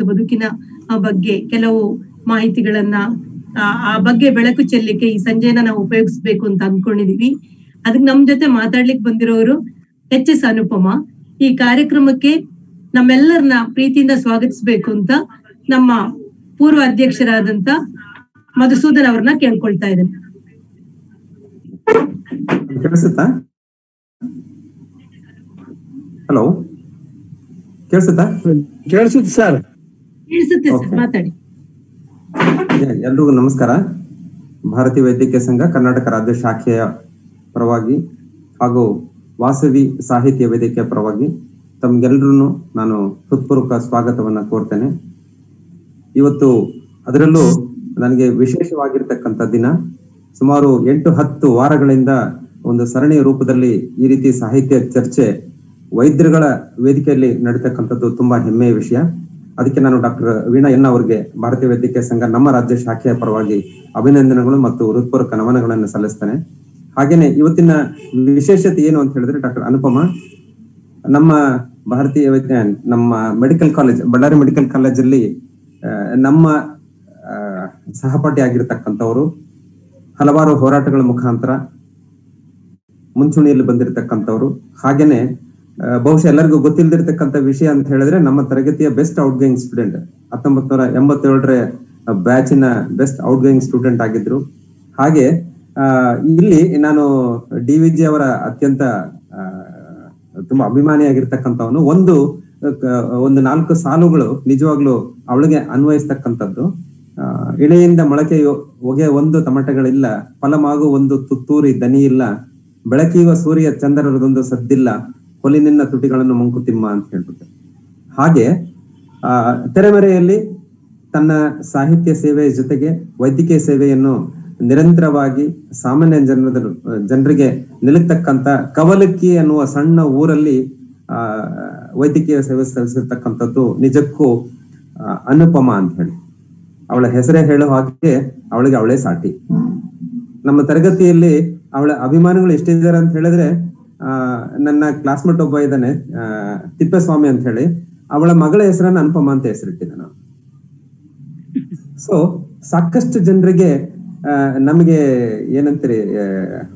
ಮತ್ತು ಬದುಕಿನ ಬಗ್ಗೆ ಕೆಲವು ಮಾಹಿತಿಗಳನ್ನ ಆ, ಬಗ್ಗೆ ಬೆಳಕು ಚೆಲ್ಲಿಕ್ಕೆ ಈ ಸಂಜೆನ ನಾವು ಉಪಯೋಗಿಸ್ಬೇಕು ಅಂತ ಅನ್ಕೊಂಡಿದೀವಿ. ಅದಕ್ಕೆ ನಮ್ ಜೊತೆ ಮಾತಾಡ್ಲಿಕ್ಕೆ ಬಂದಿರೋರು ಎಚ್ ಎಸ್ ಅನುಪಮ. ಈ ಕಾರ್ಯಕ್ರಮಕ್ಕೆ ನಮ್ಮೆಲ್ಲರನ್ನ ಪ್ರೀತಿಯಿಂದ ಸ್ವಾಗತಿಸ್ಬೇಕು ಅಂತ ನಮ್ಮ ಪೂರ್ವ ಅಧ್ಯಕ್ಷರಾದಂತ ಮಧುಸೂದನ್ ಅವ್ರನ್ನ ಕೇಳ್ಕೊಳ್ತಾ ಇದ್ದೇನೆ. ಕೇಳಿಸುತ್ತಾ? ಹಲೋ ಕೇಳಿಸುತ್ತಾ? ಕೇಳಿಸುತ್ತೆ ಸರ್. ಸರ್. ಮಾತಾಡಿ. ಎಲ್ರಿಗೂ ನಮಸ್ಕಾರ. ಭಾರತೀಯ ವೈದ್ಯಕೀಯ ಸಂಘ ಕರ್ನಾಟಕ ರಾಜ್ಯ ಶಾಖೆಯ ಪರವಾಗಿ ಹಾಗೂ ವಾಸವಿ ಸಾಹಿತ್ಯ ವೇದಿಕೆಯ ಪರವಾಗಿ ತಮ್ಗೆಲ್ರೂ ನಾನು ಹೃತ್ಪೂರ್ವಕ ಸ್ವಾಗತವನ್ನ ಕೋರ್ತೇನೆ. ಇವತ್ತು ಅದರಲ್ಲೂ ನನಗೆ ವಿಶೇಷವಾಗಿರ್ತಕ್ಕಂಥ ದಿನ. ಸುಮಾರು ಎಂಟು ಹತ್ತು ವಾರಗಳಿಂದ ಒಂದು ಸರಣಿ ರೂಪದಲ್ಲಿ ಈ ರೀತಿ ಸಾಹಿತ್ಯ ಚರ್ಚೆ ವೈದ್ಯರುಗಳ ವೇದಿಕೆಯಲ್ಲಿ ನಡೀತಕ್ಕಂಥದ್ದು ತುಂಬಾ ಹೆಮ್ಮೆಯ ವಿಷಯ. ಅದಕ್ಕೆ ನಾನು ಡಾಕ್ಟರ್ ವೀಣಾ ಎನ್ ಅವರಿಗೆ ಭಾರತೀಯ ವೈದ್ಯಕೀಯ ಸಂಘ ನಮ್ಮ ರಾಜ್ಯ ಶಾಖೆಯ ಪರವಾಗಿ ಅಭಿನಂದನೆಗಳು ಮತ್ತು ಹೃತ್ಪೂರ್ವಕ ನಮನಗಳನ್ನು ಸಲ್ಲಿಸ್ತೇನೆ. ಹಾಗೇನೆ ಇವತ್ತಿನ ವಿಶೇಷತೆ ಏನು ಅಂತ ಹೇಳಿದ್ರೆ ಡಾಕ್ಟರ್ ಅನುಪಮ, ನಮ್ಮ ಭಾರತೀಯ ವೈದ್ಯ, ನಮ್ಮ ಮೆಡಿಕಲ್ ಕಾಲೇಜ್, ಬಳ್ಳಾರಿ ಮೆಡಿಕಲ್ ಕಾಲೇಜಲ್ಲಿ ನಮ್ಮ ಸಹಪಾಠಿ ಆಗಿರ್ತಕ್ಕಂಥವರು, ಹಲವಾರು ಹೋರಾಟಗಳ ಮುಖಾಂತರ ಮುಂಚೂಣಿಯಲ್ಲಿ ಬಂದಿರತಕ್ಕಂಥವ್ರು. ಹಾಗೇನೆ ಬಹುಶಃ ಎಲ್ಲರಿಗೂ ಗೊತ್ತಿಲ್ಲದಿರ್ತಕ್ಕಂಥ ವಿಷಯ ಅಂತ ಹೇಳಿದ್ರೆ ನಮ್ಮ ತರಗತಿಯ ಬೆಸ್ಟ್ ಔಟ್ ಗೋಯಿಂಗ್ ಸ್ಟೂಡೆಂಟ್ ಹತ್ತೊಂಬತ್ ನೂರ ಎಂಬತ್ತೇಳರ ಬ್ಯಾಚಿನ ಬೆಸ್ಟ್ ಔಟ್ ಗೋಯಿಂಗ್ ಸ್ಟೂಡೆಂಟ್ ಆಗಿದ್ರು. ಹಾಗೆ ಇಲ್ಲಿ ನಾನು ಡಿ ವಿ ಜಿ ಅವರ ಅತ್ಯಂತ ತುಂಬಾ ಅಭಿಮಾನಿಯಾಗಿರ್ತಕ್ಕಂಥವನು. ಒಂದು ಒಂದು ನಾಲ್ಕು ಸಾಲುಗಳು ನಿಜವಾಗ್ಲೂ ಅವಳಿಗೆ ಅನ್ವಯಿಸ್ತಕ್ಕಂಥದ್ದು. ಇಳೆಯಿಂದ ಮೊಳಕೆ ಹೊಗೆ ಒಂದು ತಮಟೆಗಳಿಲ್ಲ, ಫಲಮಾಗು ಒಂದು ತುತ್ತೂರಿ ದನಿ ಇಲ್ಲ ಬೆಳಕಿಯುವ ಸೂರ್ಯ ಚಂದ್ರರದೊಂದು ಸದ್ದಿಲ್ಲ ಹೊಲಿನಿನ್ನ ತುಟಿಗಳನ್ನು ಮಂಕುತಿಮ್ಮ ಅಂತ ಹೇಳ್ಬಿಟ್ಟು. ಹಾಗೆ, ಆ, ತೆರೆಮರೆಯಲ್ಲಿ ತನ್ನ ಸಾಹಿತ್ಯ ಸೇವೆಯ ಜೊತೆಗೆ ವೈದ್ಯಕೀಯ ಸೇವೆಯನ್ನು ನಿರಂತರವಾಗಿ ಸಾಮಾನ್ಯ ಜನರ ಜನರಿಗೆ ನಿಲ್ಲತಕ್ಕಂತ ಕವಲಕ್ಕಿ ಅನ್ನುವ ಸಣ್ಣ ಊರಲ್ಲಿ, ಆ, ವೈದ್ಯಕೀಯ ಸೇವೆ ಸಲ್ಲಿಸಿರ್ತಕ್ಕಂಥದ್ದು ನಿಜಕ್ಕೂ ಅನುಪಮ ಅಂತ ಹೇಳಿ. ಅವಳ ಹೆಸರೇ ಹೇಳೋ ಹಾಗೆ ಅವಳಿಗೆ ಅವಳೇ ಸಾಟಿ. ನಮ್ಮ ತರಗತಿಯಲ್ಲಿ ಅವಳ ಅಭಿಮಾನಿಗಳು ಎಷ್ಟಿದ್ದಾರೆ ಅಂತ ಹೇಳಿದ್ರೆ ನನ್ನ ಕ್ಲಾಸ್ಮೇಟ್ ಒಬ್ಬ ಇದ್ದಾನೆ ತಿಪ್ಪೇಸ್ವಾಮಿ ಅಂತ ಹೇಳಿ ಅವಳ ಮಗಳ ಹೆಸರನ್ನ ಅನುಪಮ ಅಂತ ಹೆಸರಿಟ್ಟಿದ್ದೆ ನಾನು. ಸೊ ಸಾಕಷ್ಟು ಜನರಿಗೆ ನಮಗೆ ಏನಂತೀರಿ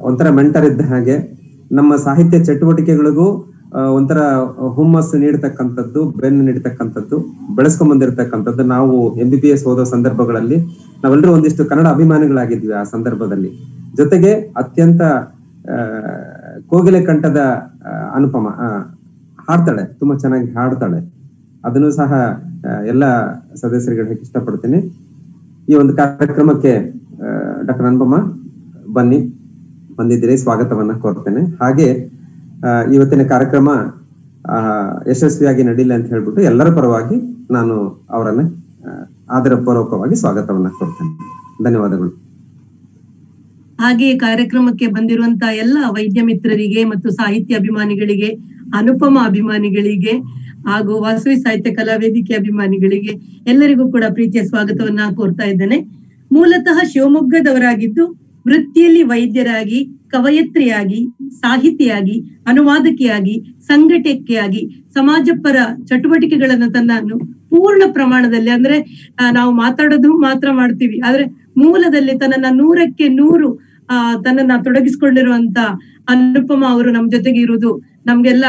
ಒಂಥರ ಮೆಂಟರ್ ಇದ್ದ ಹಾಗೆ, ನಮ್ಮ ಸಾಹಿತ್ಯ ಚಟುವಟಿಕೆಗಳಿಗೂ ಒಂಥರ ಹುಮ್ಮಸ್ ನೀಡತಕ್ಕಂಥದ್ದು, ಬೆನ್ನು ನೀಡತಕ್ಕಂಥದ್ದು, ಬೆಳೆಸ್ಕೊಂಡ್ ಬಂದಿರತಕ್ಕಂಥದ್ದು. ನಾವು ಎಂ ಬಿ ಬಿ ಎಸ್ ಓದೋ ಸಂದರ್ಭಗಳಲ್ಲಿ, ನಾವೆಲ್ಲರೂ ಒಂದಿಷ್ಟು ಕನ್ನಡ ಅಭಿಮಾನಿಗಳಾಗಿದ್ವಿ ಆ ಸಂದರ್ಭದಲ್ಲಿ. ಜೊತೆಗೆ ಅತ್ಯಂತ ಕೋಗಿಲೆ ಕಂಠದ ಅನುಪಮ ಹಾಡ್ತಾಳೆ, ತುಂಬಾ ಚೆನ್ನಾಗಿ ಹಾಡ್ತಾಳೆ. ಅದನ್ನು ಸಹ ಎಲ್ಲ ಸದಸ್ಯರಿಗೆ ಹೇಳಕ್ಕೆ ಇಷ್ಟಪಡ್ತೀನಿ. ಈ ಒಂದು ಕಾರ್ಯಕ್ರಮಕ್ಕೆ ಡಾಕ್ಟರ್ ಅನುಪಮ, ಬನ್ನಿ, ಬಂದಿದ್ದೀರಿ, ಸ್ವಾಗತವನ್ನ ಕೋರ್ತೇನೆ. ಹಾಗೆ ಇವತ್ತಿನ ಕಾರ್ಯಕ್ರಮ ಯಶಸ್ವಿಯಾಗಿ ನಡೀಲಿ ಅಂತ ಹೇಳ್ಬಿಟ್ಟು ಎಲ್ಲರ ಪರವಾಗಿ ನಾನು ಅವರನ್ನ ಆದರ ಆದರಪೂರ್ವಕವಾಗಿ ಸ್ವಾಗತವನ್ನ ಕೊಡ್ತೇನೆ ಧನ್ಯವಾದಗಳು. ಹಾಗೆ ಕಾರ್ಯಕ್ರಮಕ್ಕೆ ಬಂದಿರುವಂತ ಎಲ್ಲ ವೈದ್ಯ ಮಿತ್ರರಿಗೆ ಮತ್ತು ಸಾಹಿತ್ಯ ಅಭಿಮಾನಿಗಳಿಗೆ, ಅನುಪಮ ಅಭಿಮಾನಿಗಳಿಗೆ ಹಾಗೂ ವಾಸವಿ ಸಾಹಿತ್ಯ ಕಲಾ ವೇದಿಕೆ ಅಭಿಮಾನಿಗಳಿಗೆ ಎಲ್ಲರಿಗೂ ಕೂಡ ಪ್ರೀತಿಯ ಸ್ವಾಗತವನ್ನ ಕೋರ್ತಾ ಇದ್ದೇನೆ. ಮೂಲತಃ ಶಿವಮೊಗ್ಗದವರಾಗಿದ್ದು ವೃತ್ತಿಯಲ್ಲಿ ವೈದ್ಯರಾಗಿ, ಕವಯತ್ರಿಯಾಗಿ, ಸಾಹಿತಿಯಾಗಿ, ಅನುವಾದಕಿಯಾಗಿ ಸಂಘಟಕಿಯಾಗಿ ಸಮಾಜಪರ ಚಟುವಟಿಕೆಗಳನ್ನು ತನ್ನನ್ನು ಪೂರ್ಣ ಪ್ರಮಾಣದಲ್ಲಿ ಅಂದ್ರೆ ನಾವು ಮಾತಾಡೋದು ಮಾತ್ರ ಮಾಡ್ತೀವಿ. ಆದ್ರೆ ಮೂಲದಲ್ಲಿ ತನ್ನನ್ನ ನೂರಕ್ಕೆ ನೂರು ಆ ತನ್ನನ್ನ ತೊಡಗಿಸಿಕೊಂಡಿರುವಂತ ಅನುಪಮ ಅವರು ನಮ್ ಜೊತೆಗೆ ಇರುವುದು. ನಮ್ಗೆಲ್ಲ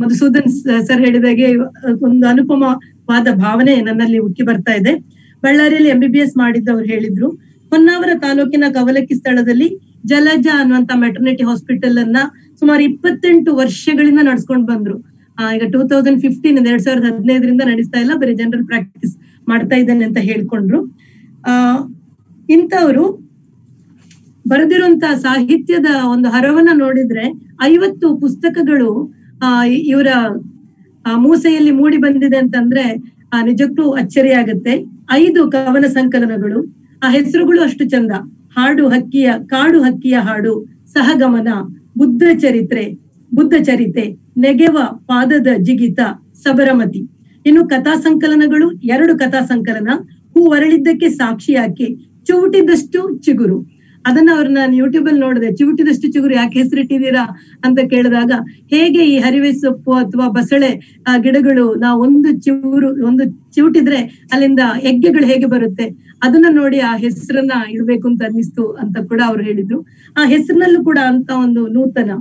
ಮಧುಸೂದನ್ ಸರ್ ಹೇಳಿದಾಗೆ ಒಂದು ಅನುಪಮವಾದ ಭಾವನೆ ನನ್ನಲ್ಲಿ ಉಕ್ಕಿ ಬರ್ತಾ ಇದೆ. ಬಳ್ಳಾರಿಯಲ್ಲಿ ಎಂಬಿಬಿಎಸ್ ಮಾಡಿದ್ದವ್ರು ಹೇಳಿದ್ರು. ಹೊನ್ನಾವರ ತಾಲೂಕಿನ ಕವಲಕ್ಕಿ ಸ್ಥಳದಲ್ಲಿ ಜಲಜ ಅನ್ನುವಂತ ಮೆಟರ್ನಿಟಿ ಹಾಸ್ಪಿಟಲ್ ಅನ್ನ ಸುಮಾರು ಇಪ್ಪತ್ತೆಂಟು ವರ್ಷಗಳಿಂದ ನಡ್ಸ್ಕೊಂಡ್ ಬಂದ್ರು. ಆ, ಈಗ ಟೂ ತೌಸಂಡ್ ಫಿಫ್ಟೀನ್ ಎರಡ್ ಸಾವಿರದ ಹದಿನೈದರಿಂದ ನಡೆಸ್ತಾ ಇಲ್ಲ ಬರೀ ಜನರಲ್ ಪ್ರಾಕ್ಟೀಸ್ ಮಾಡ್ತಾ ಇದ್ದೇನೆ ಅಂತ ಹೇಳ್ಕೊಂಡ್ರು. ಇಂಥವ್ರು ಬರೆದಿರುವಂತಹ ಸಾಹಿತ್ಯದ ಒಂದು ಹರವನ್ನ ನೋಡಿದ್ರೆ ಐವತ್ತು ಪುಸ್ತಕಗಳು, ಆ, ಇವರ ಮೂಸೆಯಲ್ಲಿ ಮೂಡಿ ಬಂದಿದೆ ಅಂತಂದ್ರೆ, ಆ, ನಿಜಕ್ಕೂ ಅಚ್ಚರಿ ಆಗುತ್ತೆ ಐದು ಕವನ ಸಂಕಲನಗಳು, ಆ, ಹೆಸರುಗಳು ಅಷ್ಟು ಚಂದ. ಹಾಡು ಹಕ್ಕಿಯ, ಕಾಡು ಹಕ್ಕಿಯ ಹಾಡು, ಸಹಗಮನ, ಬುದ್ಧ ಚರಿತ್ರೆ, ಬುದ್ಧ ಚರಿತೆ, ನೆಗೆವ ಪಾದದ ಜಿಗಿತ, ಸಬರಮತಿ. ಇನ್ನು ಕಥಾ ಸಂಕಲನಗಳು ಎರಡು ಕಥಾ ಸಂಕಲನ. ಹೂ ಅರಳಿದ್ದಕ್ಕೆ ಸಾಕ್ಷಿ ಯಾಕೆ? ಚುವುಟಿದಷ್ಟು ಚಿಗುರು. ಅದನ್ನ ಅವ್ರನ್ನ ಯೂಟ್ಯೂಬ್ ಅಲ್ಲಿ ನೋಡಿದೆ ಚಿವುಟಿದಷ್ಟು ಚಿಗುರು ಯಾಕೆ ಹೆಸರಿಟ್ಟಿದ್ದೀರಾ ಅಂತ ಕೇಳಿದಾಗ, ಹೇಗೆ ಈ ಹರಿವೆ ಸೊಪ್ಪು ಅಥವಾ ಬಸಳೆ ಗಿಡಗಳು, ನಾವು ಒಂದು ಚಿಗುರು, ಒಂದು ಚಿವುಟಿದ್ರೆ ಅಲ್ಲಿಂದ ಹೆಗ್ಗೆಗಳು ಹೇಗೆ ಬರುತ್ತೆ, ಅದನ್ನ ನೋಡಿ ಆ ಹೆಸರನ್ನ ಇಡ್ಬೇಕು ಅಂತ ಅನ್ನಿಸ್ತು ಅಂತ ಕೂಡ ಅವ್ರು ಹೇಳಿದ್ರು. ಆ ಹೆಸರಿನಲ್ಲೂ ಕೂಡ ಅಂತ ಒಂದು ನೂತನ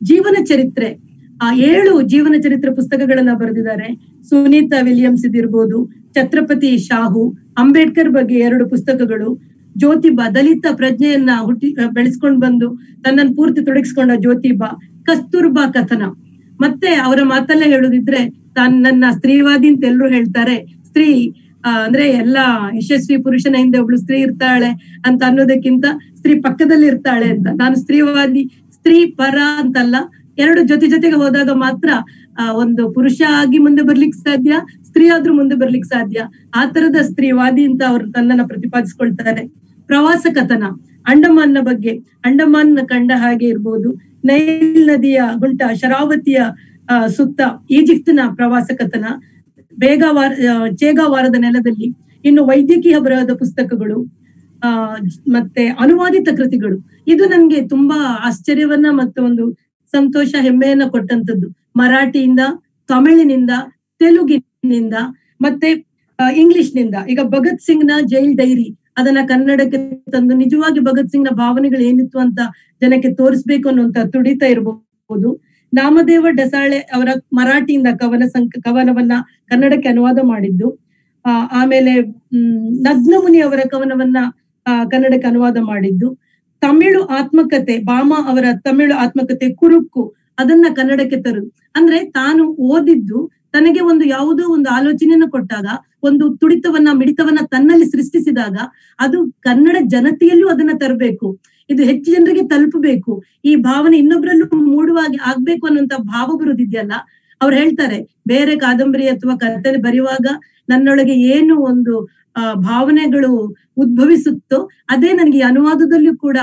ಜೀವನ ಚರಿತ್ರೆ. ಆ ಏಳು ಜೀವನ ಚರಿತ್ರೆ ಪುಸ್ತಕಗಳನ್ನ ಬರೆದಿದ್ದಾರೆ. ಸುನೀತಾ ವಿಲಿಯಮ್ಸ್ ಇದಿರ್ಬೋದು ಛತ್ರಪತಿ ಶಾಹು, ಅಂಬೇಡ್ಕರ್ ಬಗ್ಗೆ ಎರಡು ಪುಸ್ತಕಗಳು ಜ್ಯೋತಿಬಾ ದಲಿತ ಪ್ರಜ್ಞೆಯನ್ನ ಹುಟ್ಟಿ ಬೆಳೆಸ್ಕೊಂಡ್ ಬಂದು ತನ್ನನ್ನು ಪೂರ್ತಿ ತೊಡಗಿಸ್ಕೊಂಡ ಜ್ಯೋತಿಬಾ ಕಸ್ತೂರ್ಬಾ ಕಥನ. ಮತ್ತೆ ಅವರ ಮಾತಲ್ಲೇ ಹೇಳುದಿದ್ರೆ ತಾನ್ ನನ್ನ ಸ್ತ್ರೀವಾದಿ ಅಂತ ಎಲ್ರು ಹೇಳ್ತಾರೆ. ಸ್ತ್ರೀ ಅಂದ್ರೆ ಎಲ್ಲಾ ಯಶಸ್ವಿ ಪುರುಷನ ಹಿಂದೆ ಒಬ್ಳು ಸ್ತ್ರೀ ಇರ್ತಾಳೆ ಅಂತ ಅನ್ನೋದಕ್ಕಿಂತ ಸ್ತ್ರೀ ಪಕ್ಕದಲ್ಲಿ ಇರ್ತಾಳೆ ಅಂತ. ನಾನು ಸ್ತ್ರೀವಾದಿ, ಸ್ತ್ರೀ ಪರ ಅಂತಲ್ಲ. ಎರಡು ಜೊತೆ ಜೊತೆಗೆ ಹೋದಾಗ ಮಾತ್ರ ಒಂದು ಪುರುಷ ಆಗಿ ಮುಂದೆ ಬರ್ಲಿಕ್ಕೆ ಸಾಧ್ಯ, ಸ್ತ್ರೀ ಆದ್ರೂ ಮುಂದೆ ಬರ್ಲಿಕ್ಕೆ ಸಾಧ್ಯ. ಆ ತರದ ಸ್ತ್ರೀವಾದಿ ಅಂತ ಅವರು ತನ್ನನ್ನ ಪ್ರತಿಪಾದಿಸ್ಕೊಳ್ತಾರೆ. ಪ್ರವಾಸ ಕಥನ, ಅಂಡಮಾನ್ನ ಬಗ್ಗೆ. ಅಂಡಮಾನ್ ಕಂಡ ಹಾಗೆ ಇರ್ಬೋದು. ನೈಲ್ ನದಿಯ ಗುಂಟ, ಶರಾವತಿಯ ಸುತ್ತ, ಈಜಿಪ್ತಿನ ಪ್ರವಾಸ ಕಥನ, ಬೇಗವಾರ ಚೇಗ ಚೇಗಾವಾರದ ನೆಲದಲ್ಲಿ. ಇನ್ನು ವೈದ್ಯಕೀಯ ಬರಹದ ಪುಸ್ತಕಗಳು, ಆ, ಮತ್ತೆ ಅನುವಾದಿತ ಕೃತಿಗಳು. ಇದು ನನ್ಗೆ ತುಂಬಾ ಆಶ್ಚರ್ಯವನ್ನ ಮತ್ತು ಒಂದು ಸಂತೋಷ, ಹೆಮ್ಮೆಯನ್ನ ಕೊಟ್ಟಂತದ್ದು. ಮರಾಠಿಯಿಂದ, ತಮಿಳಿನಿಂದ, ತೆಲುಗಿನಿಂದ, ಮತ್ತೆ ಇಂಗ್ಲಿಷ್ನಿಂದ ಈಗ ಭಗತ್ ಸಿಂಗ್ನ ಜೈಲ್ ಡೈರಿ, ಅದನ್ನ ಕನ್ನಡಕ್ಕೆ ತಂದು ನಿಜವಾಗಿ ಭಗತ್ ಸಿಂಗ್ನ ಭಾವನೆಗಳು ಏನಿತ್ತು ಅಂತ ಜನಕ್ಕೆ ತೋರಿಸ್ಬೇಕು ಅನ್ನುವಂತ ತುಡಿತ ಇರಬಹುದು ನಾಮದೇವ ಡಸಾಳೆ ಅವರ ಮರಾಠಿಯಿಂದ ಕವನ ಸಂಕ, ಕವನವನ್ನ ಕನ್ನಡಕ್ಕೆ ಅನುವಾದ ಮಾಡಿದ್ದು. ಆ, ಆಮೇಲೆ ನಗ್ನಮುನಿ ಅವರ ಕವನವನ್ನ ಕನ್ನಡಕ್ಕೆ ಅನುವಾದ ಮಾಡಿದ್ದು. ತಮಿಳು ಆತ್ಮಕತೆ ಬಾಮ ಅವರ ತಮಿಳು ಆತ್ಮಕತೆ, ಕುರುಕ್ಕು ಅದನ್ನ ಕನ್ನಡಕ್ಕೆ ತರು ಅಂದ್ರೆ ತಾನು ಓದಿದ್ದು ತನಗೆ ಒಂದು ಯಾವುದೋ ಒಂದು ಆಲೋಚನೆಯನ್ನು ಕೊಟ್ಟಾಗ, ಒಂದು ತುಡಿತವನ್ನ, ಮಿಡಿತವನ್ನ ತನ್ನಲ್ಲಿ ಸೃಷ್ಟಿಸಿದಾಗ ಅದು ಕನ್ನಡ ಜನತೆಯಲ್ಲೂ ಅದನ್ನ ತರಬೇಕು. ಇದು ಹೆಚ್ಚು ಜನರಿಗೆ ತಲುಪಬೇಕು. ಈ ಭಾವನೆ ಇನ್ನೊಬ್ಬರಲ್ಲೂ ಮೂಡುವಾಗಿ ಆಗ್ಬೇಕು ಅನ್ನುವಂತ ಭಾವ ಬರುದಿದೆಯಲ್ಲ ಅವ್ರು ಹೇಳ್ತಾರೆ, ಬೇರೆ ಕಾದಂಬರಿ ಅಥವಾ ಕತೆ ಬರೆಯುವಾಗ ನನ್ನೊಳಗೆ ಏನು ಒಂದು ಭಾವನೆಗಳು ಉದ್ಭವಿಸುತ್ತೋ, ಅದೇ ನನಗೆ ಅನುವಾದದಲ್ಲೂ ಕೂಡ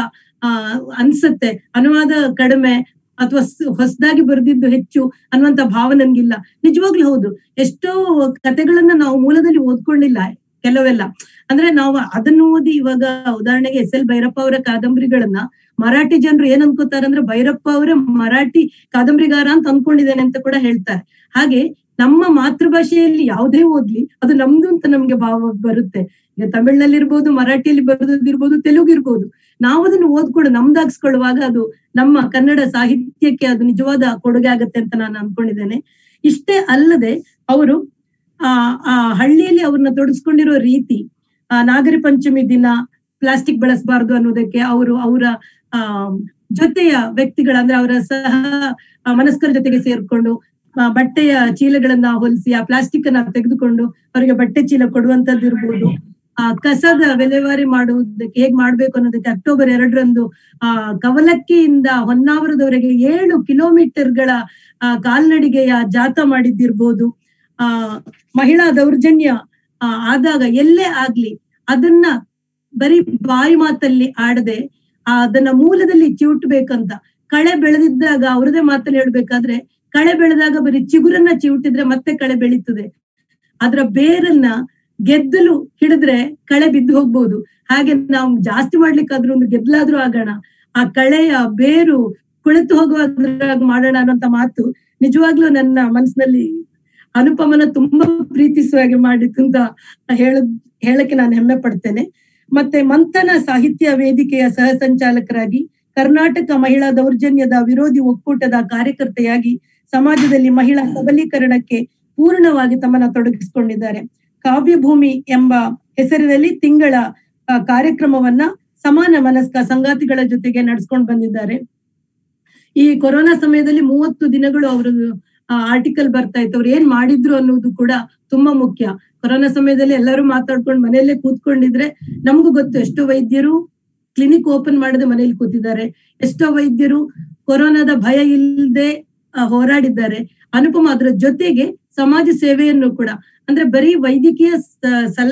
ಅನ್ಸುತ್ತೆ. ಅನುವಾದ ಕಡಿಮೆ ಅಥವಾ ಹೊಸದಾಗಿ ಬರೆದಿದ್ದು ಹೆಚ್ಚು ಅನ್ನುವಂತ ಭಾವ ನನ್ಗಿಲ್ಲ. ನಿಜವಾಗ್ಲೂ ಹೌದು. ಎಷ್ಟೋ ಕಥೆಗಳನ್ನ ನಾವು ಮೂಲದಲ್ಲಿ ಓದ್ಕೊಂಡಿಲ್ಲ ಕೆಲವೆಲ್ಲ. ಅಂದ್ರೆ ನಾವು ಅದನ್ನ ಓದಿ ಇವಾಗ ಉದಾಹರಣೆಗೆ ಎಸ್ ಎಲ್ ಭೈರಪ್ಪ ಅವರ ಕಾದಂಬರಿಗಳನ್ನ ಮರಾಠಿ ಜನರು ಏನ್ ಅನ್ಕೋತಾರಂದ್ರೆ ಭೈರಪ್ಪ ಅವರೇ ಮರಾಠಿ ಕಾದಂಬರಿಗಾರ ಅಂತ ಅನ್ಕೊಂಡಿದ್ದೇನೆ ಅಂತ ಕೂಡ ಹೇಳ್ತಾರೆ. ಹಾಗೆ ನಮ್ಮ ಮಾತೃಭಾಷೆಯಲ್ಲಿ ಯಾವುದೇ ಓದ್ಲಿ ಅದು ನಮ್ದು ಅಂತ ನಮ್ಗೆ ಭಾವ ಬರುತ್ತೆ. ಈಗ ತಮಿಳ್ನಲ್ಲಿ ಇರ್ಬೋದು ಮರಾಠಿಯಲ್ಲಿ ಬರೋದಿರ್ಬೋದು ತೆಲುಗು ಇರ್ಬೋದು ನಾವು ಅದನ್ನು ಓದ್ಕೊಂಡು ನಮ್ದಾಗಿಸ್ಕೊಳ್ಳುವಾಗ ಅದು ನಮ್ಮ ಕನ್ನಡ ಸಾಹಿತ್ಯಕ್ಕೆ ಅದು ನಿಜವಾದ ಕೊಡುಗೆ ಆಗತ್ತೆ ಅಂತ ನಾನು ಅನ್ಕೊಂಡಿದ್ದೇನೆ. ಇಷ್ಟೇ ಅಲ್ಲದೆ ಅವರು, ಆ ಆ ಹಳ್ಳಿಯಲ್ಲಿ ಅವ್ರನ್ನ ತೊಡಸ್ಕೊಂಡಿರೋ ರೀತಿ, ಆ, ನಾಗರ ಪಂಚಮಿ ದಿನ ಪ್ಲಾಸ್ಟಿಕ್ ಬಳಸಬಾರ್ದು ಅನ್ನೋದಕ್ಕೆ ಅವರು ಅವರ, ಆ, ಜೊತೆಯ ವ್ಯಕ್ತಿಗಳ ಅಂದ್ರೆ ಅವರ ಸಹ ಮನಸ್ಕರ ಜೊತೆಗೆ ಸೇರ್ಕೊಂಡು ಬಟ್ಟೆಯ ಚೀಲಗಳನ್ನ ಹೊಲಿಸಿ, ಆ ಪ್ಲಾಸ್ಟಿಕ್ ಅನ್ನ ತೆಗೆದುಕೊಂಡು ಅವರಿಗೆ ಬಟ್ಟೆ ಚೀಲ ಕೊಡುವಂತದ್ದು ಇರ್ಬೋದು ಕಸದ ವಿಲೇವಾರಿ ಮಾಡುವುದಕ್ಕೆ ಹೇಗ್ ಮಾಡ್ಬೇಕು ಅನ್ನೋದಕ್ಕೆ ಅಕ್ಟೋಬರ್ ಎರಡರಂದು ಆ ಕವಲಕ್ಕಿಯಿಂದ ಹೊನ್ನಾವರದವರೆಗೆ ಏಳು ಕಿಲೋಮೀಟರ್ಗಳ ಆ ಕಾಲ್ನಡಿಗೆಯ ಜಾಥಾ ಮಾಡಿದ್ದಿರ್ಬೋದು. ಆ ಮಹಿಳಾ ದೌರ್ಜನ್ಯ ಆ, ಆದಾಗ ಎಲ್ಲೇ ಆಗ್ಲಿ ಅದನ್ನ ಬರೀ ಬಾಯಿ ಮಾತಲ್ಲಿ ಆಡದೆ ಆ ಅದನ್ನ ಮೂಲದಲ್ಲಿ ಚಿವುಟ್ಬೇಕಂತ. ಕಳೆ ಬೆಳೆದಿದ್ದಾಗ ಅವ್ರದೇ ಮಾತಲ್ಲಿ ಹೇಳ್ಬೇಕಾದ್ರೆ ಕಳೆ ಬೆಳೆದಾಗ ಬರೀ ಚಿಗುರನ್ನ ಚಿವುಟಿದ್ರೆ ಮತ್ತೆ ಕಳೆ ಬೆಳೀತದೆ. ಅದರ ಬೇರನ್ನ ಗೆದ್ದಲು ಹಿಡಿದ್ರೆ ಕಳೆ ಬಿದ್ದು ಹೋಗ್ಬೋದು. ಹಾಗೆ ನಾವು ಜಾಸ್ತಿ ಮಾಡ್ಲಿಕ್ಕಾದ್ರೂ ಒಂದು ಗೆದ್ದಲಾದ್ರೂ ಆಗೋಣ. ಆ ಕಳೆಯ ಬೇರು ಕುಳಿತು ಹೋಗುವಾಗ ಮಾಡೋಣ ಅನ್ನೋಂತ ಮಾತು ನಿಜವಾಗ್ಲೂ ನನ್ನ ಮನಸ್ಸಿನಲ್ಲಿ ಅನುಪಮನ ತುಂಬಾ ಪ್ರೀತಿಸುವ ಹಾಗೆ ಮಾಡಿತ್ತು ಅಂತ ಹೇಳ, ಹೇಳಕ್ಕೆ ನಾನು ಹೆಮ್ಮೆ ಪಡ್ತೇನೆ. ಮತ್ತೆ ಮಂಥನ ಸಾಹಿತ್ಯ ವೇದಿಕೆಯ ಸಹ ಸಂಚಾಲಕರಾಗಿ ಕರ್ನಾಟಕ ಮಹಿಳಾ ದೌರ್ಜನ್ಯದ ವಿರೋಧಿ ಒಕ್ಕೂಟದ ಕಾರ್ಯಕರ್ತೆಯಾಗಿ ಸಮಾಜದಲ್ಲಿ ಮಹಿಳಾ ಸಬಲೀಕರಣಕ್ಕೆ ಪೂರ್ಣವಾಗಿ ತಮ್ಮನ್ನ ತೊಡಗಿಸಿಕೊಂಡಿದ್ದಾರೆ. ಕಾವ್ಯಭೂಮಿ ಎಂಬ ಹೆಸರಿನಲ್ಲಿ ತಿಂಗಳ ಕಾರ್ಯಕ್ರಮವನ್ನ ಸಮಾನ ಮನಸ್ಕ ಸಂಗಾತಿಗಳ ಜೊತೆಗೆ ನಡ್ಸ್ಕೊಂಡು ಬಂದಿದ್ದಾರೆ. ಈ ಕೊರೋನಾ ಸಮಯದಲ್ಲಿ ಮೂವತ್ತು ದಿನಗಳು ಅವರು ಆರ್ಟಿಕಲ್ ಬರ್ತಾ ಇತ್ತು. ಅವ್ರು ಏನ್ ಮಾಡಿದ್ರು ಅನ್ನೋದು ಕೂಡ ತುಂಬಾ ಮುಖ್ಯ. ಕೊರೋನಾ ಸಮಯದಲ್ಲಿ ಎಲ್ಲರೂ ಮಾತಾಡ್ಕೊಂಡು ಮನೆಯಲ್ಲೇ ಕೂತ್ಕೊಂಡಿದ್ರೆ ನಮಗೂ ಗೊತ್ತು ಎಷ್ಟೋ ವೈದ್ಯರು ಕ್ಲಿನಿಕ್ ಓಪನ್ ಮಾಡದೆ ಮನೆಯಲ್ಲಿ ಕೂತಿದ್ದಾರೆ. ಎಷ್ಟೋ ವೈದ್ಯರು ಕೊರೋನಾದ ಭಯ ಇಲ್ಲದೆ ಹೋರಾಡಿದ್ದಾರೆ. ಅನುಪಮ ಅದರ ಜೊತೆಗೆ ಸಮಾಜ ಸೇವೆಯನ್ನು ಕೂಡ ಅಂದ್ರೆ ಬರೀ ವೈದ್ಯಕೀಯ ಸಲ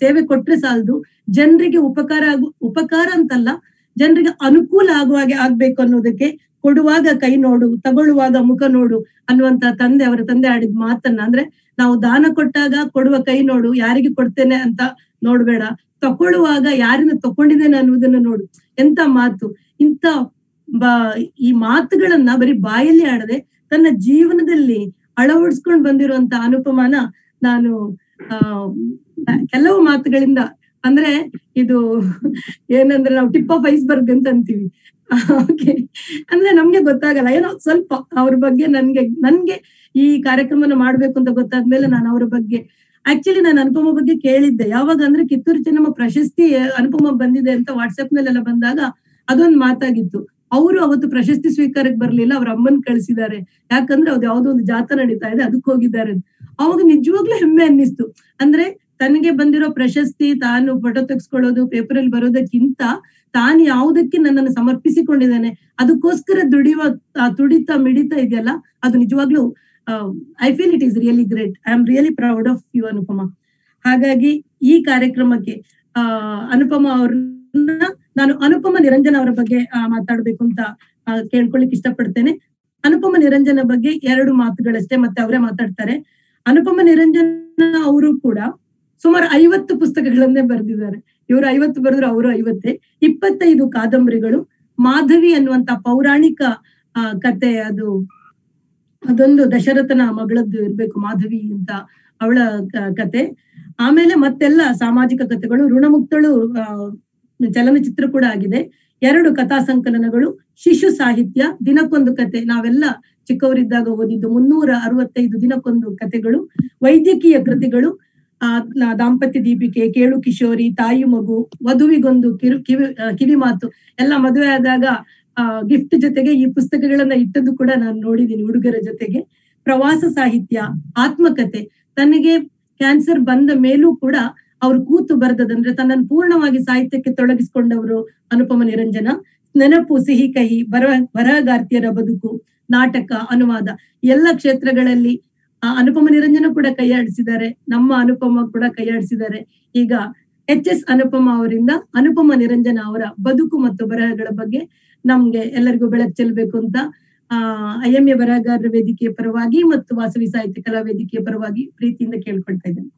ಸೇವೆ ಕೊಟ್ರೆ ಸಾಲದು. ಜನರಿಗೆ ಉಪಕಾರ ಆಗು, ಉಪಕಾರ ಅಂತಲ್ಲ, ಜನರಿಗೆ ಅನುಕೂಲ ಆಗುವ ಹಾಗೆ ಆಗ್ಬೇಕು ಅನ್ನೋದಕ್ಕೆ ಕೊಡುವಾಗ ಕೈ ನೋಡು, ತಗೊಳ್ಳುವಾಗ ಮುಖ ನೋಡು ಅನ್ನುವಂತ ತಂದೆ, ಅವರ ತಂದೆ ಆಡಿದ ಮಾತನ್ನ. ಅಂದ್ರೆ ನಾವು ದಾನ ಕೊಟ್ಟಾಗ ಕೊಡುವ ಕೈ ನೋಡು, ಯಾರಿಗೆ ಕೊಡ್ತೇನೆ ಅಂತ ನೋಡ್ಬೇಡ. ತಕೊಳ್ಳುವಾಗ ಯಾರನ್ನ ತಕೊಂಡಿದ್ದೇನೆ ಅನ್ನುವುದನ್ನ ನೋಡು. ಎಂತ ಮಾತು? ಇಂತ ಬ, ಈ ಮಾತುಗಳನ್ನ ಬರೀ ಬಾಯಲ್ಲಿ ಆಡದೆ ತನ್ನ ಜೀವನದಲ್ಲಿ ಅಳವಡಿಸ್ಕೊಂಡು ಬಂದಿರುವಂತ ಅನುಪಮಾನ ನಾನು ಕೆಲವು ಮಾತುಗಳಿಂದ, ಅಂದ್ರೆ ಇದು ಏನಂದ್ರೆ ನಾವು ಟಿಪ್ ಆಫ್ ಐಸ್ಬರ್ಗ್ ಅಂತ ಅಂತೀವಿ. ಅಂದ್ರೆ ನಮ್ಗೆ ಗೊತ್ತಾಗಲ್ಲ. ಏನೋ ಸ್ವಲ್ಪ ಅವ್ರ ಬಗ್ಗೆ ನನ್ಗೆ ನನ್ಗೆ ಈ ಕಾರ್ಯಕ್ರಮನ ಮಾಡ್ಬೇಕು ಅಂತ ಗೊತ್ತಾದ್ಮೇಲೆ ನಾನು ಅವ್ರ ಬಗ್ಗೆ ಆಕ್ಚುಲಿ ನಾನು ಅನುಪಮ ಬಗ್ಗೆ ಕೇಳಿದ್ದೆ. ಯಾವಾಗ ಅಂದ್ರೆ ಕಿತ್ತೂರು ಚೆನ್ನಮ್ಮ ಪ್ರಶಸ್ತಿ ಅನುಪಮ ಬಂದಿದೆ ಅಂತ ವಾಟ್ಸ್ಆಪ್ ನಲ್ಲೆಲ್ಲ ಬಂದಾಗ ಅದೊಂದು ಮಾತಾಗಿತ್ತು. ಅವರು ಅವತ್ತು ಪ್ರಶಸ್ತಿ ಸ್ವೀಕಾರಕ್ಕೆ ಬರ್ಲಿಲ್ಲ, ಅವ್ರ ಅಮ್ಮನ್ ಕಳಿಸಿದ್ದಾರೆ. ಯಾಕಂದ್ರೆ ಅದು ಯಾವ್ದೋ ಒಂದು ಜಾತ ನಡೀತಾ ಇದೆ, ಅದಕ್ಕೆ ಹೋಗಿದ್ದಾರೆ ಅವಾಗ ನಿಜವಾಗ್ಲೂ ಹೆಮ್ಮೆ ಅನ್ನಿಸ್ತು. ಅಂದ್ರೆ ತನಗೆ ಬಂದಿರೋ ಪ್ರಶಸ್ತಿ ತಾನು ಫೋಟೋ ತೆಗೆಸ್ಕೊಳ್ಳೋದು ಪೇಪರ್ ಅಲ್ಲಿ ಬರೋದಕ್ಕಿಂತ ತಾನು ಯಾವುದಕ್ಕೆ ನನ್ನನ್ನು ಸಮರ್ಪಿಸಿಕೊಂಡಿದ್ದೇನೆ, ಅದಕ್ಕೋಸ್ಕರ ದುಡಿಯುವ ತುಡಿತ, ಮಿಡಿತ ಇದೆಯಲ್ಲ, ಅದು ನಿಜವಾಗ್ಲೂ I feel it is really great I am really proud of you Anupama ಹಾಗಾಗಿ ಈ ಕಾರ್ಯಕ್ರಮಕ್ಕೆ, ಆ ಅನುಪಮ ಅವ್ರನ್ನ ನಾನು ಅನುಪಮ ನಿರಂಜನ ಅವರ ಬಗ್ಗೆ ಮಾತಾಡ್ಬೇಕು ಅಂತ ಕೇಳ್ಕೊಳ್ಳಿಕ್ ಇಷ್ಟಪಡ್ತೇನೆ. ಅನುಪಮ ನಿರಂಜನ ಬಗ್ಗೆ ಎರಡು ಮಾತುಗಳಷ್ಟೇ ಮತ್ತೆ ಅವರೇ ಮಾತಾಡ್ತಾರೆ. ಅನುಪಮ ನಿರಂಜನ ಅವರು ಕೂಡ ಸುಮಾರು ಐವತ್ತು ಪುಸ್ತಕಗಳನ್ನೇ ಬರೆದಿದ್ದಾರೆ. ಇವರು ಐವತ್ತು ಬರೆದ್ರು ಅವರು ಐವತ್ತೇ. ಇಪ್ಪತ್ತೈದು ಕಾದಂಬರಿಗಳು. ಮಾಧವಿ ಅನ್ನುವಂತ ಪೌರಾಣಿಕ ಕತೆ ಅದು, ಅದೊಂದು ದಶರಥನ ಮಗಳದ್ದು ಇರ್ಬೇಕು ಮಾಧವಿ ಅಂತ ಅವಳ ಕತೆ. ಆಮೇಲೆ ಮತ್ತೆಲ್ಲ ಸಾಮಾಜಿಕ ಕಥೆಗಳು ಋಣಮುಕ್ತಳು ಚಲನಚಿತ್ರ ಕೂಡ ಆಗಿದೆ. ಎರಡು ಕಥಾ ಸಂಕಲನಗಳು, ಶಿಶು ಸಾಹಿತ್ಯ, ದಿನಕ್ಕೊಂದು ಕತೆ. ನಾವೆಲ್ಲ ಚಿಕ್ಕವರಿದ್ದಾಗ ಓದಿದ್ದು ಮುನ್ನೂರ ಅರವತ್ತೈದು ದಿನಕ್ಕೊಂದು ಕತೆಗಳು, ವೈದ್ಯಕೀಯ ಕೃತಿಗಳು. ಆ ದಾಂಪತ್ಯ ದೀಪಿಕೆ, ಕೇಳು ಕಿಶೋರಿ, ತಾಯಿ ಮಗು, ವಧುವಿಗೊಂದು ಕಿರು, ಕಿವಿ ಕಿವಿ ಮಾತು. ಎಲ್ಲ ಮದುವೆ ಆದಾಗ, ಆ, ಗಿಫ್ಟ್ ಜೊತೆಗೆ ಈ ಪುಸ್ತಕಗಳನ್ನ ಇಟ್ಟದ್ದು ಕೂಡ ನಾನು ನೋಡಿದ್ದೀನಿ ಹುಡುಗರ ಜೊತೆಗೆ. ಪ್ರವಾಸ ಸಾಹಿತ್ಯ, ಆತ್ಮಕತೆ. ತನಗೆ ಕ್ಯಾನ್ಸರ್ ಬಂದ ಮೇಲೂ ಕೂಡ ಅವ್ರು ಕೂತು ಬರೆದದಂದ್ರೆ ತನ್ನನ್ನು ಪೂರ್ಣವಾಗಿ ಸಾಹಿತ್ಯಕ್ಕೆ ತೊಡಗಿಸಿಕೊಂಡವರು ಅನುಪಮ ನಿರಂಜನ. ನೆನಪು, ಸಿಹಿ ಕಹಿ, ಬರ, ಬರಹಗಾರ್ತಿಯರ ಬದುಕು, ನಾಟಕ, ಅನುವಾದ ಎಲ್ಲ ಕ್ಷೇತ್ರಗಳಲ್ಲಿ ಅನುಪಮ ನಿರಂಜನ ಕೂಡ ಕೈಯಾಡಿಸಿದ್ದಾರೆ ನಮ್ಮ ಅನುಪಮ ಕೂಡ ಕೈಯಾಡಿಸಿದ್ದಾರೆ ಈಗ ಎಚ್ ಎಸ್ ಅನುಪಮ ಅವರಿಂದ ಅನುಪಮ ನಿರಂಜನ ಅವರ ಬದುಕು ಮತ್ತು ಬರಹಗಳ ಬಗ್ಗೆ ನಮ್ಗೆ ಎಲ್ಲರಿಗೂ ಬೆಳಕು ಚೆಲ್ಲಬೇಕು ಅಂತ, ಆ ಐ ಎಂ ಎ ಬರಹಗಾರರ ವೇದಿಕೆಯ ಪರವಾಗಿ ಮತ್ತು ವಾಸವಿ ಸಾಹಿತ್ಯ ಕಲಾ ವೇದಿಕೆಯ ಪರವಾಗಿ ಪ್ರೀತಿಯಿಂದ ಕೇಳ್ಕೊಳ್ತಾ ಇದ್ದೇನೆ.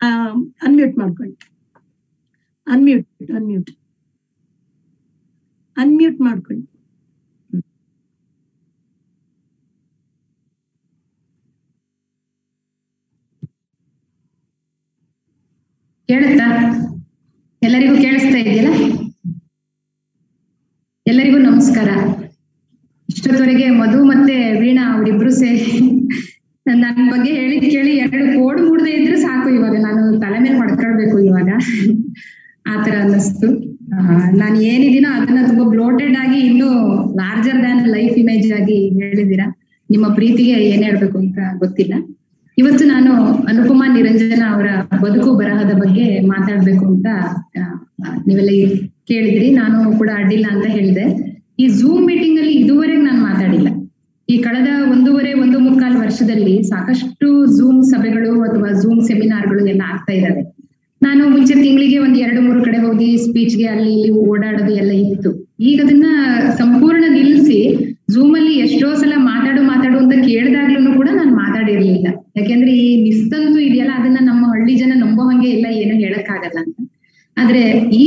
ಅನ್ಮ್ಯೂಟ್ ಮಾಡ್ಕೊಳ್ಳಿ. ಅನ್ಮ್ಯೂಟ್ ಅನ್ಮ್ಯೂಟ್ ಅನ್ಮ್ಯೂಟ್ ಮಾಡ್ಕೊಳ್ಳಿ. ಕೇಳುತ್ತಾ? ಎಲ್ಲರಿಗೂ ಕೇಳಿಸ್ತಾ ಇದೆಯಲ್ಲ? ಎಲ್ಲರಿಗೂ ನಮಸ್ಕಾರ. ಇಷ್ಟೊತ್ತವರೆಗೆ ಮಧು ಮತ್ತೆ ವೀಣಾ ಅವರಿಬ್ರು ಸೇರಿ ನನ್ನ ಬಗ್ಗೆ ಹೇಳಿ ಕೇಳಿ ಎರಡು ಕೋಡ್ ಮೂಡದೆ ಇದ್ರೆ ಸಾಕು ಇವಾಗ. ನಾನು ತಲೆ ಮೇಲೆ ಹೊಡ್ಕೊಳ್ಬೇಕು ಇವಾಗ. ಆತರ ಅನ್ನಿಸ್ತು. ನಾನು ಏನಿದ್ದೀನೋ ಅದನ್ನ ತುಂಬಾ ಬ್ಲೋಟೆಡ್ ಆಗಿ ಇನ್ನೂ ಲಾರ್ಜರ್ ದ್ಯಾನ್ ಲೈಫ್ ಇಮೇಜ್ ಆಗಿ ಹೇಳಿದ್ದೀರಾ? ನಿಮ್ಮ ಪ್ರೀತಿಗೆ ಏನ್ ಹೇಳ್ಬೇಕು ಅಂತ ಗೊತ್ತಿಲ್ಲ. ಇವತ್ತು ನಾನು ಅನುಪಮಾ ನಿರಂಜನ ಅವರ ಬದುಕು ಬರಹದ ಬಗ್ಗೆ ಮಾತಾಡ್ಬೇಕು ಅಂತ ನೀವೆಲ್ಲ ಕೇಳಿದ್ರಿ. ನಾನು ಕೂಡ ಅಡ್ಡಿಲ್ಲ ಅಂತ ಹೇಳಿದೆ. ಈ ಝೂಮ್ ಮೀಟಿಂಗ್ ಅಲ್ಲಿ ಇದುವರೆಗೆ ನಾನು ಮಾತಾಡಿಲ್ಲ. ಈ ಕಳೆದ ಒಂದೂವರೆ, ಒಂದು ಮುಕ್ಕಾಲು ವರ್ಷದಲ್ಲಿ ಸಾಕಷ್ಟು ಝೂಮ್ ಸಭೆಗಳು ಅಥವಾ ಝೂಮ್ ಸೆಮಿನಾರ್ಗಳು ಎಲ್ಲ ಆಗ್ತಾ ಇದ್ದಾವೆ. ನಾನು ಮುಂಚೆ ತಿಂಗಳಿಗೆ ಒಂದ್ ಎರಡು, ಮೂರು ಕಡೆ ಹೋಗಿ ಸ್ಪೀಚ್ಗೆ ಅಲ್ಲಿ ಇಲ್ಲಿ ಓಡಾಡೋದು ಎಲ್ಲ ಇತ್ತು. ಈಗ ಅದನ್ನ ಸಂಪೂರ್ಣ ನಿಲ್ಲಿಸಿ ಝೂಮ್ ಅಲ್ಲಿ ಎಷ್ಟೋ ಸಲ ಮಾತಾಡು ಮಾತಾಡು ಅಂತ ಕೇಳಿದಾಗ್ಲೂ ಕೂಡ ನಾನು ಮಾತಾಡಿರ್ಲಿಲ್ಲ. ಯಾಕೆಂದ್ರೆ ಈ ನಿಸ್ತಂತು ಇದೆಯಲ್ಲ, ಅದನ್ನ ನಮ್ಮ ಹಳ್ಳಿ ಜನ ನಂಬೋ ಹಂಗೆ ಇಲ್ಲ, ಏನು ಹೇಳಕ್ಕಾಗಲ್ಲ ಅಂತ. ಆದ್ರೆ ಈ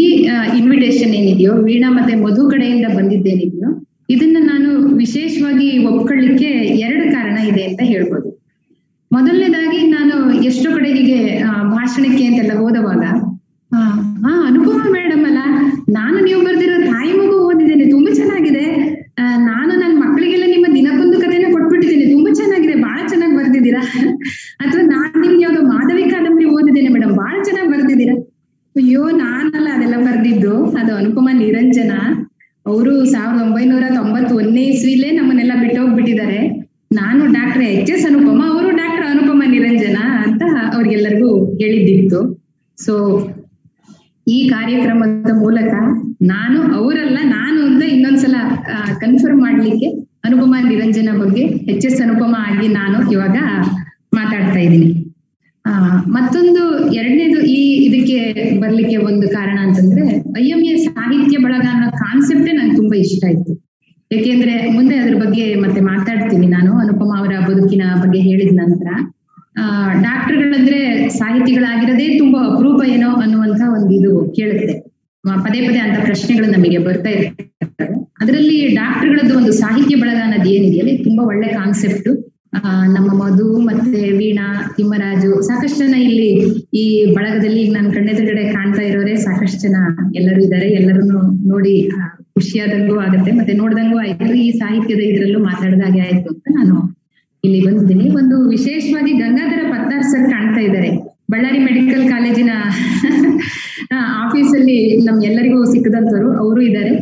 ಇನ್ವಿಟೇಷನ್ ಏನಿದೆಯೋ, ವೀಣಾ ಮತ್ತೆ ಮಧು ಕಡೆಯಿಂದ ಬಂದಿದ್ದೇನಿದೆಯೋ ಇದನ್ನ ನಾನು ವಿಶೇಷವಾಗಿ ಒಪ್ಕೊಳ್ಳಿಕ್ಕೆ ಎರಡು ಕಾರಣ ಇದೆ ಅಂತ ಹೇಳ್ಬೋದು. ಮೊದಲನೇದಾಗಿ ನಾನು ಎಷ್ಟೋ ಕಡೆಗೆ ಭಾಷಣಕ್ಕೆ ಅಂತೆಲ್ಲ ಹೋದವಾಗ ಹಾ ಅನುಪಮ ಮೇಡಮ್ ಅಲ್ಲ, ನಾನು ನೀವು ಬರ್ದಿರೋ ತಾಯಿ ಮಗು ಓದಿದ್ದೇನೆ ತುಂಬಾ ಚೆನ್ನಾಗಿದೆ. ನಾನು ನನ್ನ ಮಕ್ಕಳಿಗೆಲ್ಲ ನಿಮ್ಮ ದಿನಕ್ಕೊಂದು ಕಥೆನ ಕೊಟ್ಬಿಟ್ಟಿದ್ದೇನೆ, ತುಂಬಾ ಚೆನ್ನಾಗಿದೆ ಬಹಳ ಚೆನ್ನಾಗಿ ಬರ್ದಿದ್ದೀರಾ? ಅಥವಾ ನಾನ್ ನಿಮ್ಗೆ ಯಾವ್ದೋ ಮಾಧವಿ ಕಾದಂಬರಿ ಓದಿದ್ದೇನೆ ಮೇಡಮ್ ಬಹಳ ಚೆನ್ನಾಗಿ ಬರ್ದಿದ್ದೀರಾ? ಅಯ್ಯೋ, ನಾನಲ್ಲ ಅದೆಲ್ಲ ಬರ್ದಿದ್ದು, ಅದು ಅನುಪಮ ನಿರಂಜನ. ಅವರು ಸಾವಿರದ ಒಂಬೈನೂರ ತೊಂಬತ್ ಒಂದನೇ ಇಸ್ವಿಲೇ ನಮ್ಮನ್ನೆಲ್ಲ ಬಿಟ್ಟೋಗ್ಬಿಟ್ಟಿದ್ದಾರೆ. ನಾನು ಡಾಕ್ಟರ್ ಎಚ್ ಎಸ್ ಅನುಪಮ, ಅವರು ಡಾಕ್ಟರ್ ಅನುಪಮ ನಿರಂಜನ ಅಂತ ಅವ್ರಿಗೆಲ್ಲರಿಗೂ ಹೇಳಿದ್ದಿತ್ತು. ಸೊ ಈ ಕಾರ್ಯಕ್ರಮದ ಮೂಲಕ ನಾನು ಅವರಲ್ಲ, ನಾನು ಅಂತ ಇನ್ನೊಂದ್ಸಲ ಕನ್ಫರ್ಮ್ ಮಾಡ್ಲಿಕ್ಕೆ ಅನುಪಮ ನಿರಂಜನ ಬಗ್ಗೆ, ಎಚ್ ಎಸ್ ಅನುಪಮ ಆಗಿ ನಾನು ಇವಾಗ ಮಾತಾಡ್ತಾ ಇದ್ದೀನಿ. ಮತ್ತೊಂದು ಎರಡನೇದು ಈ ಇದಕ್ಕೆ ಬರ್ಲಿಕ್ಕೆ ಒಂದು ಕಾರಣ ಅಂತಂದ್ರೆ ಐ ಎಂ ಸಾಹಿತ್ಯ ಬಳಗ ಅನ್ನೋ ಕಾನ್ಸೆಪ್ಟೇ ನಂಗೆ ತುಂಬಾ ಇಷ್ಟ ಆಯ್ತು. ಯಾಕೆಂದ್ರೆ ಮುಂದೆ ಅದ್ರ ಬಗ್ಗೆ ಮತ್ತೆ ಮಾತಾಡ್ತೀನಿ ನಾನು, ಅನುಪಮ ಅವರ ಬದುಕಿನ ಬಗ್ಗೆ ಹೇಳಿದ ನಂತರ. ಆ, ಡಾಕ್ಟರ್ಗಳಂದ್ರೆ ಸಾಹಿತಿಗಳಾಗಿರೋದೇ ತುಂಬಾ ಅಪರೂಪ ಏನೋ ಅನ್ನುವಂತ ಒಂದು ಇದು ಕೇಳುತ್ತೆ. ಪದೇ ಪದೇ ಅಂತ ಪ್ರಶ್ನೆಗಳು ನಮಗೆ ಬರ್ತಾ ಇರ್ತವೆ. ಅದರಲ್ಲಿ ಡಾಕ್ಟರ್ಗಳದ್ದು ಒಂದು ಸಾಹಿತ್ಯ ಬಳಗ ಅನ್ನೋದು ಏನಿದೆಯಲ್ಲ ತುಂಬಾ ಒಳ್ಳೆ ಕಾನ್ಸೆಪ್ಟ್ ನಮ್ಮ ಮಧು ಮತ್ತೆ ವೀಣಾ ತಿಮ್ಮರಾಜು ಸಾಕಷ್ಟು ಜನ ಇಲ್ಲಿ ಈ ಬಳಗದಲ್ಲಿ ನನ್ನ ಕಣ್ಣೆದುರುಗಡೆ ಕಾಣ್ತಾ ಇರೋರೆ ಸಾಕಷ್ಟು ಜನ ಎಲ್ಲರೂ ಇದ್ದಾರೆ ಎಲ್ಲರನ್ನು ನೋಡಿ ಆ, ಖುಷಿಯಾದಂಗೂ ಆಗುತ್ತೆ. ಮತ್ತೆ ನೋಡ್ದಂಗೂ ಆಯ್ತು. ಈ ಸಾಹಿತ್ಯದ ಇದ್ರಲ್ಲೂ ಮಾತಾಡ್ದಾಗೆ ಆಯ್ತು ಅಂತ ನಾನು ಇಲ್ಲಿ ಬಂದಿದ್ದೀನಿ. ಒಂದು ವಿಶೇಷವಾಗಿ ಗಂಗಾಧರ ಪತ್ತಾರ್ ಸರ್ ಕಾಣ್ತಾ ಇದ್ದಾರೆ ಬಳ್ಳಾರಿ ಮೆಡಿಕಲ್ ಕಾಲೇಜಿನ ಆಫೀಸಲ್ಲಿ ನಮ್ ಎಲ್ಲರಿಗೂ ಸಿಕ್ಕದಂತವರು ಅವರು ಇದ್ದಾರೆ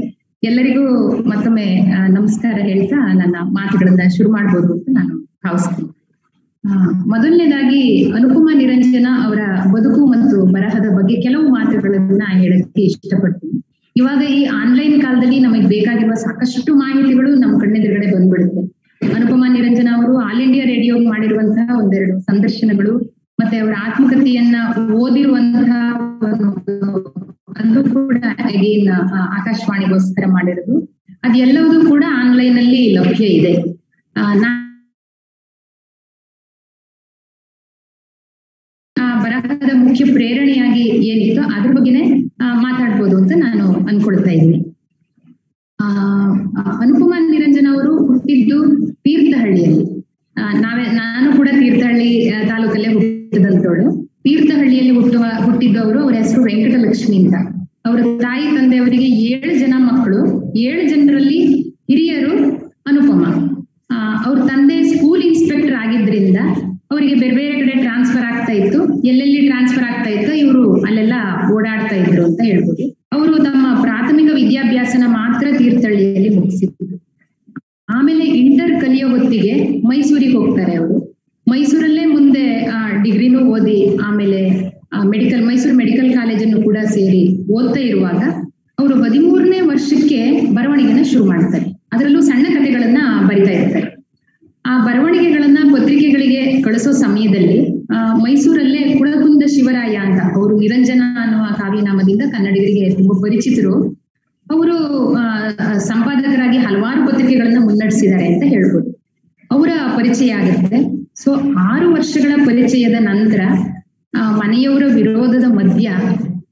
ಎಲ್ಲರಿಗೂ ಮತ್ತೊಮ್ಮೆ ನಮಸ್ಕಾರ ಹೇಳ್ತಾ ನನ್ನ ಮಾತುಗಳನ್ನ ಶುರು ಮಾಡ್ಬೋದು ಅಂತ ನಾನು ಆ, ಮೊದಲನೇದಾಗಿ ಅನುಪಮ ನಿರಂಜನ ಅವರ ಬದುಕು ಮತ್ತು ಬರಹದ ಬಗ್ಗೆ ಕೆಲವು ಮಾತುಗಳನ್ನ ಹೇಳಕ್ಕೆ ಇಷ್ಟಪಡ್ತೀನಿ. ಇವಾಗ ಈ ಆನ್ಲೈನ್ ಕಾಲದಲ್ಲಿ ನಮಗೆ ಬೇಕಾಗಿರುವ ಸಾಕಷ್ಟು ಮಾಹಿತಿಗಳು ನಮ್ಮ ಕಣ್ಣೆದುರುಗಡೆ ಬಂದ್ಬಿಡುತ್ತೆ. ಅನುಪಮ ನಿರಂಜನ ಅವರು ಆಲ್ ಇಂಡಿಯಾ ರೇಡಿಯೋ ಮಾಡಿರುವಂತಹ ಒಂದೆರಡು ಸಂದರ್ಶನಗಳು ಮತ್ತೆ ಅವರ ಆತ್ಮಕಥೆಯನ್ನ ಓದಿರುವಂತಹ ಅದು ಕೂಡ ಅಗೇನ್ ಆಕಾಶವಾಣಿಗೋಸ್ಕರ ಮಾಡಿರೋದು. ಅದೆಲ್ಲವೂ ಕೂಡ ಆನ್ಲೈನ್ ಅಲ್ಲಿ ಲಭ್ಯ ಇದೆ. ಆ, ಬರಹದ ಮುಖ್ಯ ಪ್ರೇರಣೆಯಾಗಿ ಏನಿತ್ತು ಅದ್ರ ಬಗ್ಗೆನೆ ಮಾತಾಡ್ಬೋದು ಅಂತ ನಾನು ಅನ್ಕೊಳ್ತಾ ಇದ್ದೀನಿ. ಆ, ಅನುಪಮ ನಿರಂಜನ ಅವರು ಹುಟ್ಟಿದ್ದು ತೀರ್ಥಹಳ್ಳಿಯಲ್ಲಿ. ನಾವೇ, ನಾನು ಕೂಡ ತೀರ್ಥಹಳ್ಳಿ ತಾಲೂಕಲ್ಲೇ ಹುಟ್ಟಿದಂತವಳು ತೀರ್ಥಹಳ್ಳಿಯಲ್ಲಿ ಹುಟ್ಟುವ, ಹುಟ್ಟಿದ್ದವರು ಅವರ ಹೆಸರು ವೆಂಕಟಲಕ್ಷ್ಮಿ ಅಂತ. ಅವರ ತಾಯಿ, ತಂದೆಯವರಿಗೆ ಏಳು ಜನ ಮಕ್ಕಳು. ಏಳು ಜನರಲ್ಲಿ ಹಿರಿಯರು ಅನುಪಮ. ಅವ್ರ ತಂದೆ ಸ್ಕೂಲ್ ಇನ್ಸ್ಪೆಕ್ಟರ್ ಆಗಿದ್ರಿಂದ ಅವರಿಗೆ ಬೇರೆ ಇತ್ತು. ಎಲ್ಲೆಲ್ಲಿ ಟ್ರಾನ್ಸ್ಫರ್ ಆಗ್ತಾ ಇತ್ತು ಇವರು ಅಲ್ಲೆಲ್ಲ ಓಡಾಡ್ತಾ ಇದ್ರು ಅಂತ ಹೇಳ್ಬೋದು. ಅವರು ತಮ್ಮ ಪ್ರಾಥಮಿಕ ವಿದ್ಯಾಭ್ಯಾಸನ ಮಾತ್ರ ತೀರ್ಥಹಳ್ಳಿಯಲ್ಲಿ ಮುಗಿಸಿದ್ರು. ಆಮೇಲೆ ಇಂಟರ್ ಕಲಿಯೋ ಹೊತ್ತಿಗೆ ಮೈಸೂರಿಗೆ ಹೋಗ್ತಾರೆ ಅವರು. ಮೈಸೂರಲ್ಲೇ ಮುಂದೆ, ಆ, ಡಿಗ್ರಿನೂ ಓದಿ, ಆಮೇಲೆ ಮೆಡಿಕಲ್ ಮೈಸೂರು ಮೆಡಿಕಲ್ ಕಾಲೇಜನ್ನು ಕೂಡ ಸೇರಿ ಓದ್ತಾ ಇರುವಾಗ ಅವರು ಹದಿಮೂರನೇ ವರ್ಷಕ್ಕೆ ಬರವಣಿಗೆನ ಶುರು ಮಾಡ್ತಾರೆ. ಅದರಲ್ಲೂ ಸಣ್ಣ ಕಥೆಗಳನ್ನ ಬರಿತಾ ಇರ್ತಾರೆ. ಆ ಬರವಣಿಗೆಗಳನ್ನ ಪತ್ರಿಕೆಗಳಿಗೆ ಕಳಿಸೋ ಸಮಯದಲ್ಲಿ ಮೈಸೂರಲ್ಲೇ ಕುಳಕುಂದ ಶಿವರಾಯ ಅಂತ ಅವರು ನಿರಂಜನ ಅನ್ನುವ ಕಾವ್ಯನಾಮದಿಂದ ಕನ್ನಡಿಗರಿಗೆ ತುಂಬಾ ಪರಿಚಿತರು. ಅವರು ಸಂಪಾದಕರಾಗಿ ಹಲವಾರು ಪತ್ರಿಕೆಗಳನ್ನ ಮುನ್ನಡೆಸಿದ್ದಾರೆ ಅಂತ ಹೇಳ್ಬೋದು. ಅವರ ಪರಿಚಯ ಆಗುತ್ತೆ. ಸೊ, ಆರು ವರ್ಷಗಳ ಪರಿಚಯದ ನಂತರ ಮನೆಯವರ ವಿರೋಧದ ಮಧ್ಯ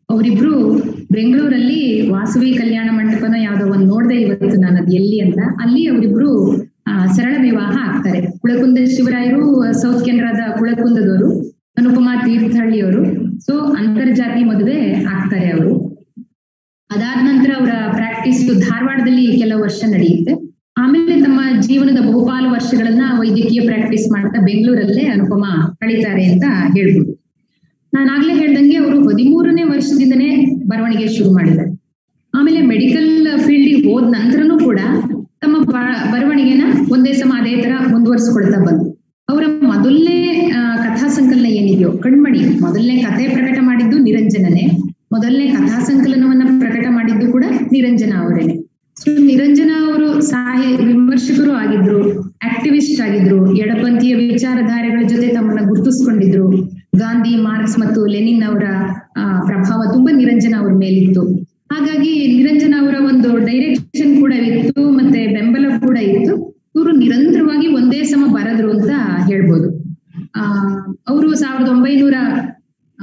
ಅವರಿಬ್ರು ಬೆಂಗಳೂರಲ್ಲಿ ವಾಸವಿ ಕಲ್ಯಾಣ ಮಂಟಪನ ಯಾವ್ದೋ ಒಂದು ನೋಡ್ದೆ ಇವತ್ತು ನಾನು ಅದು ಎಲ್ಲಿ ಅಂತ, ಅಲ್ಲಿ ಅವರಿಬ್ರು ಸರಳ ವಿವಾಹ ಆಗ್ತಾರೆ ಕುಳಕುಂದ ಶಿವರಾಯರು ಸೌತ್ ಕೆನರಾದ ಕುಳಕುಂದದವರು, ಅನುಪಮಾ ತೀರ್ಥಹಳ್ಳಿಯವರು ಸೊ ಅಂತರ್ಜಾತಿ ಮದುವೆ ಆಗ್ತಾರೆ ಅವರು. ಅದಾದ ನಂತರ ಅವರ ಪ್ರಾಕ್ಟೀಸ್ ಧಾರವಾಡದಲ್ಲಿ ಕೆಲವು ವರ್ಷ ನಡೆಯುತ್ತೆ. ಆಮೇಲೆ ತಮ್ಮ ಜೀವನದ ಬಹುಪಾಲು ವರ್ಷಗಳನ್ನ ವೈದ್ಯಕೀಯ ಪ್ರಾಕ್ಟೀಸ್ ಮಾಡ್ತಾ ಬೆಂಗಳೂರಲ್ಲೇ ಅನುಪಮ ಕಳೀತಾರೆ ಅಂತ ಹೇಳ್ಬೋದು. ನಾನಾಗ್ಲೇ ಹೇಳ್ದಂಗೆ ಅವರು ಹದಿಮೂರನೇ ವರ್ಷದಿಂದನೇ ಬರವಣಿಗೆ ಶುರು ಮಾಡಿದ್ದಾರೆ. ಆಮೇಲೆ ಮೆಡಿಕಲ್ ಫೀಲ್ಡಿಗೆ ಹೋದ ನಂತರನೂ ಕೂಡ ತಮ್ಮ ಬರವಣಿಗೆನ ಒಂದೇ ಸಮ ಅದೇ ತರ ಮುಂದುವರಿಸ್ಕೊಳ್ತಾ ಬಂದ್ರು ಅವರ ಮೊದಲನೇ ಕಥಾ ಸಂಕಲನ ಏನಿದೆಯೋ, ಕಣ್ಮಣಿ, ಮೊದಲನೇ ಕಥೆ ಪ್ರಕಟ ಮಾಡಿದ್ದು ನಿರಂಜನನೇ. ಮೊದಲನೇ ಕಥಾ ಸಂಕಲನವನ್ನ ಪ್ರಕಟ ಮಾಡಿದ್ದು ಕೂಡ ನಿರಂಜನ ಅವರೇನೆ. ನಿರಂಜನ ಅವರು ಸಾಹಿ ವಿಮರ್ಶಕರು ಆಗಿದ್ರು ಆಕ್ಟಿವಿಸ್ಟ್ ಆಗಿದ್ರು, ಎಡಪಂಥೀಯ ವಿಚಾರಧಾರೆಗಳ ಜೊತೆ ತಮ್ಮನ್ನ ಗುರುತಿಸ್ಕೊಂಡಿದ್ರು. ಗಾಂಧಿ, ಮಾರ್ಕ್ಸ್ ಮತ್ತು ಲೆನಿನ್ ಅವರ ಪ್ರಭಾವ ತುಂಬಾ ನಿರಂಜನ ಅವ್ರ ಮೇಲಿತ್ತು. ಹಾಗಾಗಿ ನಿರಂಜನ ಅವರ ಒಂದು ಡೈರೆಕ್ಷನ್ ಕೂಡ ಇತ್ತು, ಮತ್ತೆ ಬೆಂಬಲ ಕೂಡ ಇತ್ತು. ಇವರು ನಿರಂತರವಾಗಿ ಒಂದೇ ಸಮ ಬರದ್ರು ಅಂತ ಹೇಳ್ಬೋದು. ಆ, ಅವರು ಸಾವಿರದ ಒಂಬೈನೂರ,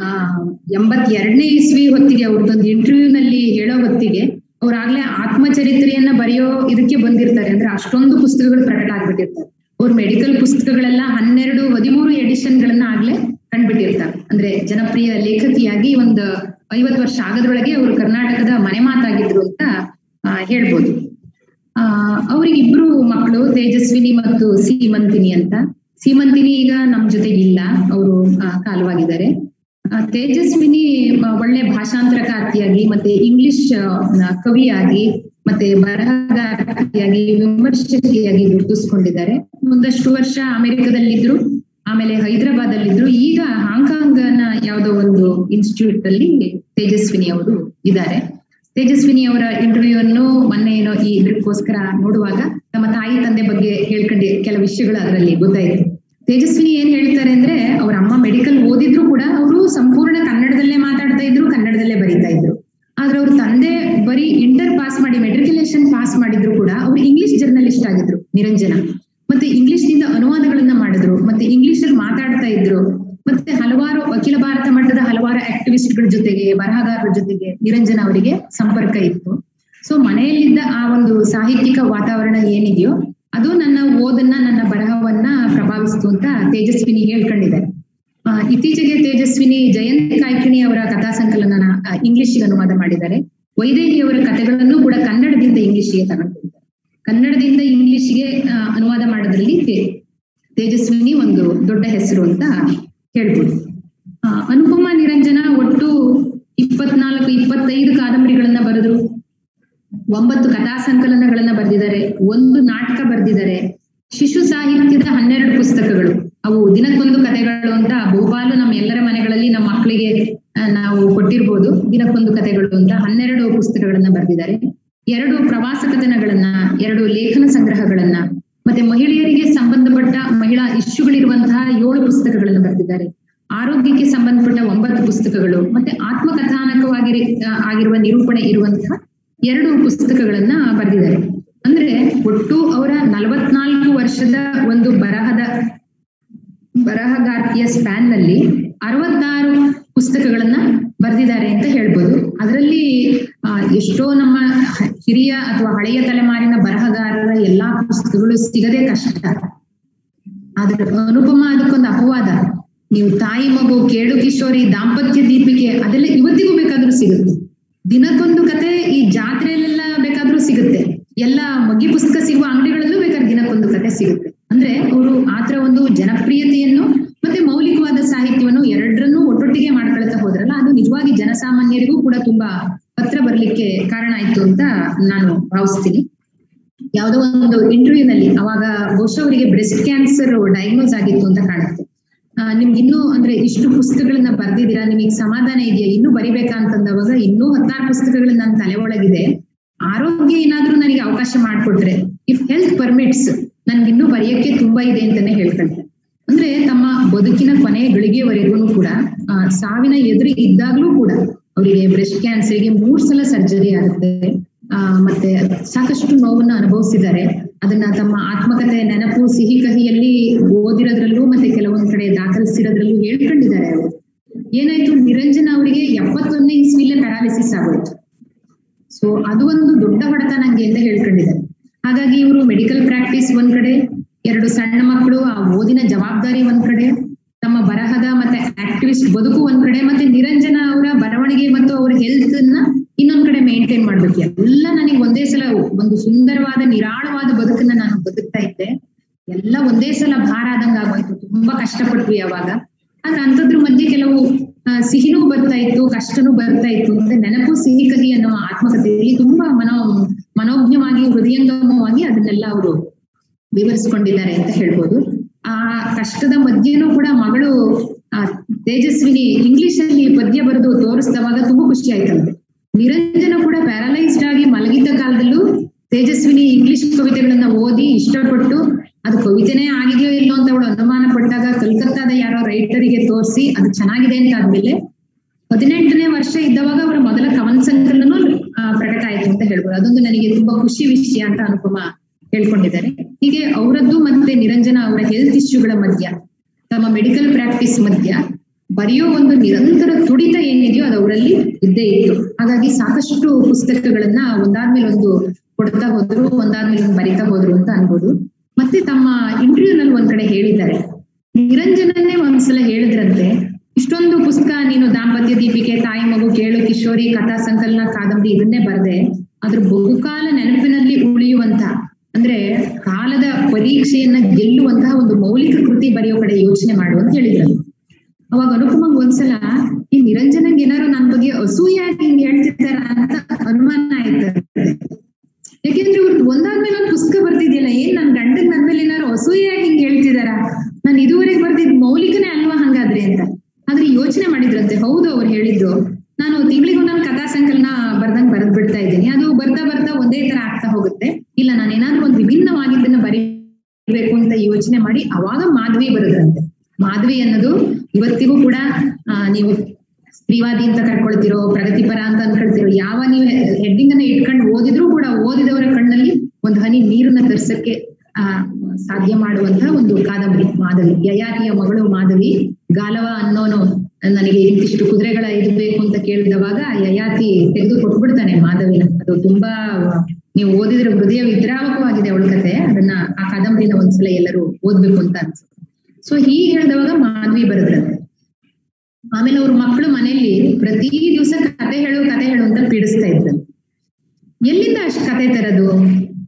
ಆ, ಎಂಬತ್ತೆರಡನೇ ಇಸ್ವಿ ಹೊತ್ತಿಗೆ ಅವ್ರದ್ದೊಂದು ಇಂಟರ್ವ್ಯೂ ನಲ್ಲಿ ಹೇಳೋ ಹೊತ್ತಿಗೆ ಅವ್ರಾಗ್ಲೇ ಆತ್ಮಚರಿತ್ರೆಯನ್ನ ಬರೆಯೋ ಇದಕ್ಕೆ ಬಂದಿರ್ತಾರೆ. ಅಂದ್ರೆ ಅಷ್ಟೊಂದು ಪುಸ್ತಕಗಳು ಪ್ರಕಟ ಆಗ್ಬಿಟ್ಟಿರ್ತಾರೆ. ಅವ್ರ ಮೆಡಿಕಲ್ ಪುಸ್ತಕಗಳೆಲ್ಲ ಹನ್ನೆರಡು, ಹದಿಮೂರು ಎಡಿಷನ್ ಗಳನ್ನ ಆಗ್ಲೇ ಕಂಡ್ಬಿಟ್ಟಿರ್ತಾರೆ. ಅಂದ್ರೆ ಜನಪ್ರಿಯ ಲೇಖಕಿಯಾಗಿ ಒಂದು ಐವತ್ತು ವರ್ಷ ಆಗದ್ರೊಳಗೆ ಅವರು ಕರ್ನಾಟಕದ ಮನೆ ಮಾತಾಗಿದ್ರು ಅಂತ ಹೇಳ್ಬೋದು. ಆ ಅವ್ರಿಗಿಬ್ರು ಮಕ್ಕಳು ತೇಜಸ್ವಿನಿ ಮತ್ತು ಸೀಮಂತಿನಿ ಅಂತ. ಸೀಮಂತಿನಿ ಈಗ ನಮ್ ಜೊತೆ ಇಲ್ಲ ಅವರು ಕಾಲವಾಗಿದ್ದಾರೆ. ತೇಜಸ್ವಿನಿ ಒಳ್ಳೆ ಭಾಷಾಂತರಕಾರ್ತಿಯಾಗಿ ಮತ್ತೆ ಇಂಗ್ಲಿಷ್ ಕವಿಯಾಗಿ ಮತ್ತೆ ಬರಹಗಾರ್ತಿಯಾಗಿ ವಿಮರ್ಶಕಿಯಾಗಿ ಗುರುತಿಸ್ಕೊಂಡಿದ್ದಾರೆ. ಒಂದಷ್ಟು ವರ್ಷ ಅಮೆರಿಕದಲ್ಲಿದ್ರು. ಆಮೇಲೆ ಹೈದರಾಬಾದ್ ಅಲ್ಲಿದ್ರು ಈಗ ಹಾಂಗ್ಕಾಂಗ್ನ ಯಾವ್ದೋ ಒಂದು ಇನ್ಸ್ಟಿಟ್ಯೂಟ್ ಅಲ್ಲಿ ತೇಜಸ್ವಿನಿ ಅವರು ಇದ್ದಾರೆ. ತೇಜಸ್ವಿನಿ ಅವರ ಇಂಟರ್ವ್ಯೂ ಅನ್ನು ಮೊನ್ನೆ ಏನೋ ಈ ಇದ್ರಕ್ಕೋಸ್ಕರ ನೋಡುವಾಗ ತಮ್ಮ ತಾಯಿ ತಂದೆ ಬಗ್ಗೆ ಹೇಳ್ಕೊಂಡಿ ಕೆಲವು ವಿಷಯಗಳು ಅದರಲ್ಲಿ ಗೊತ್ತಾಯ್ತು. ತೇಜಸ್ವಿನಿ ಏನ್ ಹೇಳ್ತಾರೆ ಅಂದ್ರೆ, ಅವ್ರ ಅಮ್ಮ ಮೆಡಿಕಲ್ ಓದಿದ್ರು ಕೂಡ ಅವರು ಸಂಪೂರ್ಣ ಕನ್ನಡದಲ್ಲೇ ಮಾತಾಡ್ತಾ ಇದ್ರು, ಕನ್ನಡದಲ್ಲೇ ಬರೀತಾ ಇದ್ರು. ಆದ್ರೆ ಅವ್ರ ತಂದೆ ಬರೀ ಇಂಟರ್ ಪಾಸ್ ಮಾಡಿ, ಮೆಟ್ರಿಕ್ಯುಲೇಷನ್ ಪಾಸ್ ಮಾಡಿದ್ರು ಕೂಡ ಅವ್ರು ಇಂಗ್ಲಿಷ್ ಜರ್ನಲಿಸ್ಟ್ ಆಗಿದ್ರು, ನಿರಂಜನ. ಮತ್ತೆ ಇಂಗ್ಲಿಷ್ನಿಂದ ಅನುವಾದಗಳನ್ನ ಮಾಡಿದ್ರು, ಮತ್ತೆ ಇಂಗ್ಲಿಷ್ ಅಲ್ಲಿ ಮಾತಾಡ್ತಾ ಇದ್ರು, ಮತ್ತೆ ಹಲವಾರು ಅಖಿಲ ಭಾರತ ಮಟ್ಟದ ಹಲವಾರು ಆಕ್ಟಿವಿಸ್ಟ್ ಆಕ್ಟಿವಿಸ್ಟ್ಗಳ ಜೊತೆಗೆ, ಬರಹಗಾರರ ಜೊತೆಗೆ ನಿರಂಜನ ಅವರಿಗೆ ಸಂಪರ್ಕ ಇತ್ತು. ಸೊ ಮನೆಯಲ್ಲಿದ್ದ ಆ ಒಂದು ಸಾಹಿತ್ಯಿಕ ವಾತಾವರಣ ಏನಿದೆಯೋ, ಅದು ನನ್ನ ಓದನ್ನ, ನನ್ನ ಬರಹವನ್ನ ಪ್ರಭಾವಿಸ್ತು ಅಂತ ತೇಜಸ್ವಿನಿ ಹೇಳ್ಕೊಂಡಿದ್ದಾರೆ ಇತ್ತೀಚೆಗೆ ತೇಜಸ್ವಿನಿ ಜಯಂತ್ ಕಾಯ್ಕಿಣಿ ಅವರ ಕಥಾ ಸಂಕಲನ ಇಂಗ್ಲಿಷ್ಗೆ ಅನುವಾದ ಮಾಡಿದ್ದಾರೆ. ವೈದೇಹಿ ಅವರ ಕಥೆಗಳನ್ನು ಕೂಡ ಕನ್ನಡದಿಂದ ಇಂಗ್ಲಿಷ್ಗೆ ತಗೊಂಡಿದ್ದಾರೆ. ಕನ್ನಡದಿಂದ ಇಂಗ್ಲಿಷ್ಗೆ ಅನುವಾದ ಮಾಡೋದ್ರಲ್ಲಿ ತೇಜಸ್ವಿನಿ ಒಂದು ದೊಡ್ಡ ಹೆಸರು ಅಂತ ಹೇಳ್ಬೋದು. ಅನುಪಮ ನಿರಂಜನ ಒಟ್ಟು ಇಪ್ಪತ್ನಾಲ್ಕು, ಇಪ್ಪತ್ತೈದು ಕಾದಂಬರಿಗಳನ್ನ ಬರೆದ್ರು. ಒಂಬತ್ತು ಕಥಾ ಸಂಕಲನಗಳನ್ನ ಬರೆದಿದ್ದಾರೆ. ಒಂದು ನಾಟಕ ಬರೆದಿದ್ದಾರೆ. ಶಿಶು ಸಾಹಿತ್ಯದ ಹನ್ನೆರಡು ಪುಸ್ತಕಗಳು. ಅವು ದಿನಕ್ಕೊಂದು ಕಥೆಗಳು ಅಂತ ಬಹುಪಾಲು ನಮ್ಮ ಎಲ್ಲರ ಮನೆಗಳಲ್ಲಿ ನಮ್ಮ ಮಕ್ಕಳಿಗೆ ನಾವು ಕೊಟ್ಟಿರ್ಬೋದು. ದಿನಕ್ಕೊಂದು ಕಥೆಗಳು ಅಂತ ಹನ್ನೆರಡು ಪುಸ್ತಕಗಳನ್ನ ಬರೆದಿದ್ದಾರೆ. ಎರಡು ಪ್ರವಾಸ ಕಥನಗಳನ್ನ ಎರಡು ಲೇಖನ ಸಂಗ್ರಹಗಳನ್ನ, ಮತ್ತೆ ಮಹಿಳೆಯರಿಗೆ ಸಂಬಂಧಪಟ್ಟ ಮಹಿಳಾ ಇಶ್ಯೂಗಳಿರುವಂತಹ ಏಳು ಪುಸ್ತಕಗಳನ್ನು ಬರೆದಿದ್ದಾರೆ. ಆರೋಗ್ಯಕ್ಕೆ ಸಂಬಂಧಪಟ್ಟ ಒಂಬತ್ತು ಪುಸ್ತಕಗಳು, ಮತ್ತೆ ಆತ್ಮಕಥಾನಕವಾಗಿ ಆಗಿರುವ ನಿರೂಪಣೆ ಇರುವಂತಹ ಎರಡು ಪುಸ್ತಕಗಳನ್ನ ಬರೆದಿದ್ದಾರೆ. ಅಂದ್ರೆ ಒಟ್ಟು ಅವರ ನಲವತ್ನಾಲ್ಕು ವರ್ಷದ ಒಂದು ಬರಹದ, ಬರಹಗಾರ್ತಿಯ ಸ್ಪ್ಯಾನ್ನಲ್ಲಿ ಅರವತ್ತಾರು ಪುಸ್ತಕಗಳನ್ನ ಬರೆದಿದ್ದಾರೆ ಅಂತ ಹೇಳ್ಬೋದು. ಅದರಲ್ಲಿ ಎಷ್ಟೋ ನಮ್ಮ ಹಿರಿಯ ಅಥವಾ ಹಳೆಯ ತಲೆಮಾರಿನ ಬರಹಗಾರರ ಎಲ್ಲಾ ಪುಸ್ತಕಗಳು ಸಿಗದೆ ಕಷ್ಟ. ಆದ್ರೆ ಅನುಪಮ ಅದಕ್ಕೊಂದು ಅಪವಾದ. ನೀವು ತಾಯಿ ಮಗು ಕೇಳು ಕಿಶೋರಿ ದಾಂಪತ್ಯ ದೀಪಿಕೆ ಅದೆಲ್ಲ ಇವತ್ತಿಗೂ ಬೇಕಾದ್ರೂ ಸಿಗುತ್ತೆ. ದಿನಕ್ಕೊಂದು ಕತೆ ಈ ಜಾತ್ರೆಯಲ್ಲೆಲ್ಲ ಬೇಕಾದ್ರೂ ಸಿಗುತ್ತೆ. ಎಲ್ಲ ಮಗಿ ಪುಸ್ತಕ ಸಿಗುವ ಅಂಗಡಿಗಳಲ್ಲೂ ಬೇಕಾದ್ರೆ ದಿನಕ್ಕೊಂದು ಕತೆ ಸಿಗುತ್ತೆ. ಅಂದ್ರೆ ಅವರು ಆತರ ಒಂದು ಜನಪ್ರಿಯತೆಯನ್ನು ಮತ್ತೆ ಮೌಲಿಕವಾದ ಸಾಹಿತ್ಯವನ್ನು ಎರಡರನ್ನೂ ಒಟ್ಟೊಟ್ಟಿಗೆ ಮಾಡ್ಕೊಳ್ತಾ ಹೋದ್ರಲ್ಲ, ಅದು ನಿಜವಾಗಿ ಜನಸಾಮಾನ್ಯರಿಗೂ ಕೂಡ ತುಂಬಾ ಪತ್ರ ಬರ್ಲಿಕ್ಕೆ ಕಾರಣ ಆಯ್ತು ಅಂತ ನಾನು ಭಾವಿಸ್ತೀನಿ. ಯಾವುದೋ ಒಂದು ಇಂಟರ್ವ್ಯೂ ನಲ್ಲಿ ಅವಾಗ ಬಹುಶಃ ಅವರಿಗೆ ಬ್ರೆಸ್ಟ್ ಕ್ಯಾನ್ಸರ್ ಡಯಾಗ್ನೋಸ್ ಆಗಿತ್ತು ಅಂತ ಕಾಣುತ್ತೆ. ನಿಮ್ಗೆ ಇನ್ನೂ ಅಂದ್ರೆ ಇಷ್ಟು ಪುಸ್ತಕಗಳನ್ನ ಬರ್ದಿದ್ದೀರಾ? ನಿಮಗೆ ಸಮಾಧಾನ ಇದೆಯಾ? ಇನ್ನೂ ಬರಿಬೇಕಾ ಅಂತಂದವಾಗ ಇನ್ನೂ ಹತ್ತಾರು ಪುಸ್ತಕಗಳು ನನ್ನ ತಲೆ ಒಳಗಿದೆ. ಆರೋಗ್ಯ ಏನಾದ್ರೂ ನನಗೆ ಅವಕಾಶ ಮಾಡ್ಕೊಟ್ರೆ ಇಫ್ ಹೆಲ್ತ್ ಪರ್ಮಿಟ್ಸ್ ನನ್ಗೆ ಇನ್ನೂ ಬರೆಯಕ್ಕೆ ತುಂಬಾ ಇದೆ ಅಂತಾನೆ ಹೇಳ್ಕೊಳ್ತಾರೆ ಅಂದ್ರೆ ತಮ್ಮ ಬದುಕಿನ ಕೊನೆ ಗಳಿಗೆವರೆಗೂ ಕೂಡ ಸಾವಿನ ಎದುರು ಇದ್ದಾಗ್ಲೂ ಕೂಡ ಅವರಿಗೆ ಬ್ರೆಸ್ಟ್ ಕ್ಯಾನ್ಸರ್ಗೆ ಮೂರ್ ಸಲ ಸರ್ಜರಿ ಆಗುತ್ತೆ. ಆ, ಮತ್ತೆ ಸಾಕಷ್ಟು ನೋವನ್ನ ಅನುಭವಿಸಿದ್ದಾರೆ. ಅದನ್ನ ತಮ್ಮ ಆತ್ಮಕತೆ ನೆನಪು ಸಿಹಿ ಕಹಿಯಲ್ಲಿ ಓದಿರೋದ್ರಲ್ಲೂ ಮತ್ತೆ ಕೆಲವೊಂದ್ ಕಡೆ ದಾಖಲಿಸಿರೋದ್ರಲ್ಲೂ ಹೇಳ್ಕೊಂಡಿದ್ದಾರೆ ಅವರು. ಏನಾಯ್ತು? ನಿರಂಜನ ಅವರಿಗೆ ಎಪ್ಪತ್ತೊಂದನೇ ಇಸ್ವಿಲೇ ಪ್ಯಾರಾಲಿಸಿಸ್ ಆಗೋಯ್ತು. ಸೊ ಅದು ಒಂದು ದೊಡ್ಡ ಹೊಡೆತ ನಂಗೆ ಅಂತ ಹೇಳ್ಕೊಂಡಿದ್ದಾರೆ. ಹಾಗಾಗಿ ಇವರು ಮೆಡಿಕಲ್ ಪ್ರಾಕ್ಟೀಸ್ ಒಂದ್ ಕಡೆ ಎರಡು ಸಣ್ಣ ಮಕ್ಕಳು ಆ ಓದಿನ ಜವಾಬ್ದಾರಿ ಒಂದ್ ಕಡೆ, ತಮ್ಮ ಬರಹದ ಮತ್ತೆ ಆಕ್ಟಿವಿಸ್ಟ್ ಬದುಕು ಒಂದ್ ಕಡೆ, ಮತ್ತೆ ನಿರಂಜನ ಅವರ ಬರವಣಿಗೆ ಮತ್ತು ಅವರ ಹೆಲ್ತ್ ಅನ್ನ ಇನ್ನೊಂದ್ ಕಡೆ ಮೇಂಟೈನ್ ಮಾಡ್ಬೇಕು. ಎಲ್ಲ ನನಗೆ ಒಂದೇ ಸಲ ಒಂದು ಸುಂದರವಾದ, ನಿರಾಳವಾದ ಬದುಕನ್ನ ನಾನು ಬದುಕ್ತಾ ಇದ್ದೆ. ಎಲ್ಲ ಒಂದೇ ಸಲ ಭಾರ ಆದಂಗ ಆಗೋಯ್ತು. ತುಂಬಾ ಕಷ್ಟಪಟ್ವಿ ಅವಾಗ. ಆದ್ರೆ ಅಂಥದ್ರ ಮಧ್ಯೆ ಕೆಲವು ಸಿಹಿನೂ ಬರ್ತಾ ಇತ್ತು, ಕಷ್ಟನೂ ಬರ್ತಾ ಇತ್ತು. ಅಂದ್ರೆ ನೆನಪು ಸಿಹಿ ಕಹಿ ಅನ್ನೋ ಆತ್ಮಕಥೆಯಲ್ಲಿ ತುಂಬಾ ಮನೋ ಮನೋಜ್ಞವಾಗಿ, ಹೃದಯಂಗಮವಾಗಿ ಅದನ್ನೆಲ್ಲ ಅವರು ವಿವರಿಸ್ಕೊಂಡಿದ್ದಾರೆ ಅಂತ ಹೇಳ್ಬೋದು. ಆ ಕಷ್ಟದ ಮಧ್ಯೆನೂ ಕೂಡ ಮಗಳು, ಆ, ತೇಜಸ್ವಿನಿ ಇಂಗ್ಲಿಷ್ ಅಲ್ಲಿ ಪದ್ಯ ಬರೆದು ತೋರಿಸಿದವಾಗ ತುಂಬಾ ಖುಷಿ ಆಯ್ತಂತೆ. ನಿರಂಜನ ಕೂಡ ಪ್ಯಾರಲೈಸ್ಡ್ ಆಗಿ ಮಲಗಿದ್ದ ಕಾಲದಲ್ಲೂ ತೇಜಸ್ವಿನಿ ಇಂಗ್ಲಿಷ್ ಕವಿತೆಗಳನ್ನ ಓದಿ ಇಷ್ಟಪಟ್ಟು ಅದು ಕವಿತೆನೇ ಆಗಿದೆಯೋ ಇಲ್ಲೋ ಅಂತ ಅವಳು ಅನುಮಾನ ಪಟ್ಟಾಗ ಕಲ್ಕತ್ತಾದ ಯಾರೋ ರೈಟರಿಗೆ ತೋರಿಸಿ ಅದು ಚೆನ್ನಾಗಿದೆ ಅಂತ ಆದ್ಮೇಲೆ ಹದಿನೆಂಟನೇ ವರ್ಷ ಇದ್ದವಾಗ ಅವರ ಮೊದಲ ಕವನ ಸಂಕಲನೂ ಪ್ರಕಟ ಆಯ್ತು ಅಂತ ಹೇಳ್ಬೋದು. ಅದೊಂದು ನನಗೆ ತುಂಬಾ ಖುಷಿ ವಿಷಯ ಅಂತ ಅನುಪಮ ಹೇಳ್ಕೊಂಡಿದ್ದಾರೆ. ಹೀಗೆ ಅವರದ್ದು ಮತ್ತೆ ನಿರಂಜನ ಅವರ ಹೆಲ್ತ್ ಇಶ್ಯೂಗಳ ಮಧ್ಯ, ತಮ್ಮ ಮೆಡಿಕಲ್ ಪ್ರಾಕ್ಟೀಸ್ ಮಧ್ಯ ಬರೆಯೋ ಒಂದು ನಿರಂತರ ತುಡಿತ ಏನಿದೆಯೋ ಅದು ಅವರಲ್ಲಿ ಇದ್ದೇ ಇತ್ತು. ಹಾಗಾಗಿ ಸಾಕಷ್ಟು ಪುಸ್ತಕಗಳನ್ನ ಒಂದಾದ್ಮೇಲೆ ಒಂದು ಕೊಡ್ತಾ ಹೋದ್ರು, ಒಂದಾದ್ಮೇಲೆ ಒಂದು ಬರಿತಾ ಹೋದ್ರು ಅಂತ ಅನ್ಬೋದು. ಮತ್ತೆ ತಮ್ಮ ಇಂಟರ್ವ್ಯೂ ನಲ್ಲಿ ಒಂದ್ ಕಡೆ ಹೇಳಿದ್ದಾರೆ. ನಿರಂಜನನ್ನೇ ಒಂದ್ಸಲ ಹೇಳಿದ್ರಂತೆ, ಇಷ್ಟೊಂದು ಪುಸ್ತಕ ನೀನು ದಾಂಪತ್ಯ ದೀಪಿಕೆ, ತಾಯಿ ಮಗು ಕೇಳು, ಕಿಶೋರಿ, ಕಥಾ, ಸಂಕಲನ, ಕಾದಂಬರಿ ಇದನ್ನೇ ಬರ್ದೆ, ಅದ್ರ ಬಹುಕಾಲ ನೆನಪಿನಲ್ಲಿ ಉಳಿಯುವಂತ ಅಂದ್ರೆ ಕಾಲದ ಪರೀಕ್ಷೆಯನ್ನ ಗೆಲ್ಲುವಂತಹ ಒಂದು ಮೌಲಿಕ ಕೃತಿ ಬರೆಯೋ ಕಡೆ ಯೋಚನೆ ಮಾಡು ಅಂತ ಹೇಳಿದ್ರು. ಅವಾಗ ಅನುಪಮಂಗ್ ಒಂದ್ಸಲ, ಈ ನಿರಂಜನಂಗ್ ಏನಾರು ನನ್ ಬಗ್ಗೆ ಅಸೂಯಾಗಿ ಹಿಂಗ್ ಹೇಳ್ತಿದ್ದಾರ ಅಂತ ಅನುಮಾನ ಆಯ್ತು. ಯಾಕೆಂದ್ರೆ ಇವ್ರ ಒಂದಾದ್ಮೇಲೆ ಒಂದ್ ಪುಸ್ತಕ ಬರ್ತಿದ್ಯಲ್ಲ, ಏನ್ ನನ್ ಗಂಡನ್ ನನ್ ಮೇಲೆ ಏನಾರು ಅಸೂಯಾಗಿ ಹಿಂಗ್ ಹೇಳ್ತಿದಾರ ನಾನು ಇದುವರೆಗೆ ಬರ್ದಿದ್ ಮೌಲಿಕನೇ ಅಲ್ವಾ ಹಂಗಾದ್ರೆ? ಅಂತ. ಆದ್ರೆ ಯೋಚನೆ ಮಾಡಿದ್ರಂತೆ. ಹೌದು ಅವ್ರು ಹೇಳಿದ್ದು. ನಾನು ತಿಂಗಳಿಗೆ ಒಂದೊಂದು ಕಥಾ ಸಂಕಲನ ಬರ್ದಂಗ್ ಬರೆದ್ ಬಿಡ್ತಾ ಇದ್ದೀನಿ. ಅದು ಬರ್ತಾ ಬರ್ತಾ ಒಂದೇ ತರ ಆಗ್ತಾ ಹೋಗುತ್ತೆ. ಇಲ್ಲ, ನಾನು ಏನಾದ್ರೂ ಒಂದು ವಿಭಿನ್ನವಾಗಿದ್ದನ್ನ ಬರೀಬೇಕು ಅಂತ ಯೋಚನೆ ಮಾಡಿ ಅವಾಗ ಮಾಧವಿ ಬರುತ್ತಂತೆ ಮಾಧವಿ ಅನ್ನೋದು ಇವತ್ತಿಗೂ ಕೂಡ ನೀವು ಸ್ತ್ರೀವಾದಿ ಅಂತ ಕರ್ಕೊಳ್ತಿರೋ, ಪ್ರಗತಿಪರ ಅಂತ ಅನ್ಕೊಳ್ತಿರೋ, ಯಾವ ನೀವು ಹೆಡ್ಡಿಂಗ್ ಅನ್ನ ಇಟ್ಕೊಂಡು ಓದಿದ್ರು ಕೂಡ ಓದಿದವರ ಕಣ್ಣಲ್ಲಿ ಒಂದು ಹನಿ ನೀರನ್ನ ತರ್ಸಕ್ಕೆ, ಆ, ಸಾಧ್ಯ ಮಾಡುವಂತಹ ಒಂದು ಕಾದಂಬರಿ ಮಾಧವಿ. ಯಯಾತಿಯ ಮಗಳು ಮಾಧವಿ, ಗಾಲವ ಅನ್ನೋನು. ನನಗೆ ಇಂತಿಷ್ಟು ಕುದುರೆಗಳ ಇದು ಬೇಕು ಅಂತ ಕೇಳಿದವಾಗ ಯಯಾತಿ ತೆಗೆದು ಕೊಟ್ಬಿಡ್ತಾನೆ ಮಾಧವಿನ ಅದು ತುಂಬಾ, ನೀವು ಓದಿದ್ರೆ ಹೃದಯ ವಿದ್ರಾವಕವಾಗಿದೆ ಅವಳ ಕತೆ. ಅದನ್ನ ಆ ಕಾದಂಬರಿನ ಒಂದ್ಸಲ ಎಲ್ಲರೂ ಓದ್ಬೇಕು ಅಂತ ಅನ್ಸುತ್ತೆ. ಸೊ ಹೀಗೆ ಹೇಳಿದವಾಗ ಮಾಧವಿ ಬರೆದ್ರಂತೆ ಆಮೇಲೆ ಅವ್ರ ಮಕ್ಕಳು ಮನೆಯಲ್ಲಿ ಪ್ರತಿ ದಿವಸ ಕತೆ ಹೇಳು ಕತೆ ಹೇಳು ಅಂತ ಪೀಡಿಸ್ತಾ ಇದ್ರು. ಎಲ್ಲಿಂದ ಅಷ್ಟು ಕತೆ ತರದು?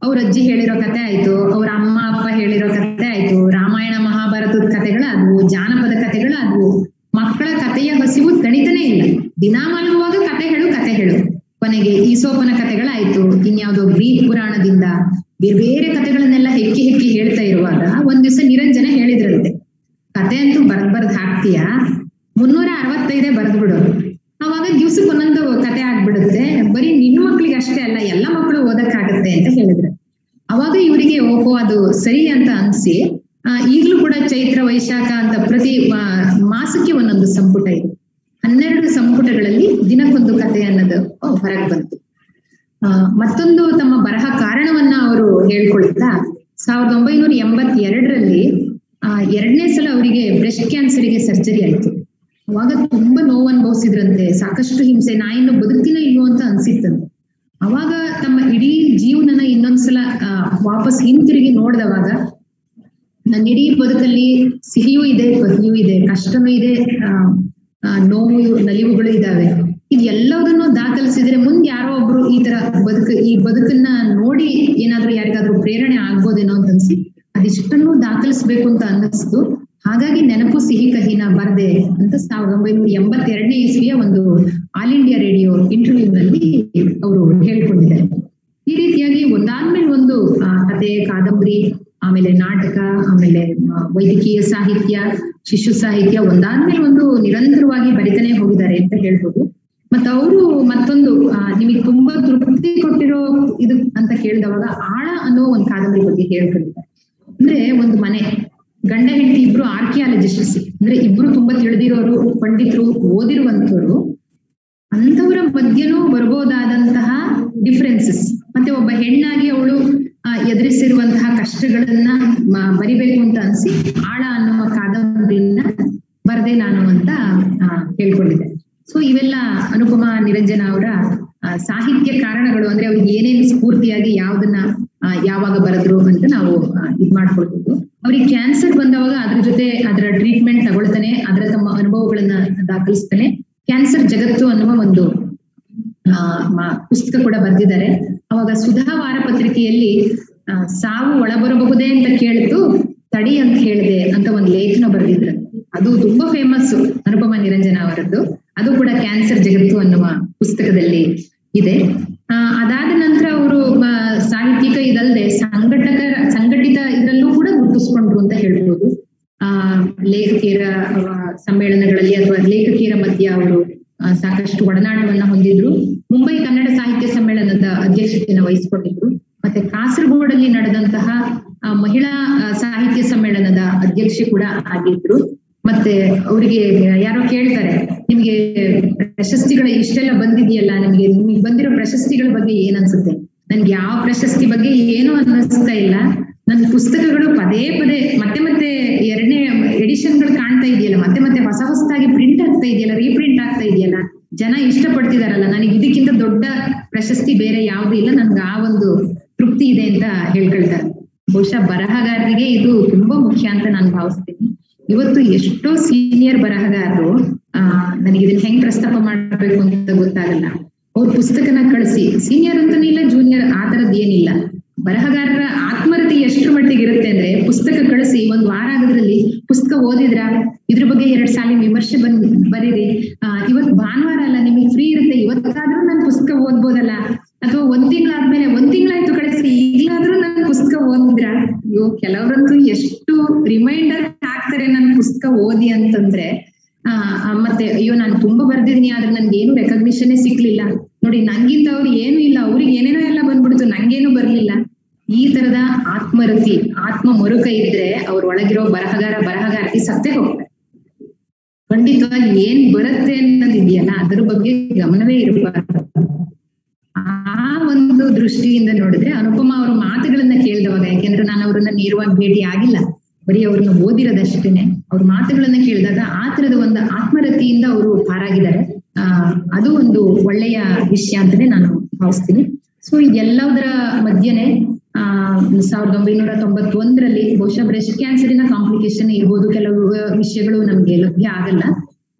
ಅವ್ರ ಅಜ್ಜಿ ಹೇಳಿರೋ ಕತೆ ಆಯ್ತು, ಅವ್ರ ಅಮ್ಮ, ಅಪ್ಪ ಹೇಳಿರೋ ಕತೆ ಆಯ್ತು, ರಾಮಾಯಣ, ಮಹಾಭಾರತದ ಕತೆಗಳು ಅದು ಜಾನಪದ ಕಥೆಗಳು ಅದು ಮಕ್ಕಳ ಕಥೆಯ ಹಸಿವು ತಣಿತನೇ ಇಲ್ಲ. ದಿನಾ ಮಲಗುವಾಗ ಕತೆ ಹೇಳು ಕತೆ ಹೇಳು. ಕೊನೆಗೆ ಈಸೋಪನ ಕಥೆಗಳಾಯ್ತು. ಇನ್ಯಾವುದೋ ಗ್ರೀಕ್ ಪುರಾಣದಿಂದ ಬೇರೆ ಬೇರೆ ಕಥೆಗಳನ್ನೆಲ್ಲ ಹೆಕ್ಕಿ ಹೆಕ್ಕಿ ಹೇಳ್ತಾ ಇರುವಾಗ ಒಂದ್ ದಿವಸ ನಿರಂಜನ ಹೇಳಿದ್ರಂತೆ. ಕತೆ ಅಂತೂ ಬರ್ದ್ ಬರ್ದ್ ಹಾಕ್ತೀಯಾ? ಮುನ್ನೂರ ಅರವತ್ತೈದೇ ಬರ್ದ್ ಬಿಡು. ಅವಾಗ ದಿವ್ಸಕ್ಕೆ ಒಂದೊಂದು ಕತೆ ಆಗ್ಬಿಡುತ್ತೆ. ಬರೀ ನಿನ್ ಮಕ್ಳಿಗೆ ಅಷ್ಟೇ ಅಲ್ಲ, ಎಲ್ಲ ಮಕ್ಕಳು ಓದಕ್ಕಾಗತ್ತೆ ಅಂತ ಹೇಳಿದ್ರು. ಅವಾಗ ಇವರಿಗೆ, ಓಹೋ, ಅದು ಸರಿ ಅಂತ ಅನ್ಸಿ ಈಗ್ಲೂ ಕೂಡ ಚೈತ್ರ ವೈಶಾಖ ಅಂತ ಪ್ರತಿ ಮಾಸಕ್ಕೆ ಒಂದೊಂದು ಸಂಪುಟ ಇದೆ. ಹನ್ನೆರಡು ಸಂಪುಟಗಳಲ್ಲಿ ದಿನಕ್ಕೊಂದು ಕಥೆ ಅನ್ನೋದು ಹೊರಗೆ ಬಂತು. ಆ, ಮತ್ತೊಂದು ತಮ್ಮ ಬರಹ ಕಾರಣವನ್ನ ಅವರು ಹೇಳ್ಕೊಳ್ತಾ ಸಾವಿರದ ಒಂಬೈನೂರ ಎಂಬತ್ತೆರಡರಲ್ಲಿ ಆ ಎರಡನೇ ಸಲ ಅವರಿಗೆ ಬ್ರೆಸ್ಟ್ ಕ್ಯಾನ್ಸರ್ಗೆ ಸರ್ಜರಿ ಆಯ್ತು. ಅವಾಗ ತುಂಬಾ ನೋವು ಅನುಭವಿಸಿದ್ರಂತೆ ಸಾಕಷ್ಟು ಹಿಂಸೆ ನಾ ಇನ್ನು ಬದುಕಿನ ಇಲ್ವೋ ಅಂತ ಅನ್ಸಿತ್ತಂತೆ ಅವಾಗ ತಮ್ಮ ಇಡೀ ಜೀವನನ ಇನ್ನೊಂದ್ಸಲ ವಾಪಸ್ ಹಿಂತಿರುಗಿ ನೋಡಿದವಾಗ ನನ್ನ ಇಡೀ ಬದುಕಲ್ಲಿ ಸಿಹಿಯೂ ಇದೆ ಕಹಿಯೂ ಇದೆ ಕಷ್ಟನೂ ಇದೆ ನೋವು, ನಲಿವುಗಳು ಇದಾವೆ ಇದು ಎಲ್ಲದನ್ನು ದಾಖಲಿಸಿದ್ರೆ ಮುಂದೆ ಯಾರೋ ಒಬ್ರು ಈ ತರ ಬದುಕು, ಈ ಬದುಕನ್ನ ನೋಡಿ ಏನಾದ್ರೂ ಯಾರಿಗಾದ್ರೂ ಪ್ರೇರಣೆ ಆಗ್ಬೋದೇನೋ ಅಂತ ಅನ್ಸಿ ಅದಿಷ್ಟನ್ನು ದಾಖಲಿಸ್ಬೇಕು ಅಂತ ಅನ್ನಿಸ್ತು. ಹಾಗಾಗಿ ನೆನಪು ಸಿಹಿ ಕಹಿನ ಬರ್ದೆ ಅಂತ ಸಾವಿರದ ಒಂಬೈನೂರ ಎಂಬತ್ತೆರಡನೇ ಇಸ್ವಿಯ ಒಂದು ಆಲ್ ಇಂಡಿಯಾ ರೇಡಿಯೋ ಇಂಟರ್ವ್ಯೂ ನಲ್ಲಿ ಅವರು ಹೇಳ್ಕೊಂಡಿದ್ದಾರೆ. ಈ ರೀತಿಯಾಗಿ ಒಂದಾದ್ಮೇಲೆ ಒಂದು ಕಥೆ ಕಾದಂಬರಿ ಆಮೇಲೆ ನಾಟಕ, ಆಮೇಲೆ ವೈದ್ಯಕೀಯ ಸಾಹಿತ್ಯ, ಶಿಶು ಸಾಹಿತ್ಯ ಒಂದಾದ್ಮೇಲೆ ಒಂದು ನಿರಂತರವಾಗಿ ಬರಿತಾನೆ ಹೋಗಿದ್ದಾರೆ ಅಂತ ಹೇಳ್ಬೋದು. ಮತ್ತೆ ಅವರು ಮತ್ತೊಂದು ನಿಮಗೆ ತುಂಬಾ ತೃಪ್ತಿ ಕೊಟ್ಟಿರೋ ಇದು ಅಂತ ಕೇಳಿದವಾಗ ಆಳ ಅನ್ನೋ ಒಂದು ಕಾದಂಬರಿ ಬಗ್ಗೆ ಹೇಳ್ಕೊಂಡಿದ್ದಾರೆ ಅಂದ್ರೆ ಒಂದು ಮನೆ, ಗಂಡ ಹೆಂಡತಿ ಇಬ್ರು ಆರ್ಕಿಯಾಲಜಿಸ್ಟ್ ಅಂದ್ರೆ ಇಬ್ರು ತುಂಬಾ ತಿಳಿದಿರೋರು, ಪಂಡಿತರು ಓದಿರುವಂತವ್ರು ಅಂತವರ ಮಧ್ಯನೂ ಬರ್ಬೋದಾದಂತಹ ಡಿಫ್ರೆನ್ಸಸ್ ಮತ್ತೆ ಒಬ್ಬ ಹೆಣ್ಣಾಗಿ ಅವಳು ಎದುರಿಸಿರುವಂತಹ ಕಷ್ಟಗಳನ್ನ ಬರಿಬೇಕು ಅಂತ ಅನ್ಸಿ ಆಳ ಅನ್ನುವ ಕಾದಂಬರಿಯನ್ನ ಬರದೆ ನಾನು ಅಂತ ಹೇಳ್ಕೊಂಡಿದ್ದೆ. ಸೊ ಇವೆಲ್ಲ ಅನುಪಮ ನಿರಂಜನ ಅವರ ಸಾಹಿತ್ಯ ಕಾರಣಗಳು ಅಂದ್ರೆ ಅವ್ರಿಗೆ ಏನೇನು ಸ್ಫೂರ್ತಿಯಾಗಿ ಯಾವ್ದನ್ನ ಯಾವಾಗ ಬರೆದ್ರು ಅಂತ ನಾವು ಇದ್ ಮಾಡ್ಕೊಳ್ಬೋದು ಅವ್ರಿಗೆ ಕ್ಯಾನ್ಸರ್ ಬಂದವಾಗ ಅದ್ರ ಜೊತೆ ಅದರ ಟ್ರೀಟ್ಮೆಂಟ್ ತಗೊಳ್ತಾನೆ ಅದರ ತಮ್ಮ ಅನುಭವಗಳನ್ನ ದಾಖಲಿಸ್ತಾನೆ. ಕ್ಯಾನ್ಸರ್ ಜಗತ್ತು ಅನ್ನುವ ಒಂದು ಪುಸ್ತಕ ಕೂಡ ಬರೆದಿದ್ದಾರೆ. ಅವಾಗ ಸುಧಾ ವಾರಪತ್ರಿಕೆಯಲ್ಲಿ ಸಾವು ಒಳಬರಬಹುದೇ ಅಂತ ಕೇಳಿತು, ತಡಿ ಅಂತ ಹೇಳಿದೆ ಅಂತ ಒಂದು ಲೇಖನ ಬರೆದಿದ್ರು. ಅದು ತುಂಬಾ ಫೇಮಸ್ ಅನುಪಮ ನಿರಂಜನ ಅವರದ್ದು. ಅದು ಕೂಡ ಕ್ಯಾನ್ಸರ್ ಜಗತ್ತು ಅನ್ನುವ ಪುಸ್ತಕದಲ್ಲಿ ಇದೆ. ಅದಾದ ನಂತರ ಅವರು ಸಾಹಿತ್ಯಿಕ ಇದಲ್ಲದೆ ಸಂಘಟಕ ಸಂಘಟಿತ ಇದರಲ್ಲೂ ಕೂಡ ಗುರುತಿಸ್ಕೊಂಡ್ರು ಅಂತ ಹೇಳ್ಬೋದು ಆ ಲೇಖಕಿಯರ ಅವ, ಸಮ್ಮೇಳನಗಳಲ್ಲಿ ಅಥವಾ ಲೇಖಕಿಯರ ಮಧ್ಯೆ ಅವರು ಆ, ಸಾಕಷ್ಟು ಒಡನಾಟವನ್ನ ಹೊಂದಿದ್ರು ಮುಂಬೈ ಕನ್ನಡ ಸಾಹಿತ್ಯ ಸಮ್ಮೇಳನದ ಅಧ್ಯಕ್ಷತೆಯನ್ನು ವಹಿಸಿಕೊಂಡಿದ್ರು ಮತ್ತೆ ಕಾಸರಗೋಡಲ್ಲಿ ನಡೆದಂತಹ ಆ, ಮಹಿಳಾ ಆ, ಸಾಹಿತ್ಯ ಸಮ್ಮೇಳನದ ಅಧ್ಯಕ್ಷೆ ಕೂಡ ಆಗಿದ್ರು ಮತ್ತೆ ಅವರಿಗೆ ಯಾರೋ ಕೇಳ್ತಾರೆ ನಿಮ್ಗೆ ಪ್ರಶಸ್ತಿಗಳು ಇಷ್ಟೆಲ್ಲ ಬಂದಿದೆಯಲ್ಲ ನಿಮ್ಗೆ ನಿಮ್ಗೆ ಬಂದಿರೋ ಪ್ರಶಸ್ತಿಗಳ ಬಗ್ಗೆ ಏನ್ ಅನ್ಸುತ್ತೆ ನನ್ಗೆ ಯಾವ ಪ್ರಶಸ್ತಿ ಬಗ್ಗೆ ಏನು ಅನ್ನಿಸ್ತಾ ಇಲ್ಲ ನನ್ನ ಪುಸ್ತಕಗಳು ಪದೇ ಪದೇ ಮತ್ತೆ ಮತ್ತೆ ಎರಡನೇ ಎಡಿಷನ್ಗಳು ಕಾಣ್ತಾ ಇದೆಯಲ್ಲ ಮತ್ತೆ ಮತ್ತೆ ಹೊಸ ಹೊಸದಾಗಿ ಆಗ್ತಾ ಇದೆಯಲ್ಲ ರೀಪ್ರಿಂಟ್ ಆಗ್ತಾ ಇದೆಯಲ್ಲ ಜನ ಇಷ್ಟಪಡ್ತಿದಾರಲ್ಲ, ನನಗೆ ಇದಕ್ಕಿಂತ ದೊಡ್ಡ ಪ್ರಶಸ್ತಿ ಬೇರೆ ಯಾವ್ದು ಇಲ್ಲ, ನನ್ಗೆ ಆ ಒಂದು ತೃಪ್ತಿ ಇದೆ ಅಂತ ಹೇಳ್ಕೊಳ್ತಾರೆ. ಬಹುಶಃ ಬರಹಗಾರರಿಗೆ ಇದು ತುಂಬಾ ಮುಖ್ಯ ಅಂತ ನಾನು ಭಾವಿಸ್ತೀನಿ. ಇವತ್ತು ಎಷ್ಟೋ ಸೀನಿಯರ್ ಬರಹಗಾರರು, ಆ, ನನಗೆ ಇದನ್ನ ಹೆಂಗ್ ಪ್ರಸ್ತಾಪ ಮಾಡ್ಬೇಕು ಅಂತ ಗೊತ್ತಾಗಲ್ಲ. ಅವ್ರ ಪುಸ್ತಕನ ಕಳಿಸಿ. ಸೀನಿಯರ್ ಅಂತ ಇಲ್ಲ ಜೂನಿಯರ್ ಆ ತರದ್ ಏನಿಲ್ಲ. ಬರಹಗಾರರ ಆತ್ಮರತಿ ಎಷ್ಟು ಮಟ್ಟಿಗೆ ಇರುತ್ತೆ ಅಂದ್ರೆ, ಪುಸ್ತಕ ಕಳಿಸಿ, ಒಂದ್ ವಾರ ಆಗೋದ್ರಲ್ಲಿ ಪುಸ್ತಕ ಓದಿದ್ರ? ಇದ್ರ ಬಗ್ಗೆ ಎರಡ್ ಸಾಲಿ ವಿಮರ್ಶೆ ಬಂದ್ ಬರೀರಿ ಇವತ್ ಭಾನುವಾರ ಅಲ್ಲ, ನಿಮಗೆ ಫ್ರೀ ಇರುತ್ತೆ. ಇವತ್ತಾದ್ರೂ ನಾನು ಪುಸ್ತಕ ಓದ್ಬೋದಲ್ಲ? ಅಥವಾ ಒಂದ್ ತಿಂಗಳಾದ್ಮೇಲೆ ಒಂದ್ ತಿಂಗಳಾಯ್ತು ಕಳಿಸಿ ಈಗ್ಲಾದ್ರೂ ನನ್ ಪುಸ್ತಕ ಓದಿದ್ರ ಅಯ್ಯೋ, ಕೆಲವರಂತೂ ಎಷ್ಟು ರಿಮೈಂಡರ್ ಹಾಕ್ತಾರೆ ನನ್ ಪುಸ್ತಕ ಓದಿ ಅಂತಂದ್ರೆ. ಆ ಮತ್ತೆ ಅಯ್ಯೋ, ನಾನು ತುಂಬಾ ಬರ್ದಿದೀನಿ ಆದ್ರೆ ನನ್ಗೆ ಏನು ರೆಕಗ್ನಿಷನ್ ಸಿಕ್ಲಿಲ್ಲ ನೋಡಿ, ನಂಗಿಂತ ಅವ್ರು ಏನು ಇಲ್ಲ. ಅವ್ರಿಗೆ ಏನೇನೋ ಎಲ್ಲ ಬಂದ್ಬಿಡ್ತು. ನಂಗೇನು ಬರ್ಲಿಲ್ಲ. ಈ ತರದ ಆತ್ಮರತಿ, ಆತ್ಮ ಮರುಕ ಇದ್ರೆ ಅವ್ರ ಒಳಗಿರೋ ಬರಹಗಾರ, ಬರಹಗಾರತಿ ಸತ್ತೇ ಹೋಗ್ತಾರೆ. ಖಂಡಿತವಾಗಿ ಏನ್ ಬರುತ್ತೆ ಅನ್ನೋದಿದೆಯಲ್ಲ ಅದ್ರ ಬಗ್ಗೆ ಗಮನವೇ ಇರಬಾರ್ದು. ಆ ಒಂದು ದೃಷ್ಟಿಯಿಂದ ನೋಡಿದ್ರೆ ಅನುಪಮ ಅವರ ಮಾತುಗಳನ್ನ ಕೇಳಿದವಾಗ, ಯಾಕೆಂದ್ರೆ ನಾನು ಅವ್ರನ್ನ ನೇರವಾಗಿ ಭೇಟಿ ಆಗಿಲ್ಲ, ಬರೀ ಅವ್ರನ್ನ ಓದಿರೋದಷ್ಟೇನೆ, ಅವ್ರ ಮಾತುಗಳನ್ನ ಕೇಳಿದಾಗ ಆ ತರದ ಒಂದು ಆತ್ಮರತಿಯಿಂದ ಅವರು ಪಾರಾಗಿದ್ದಾರೆ. ಆ, ಅದು ಒಂದು ಒಳ್ಳೆಯ ವಿಷಯ ಅಂತಾನೆ ನಾನು ಭಾವಿಸ್ತೀನಿ. ಸೊ ಎಲ್ಲದರ ಮಧ್ಯೆನೆ ಸಾವಿರದ ಒಂಬೈನೂರ ತೊಂಬತ್ತೊಂದರಲ್ಲಿ ಬಹುಶಃ ಬ್ರೆಸ್ಟ್ ಕ್ಯಾನ್ಸರಿನ ಕಾಂಪ್ಲಿಕೇಶನ್ ಇರ್ಬೋದು. ಕೆಲವು ವಿಷಯಗಳು ನಮ್ಗೆ ಲಭ್ಯ ಆಗಲ್ಲ.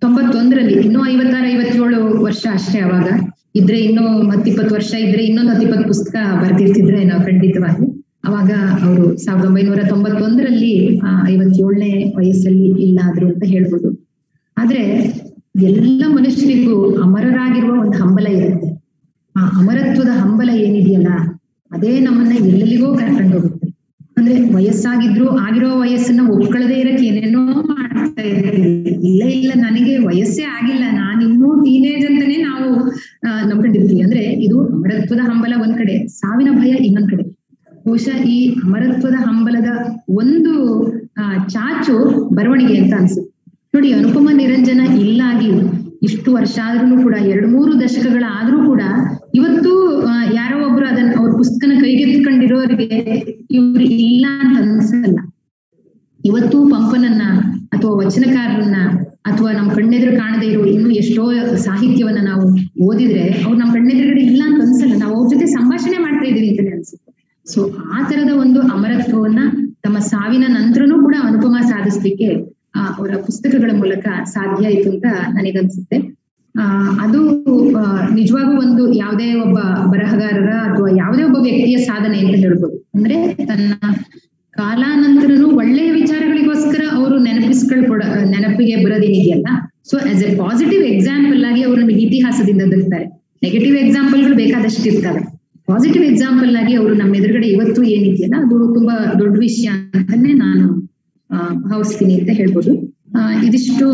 ತೊಂಬತ್ತೊಂದರಲ್ಲಿ ಇನ್ನೂ ಐವತ್ತಾರು, ಐವತ್ತೇಳು ವರ್ಷ ಅಷ್ಟೇ ಅವಾಗ. ಇದ್ರೆ ಇನ್ನೂ ಹತ್ತಿಪ್ಪತ್ತು ವರ್ಷ ಇದ್ರೆ ಇನ್ನೊಂದು ಹತ್ತಿಪ್ಪತ್ತು ಪುಸ್ತಕ ಬರ್ದಿರ್ತಿದ್ರೆ ನಾವು ಖಂಡಿತವಾಗಿ. ಅವಾಗ ಅವರು ಸಾವಿರದ ಒಂಬೈನೂರ ತೊಂಬತ್ತೊಂದರಲ್ಲಿ ಐವತ್ತೇಳನೇ ವಯಸ್ಸಲ್ಲಿ ಇಲ್ಲ ಆದ್ರು ಅಂತ ಹೇಳ್ಬೋದು. ಆದ್ರೆ ಎಲ್ಲ ಮನುಷ್ಯರಿಗೂ ಅಮರರಾಗಿರುವ ಒಂದು ಹಂಬಲ ಇರುತ್ತೆ. ಆ ಅಮರತ್ವದ ಹಂಬಲ ಏನಿದೆಯಲ್ಲ ಅದೇ ನಮ್ಮನ್ನ ಎಲ್ಲೆಲ್ಲಿಗೋ ಕರ್ಕೊಂಡು ಹೋಗುತ್ತೆ. ಅಂದ್ರೆ ವಯಸ್ಸಾಗಿದ್ರು ಆಗಿರೋ ವಯಸ್ಸನ್ನ ಒಪ್ಕೊಳ್ಳದೇ ಇರಕ್ಕೆ ಏನೇನೋ ಮಾಡ್ತಾ ಇಲ್ಲ ಇಲ್ಲ, ನನಗೆ ವಯಸ್ಸೇ ಆಗಿಲ್ಲ. ನಾನು ಇನ್ನೂ ಟೀನೇಜ್ ಅಂತಾನೆ ನಾವು ನಂಬ್ಕೊಂಡಿರ್ತೀವಿ. ಅಂದ್ರೆ ಇದು ಅಮರತ್ವದ ಹಂಬಲ ಒಂದ್ ಕಡೆ, ಸಾವಿನ ಭಯ ಇನ್ನೊಂದ್ ಕಡೆ. ಬಹುಶಃ ಈ ಅಮರತ್ವದ ಹಂಬಲದ ಒಂದು ಚಾಚು ಬರವಣಿಗೆ ಅಂತ ಅನ್ಸುತ್ತೆ. ನೋಡಿ, ಅನುಪಮ ನಿರಂಜನ ಇಲ್ಲಾಗಿ ಇಷ್ಟು ವರ್ಷ ಆದ್ರೂ ಕೂಡ, ಎರಡು ಮೂರು ದಶಕಗಳಾದ್ರೂ ಕೂಡ ಇವತ್ತು ಯಾರೋ ಒಬ್ರು ಅದನ್ನ ಅವ್ರ ಪುಸ್ತಕನ ಕೈಗೆತ್ಕೊಂಡಿರೋರಿಗೆ ಇವ್ರು ಇಲ್ಲ ಅಂತ ಅನ್ಸಲ್ಲ. ಇವತ್ತು ಪಂಪನನ್ನ ಅಥವಾ ವಚನಕಾರರನ್ನ ಅಥವಾ ನಮ್ ಕಣ್ಣೆದುರು ಕಾಣದೇ ಇರೋ ಇನ್ನು ಎಷ್ಟೋ ಸಾಹಿತ್ಯವನ್ನ ನಾವು ಓದಿದ್ರೆ ಅವ್ರು ನಮ್ ಕಣ್ಣೆದುರುಗಡೆ ಇಲ್ಲ ಅಂತ ಅನ್ಸಲ್ಲ. ನಾವು ಅವ್ರ ಜೊತೆ ಸಂಭಾಷಣೆ ಮಾಡ್ತಾ ಇದೀವಿ ಅಂತಾನೆ ಅನ್ಸುತ್ತೆ. ಸೊ ಆ ತರದ ಒಂದು ಅಮರತ್ವವನ್ನ ತಮ್ಮ ಸಾವಿನ ನಂತರನೂ ಕೂಡ ಅನುಪಮ ಸಾಧಿಸ್ಲಿಕ್ಕೆ ಅವರ ಪುಸ್ತಕಗಳ ಮೂಲಕ ಸಾಧ್ಯ ಆಯ್ತು ಅಂತ ನನಗನ್ಸುತ್ತೆ. ಅದು ನಿಜವಾಗೂ ಒಂದು ಯಾವುದೇ ಒಬ್ಬ ಬರಹಗಾರರ ಅಥವಾ ಯಾವುದೇ ಒಬ್ಬ ವ್ಯಕ್ತಿಯ ಸಾಧನೆ ಅಂತ ಹೇಳ್ಬೋದು. ಅಂದ್ರೆ ತನ್ನ ಕಾಲಾನಂತರನು ಒಳ್ಳೆಯ ವಿಚಾರಗಳಿಗೋಸ್ಕರ ಅವರು ನೆನಪಿಸ್ಕೊಳ್ಕೊಡ, ನೆನಪಿಗೆ ಬರೋದೇನಿದೆಯಲ್ಲ so as a positive example ಆಗಿ ಅವರು ನಮಗೆ ಇತಿಹಾಸದಿಂದ ಬರ್ತಾರೆ ನೆಗೆಟಿವ್ ಎಕ್ಸಾಂಪಲ್ಗಳು ಬೇಕಾದಷ್ಟು ಇರ್ತವೆ. ಪಾಸಿಟಿವ್ ಎಕ್ಸಾಂಪಲ್ ಆಗಿ ಅವರು ನಮ್ಮ ಎದುರುಗಡೆ ಇವತ್ತು ಏನಿದೆಯಲ್ಲ, ಅದು ತುಂಬಾ ದೊಡ್ಡ ವಿಷಯ ಅಂತಾನೆ ನಾನು ಭಾವಿಸ್ತೀನಿ ಅಂತ ಹೇಳ್ಬೋದು. ಇದಿಷ್ಟು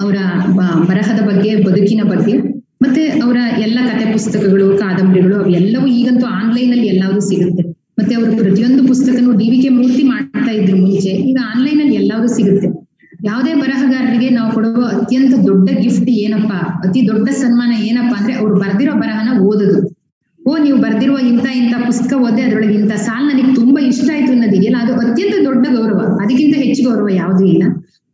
ಅವರ ಬರಹದ ಬಗ್ಗೆ, ಬದುಕಿನ ಬಗ್ಗೆ, ಮತ್ತೆ ಅವರ ಎಲ್ಲ ಕತೆ ಪುಸ್ತಕಗಳು, ಕಾದಂಬರಿಗಳು ಅವೆಲ್ಲವೂ ಈಗಂತೂ ಆನ್ಲೈನ್ ಅಲ್ಲಿ ಎಲ್ಲವೂ ಸಿಗುತ್ತೆ. ಮತ್ತೆ ಅವರು ಪ್ರತಿಯೊಂದು ಪುಸ್ತಕನು ಡಿ ವಿ ಕೆ ಮೂರ್ತಿ ಮಾಡ್ತಾ ಇದ್ರು ಮುಂಚೆ, ಈಗ ಆನ್ಲೈನ್ ಅಲ್ಲಿ ಎಲ್ಲವೂ ಸಿಗುತ್ತೆ. ಯಾವುದೇ ಬರಹಗಾರರಿಗೆ ನಾವು ಕೊಡುವ ಅತ್ಯಂತ ದೊಡ್ಡ ಗಿಫ್ಟ್ ಏನಪ್ಪಾ, ಅತಿ ದೊಡ್ಡ ಸನ್ಮಾನ ಏನಪ್ಪಾ ಅಂದ್ರೆ ಅವ್ರು ಬರ್ದಿರೋ ಬರಹನ ಓದೋದು. ಓ, ನೀವು ಬರ್ದಿರುವ ಇಂಥ ಇಂಥ ಪುಸ್ತಕ ಓದೆ, ಅದ್ರೊಳಗೆ ಇಂತ ಸಾಲ್ ನನಗೆ ತುಂಬಾ ಇಷ್ಟ ಆಯ್ತು ಅನ್ನೋದಿದೆಯಲ್ಲ, ಅದು ಅತ್ಯಂತ ದೊಡ್ಡ ಗೌರವ. ಅದಕ್ಕಿಂತ ಹೆಚ್ಚು ಗೌರವ ಯಾವುದೂ ಇಲ್ಲ.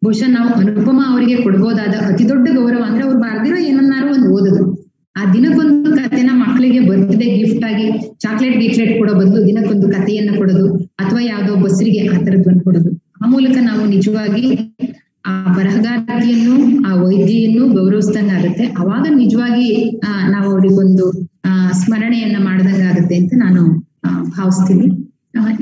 ಬಹುಶಃ ನಾವು ಅನುಪಮ ಅವರಿಗೆ ಕೊಡ್ಬೋದಾದ ಅತಿ ದೊಡ್ಡ ಗೌರವ ಅಂದ್ರೆ ಅವ್ರು ಬರ್ದಿರೋ ಏನನ್ನಾರು ಒಂದು ಓದೋದು. ಆ ದಿನಕ್ಕೊಂದು ಕಥೆನ ಮಕ್ಕಳಿಗೆ ಬರ್ತ್ಡೇ ಗಿಫ್ಟ್ ಆಗಿ ಚಾಕ್ಲೇಟ್ ಗೀಕ್ಲೇಟ್ ಕೊಡೋ ಬದಲು ದಿನಕ್ಕೊಂದು ಕಥೆಯನ್ನ ಕೊಡೋದು ಅಥವಾ ಯಾವ್ದೋ ಬಸ್ರಿಗೆ ಆ ತರದ್ವನ್ನು ಕೊಡೋದು. ಆ ಮೂಲಕ ನಾವು ನಿಜವಾಗಿ ಆ ಬರಹಗಾರತಿಯನ್ನು, ಆ ವೈದ್ಯೆಯನ್ನು ಗೌರವಿಸ್ದಂಗ ಆಗುತ್ತೆ. ಅವಾಗ ನಿಜವಾಗಿ ನಾವು ಅವ್ರಿಗೊಂದು, ಆ, ಸ್ಮರಣೆಯನ್ನ ಮಾಡ್ದಂಗ ಆಗುತ್ತೆ ಅಂತ ನಾನು ಭಾವಿಸ್ತೀನಿ.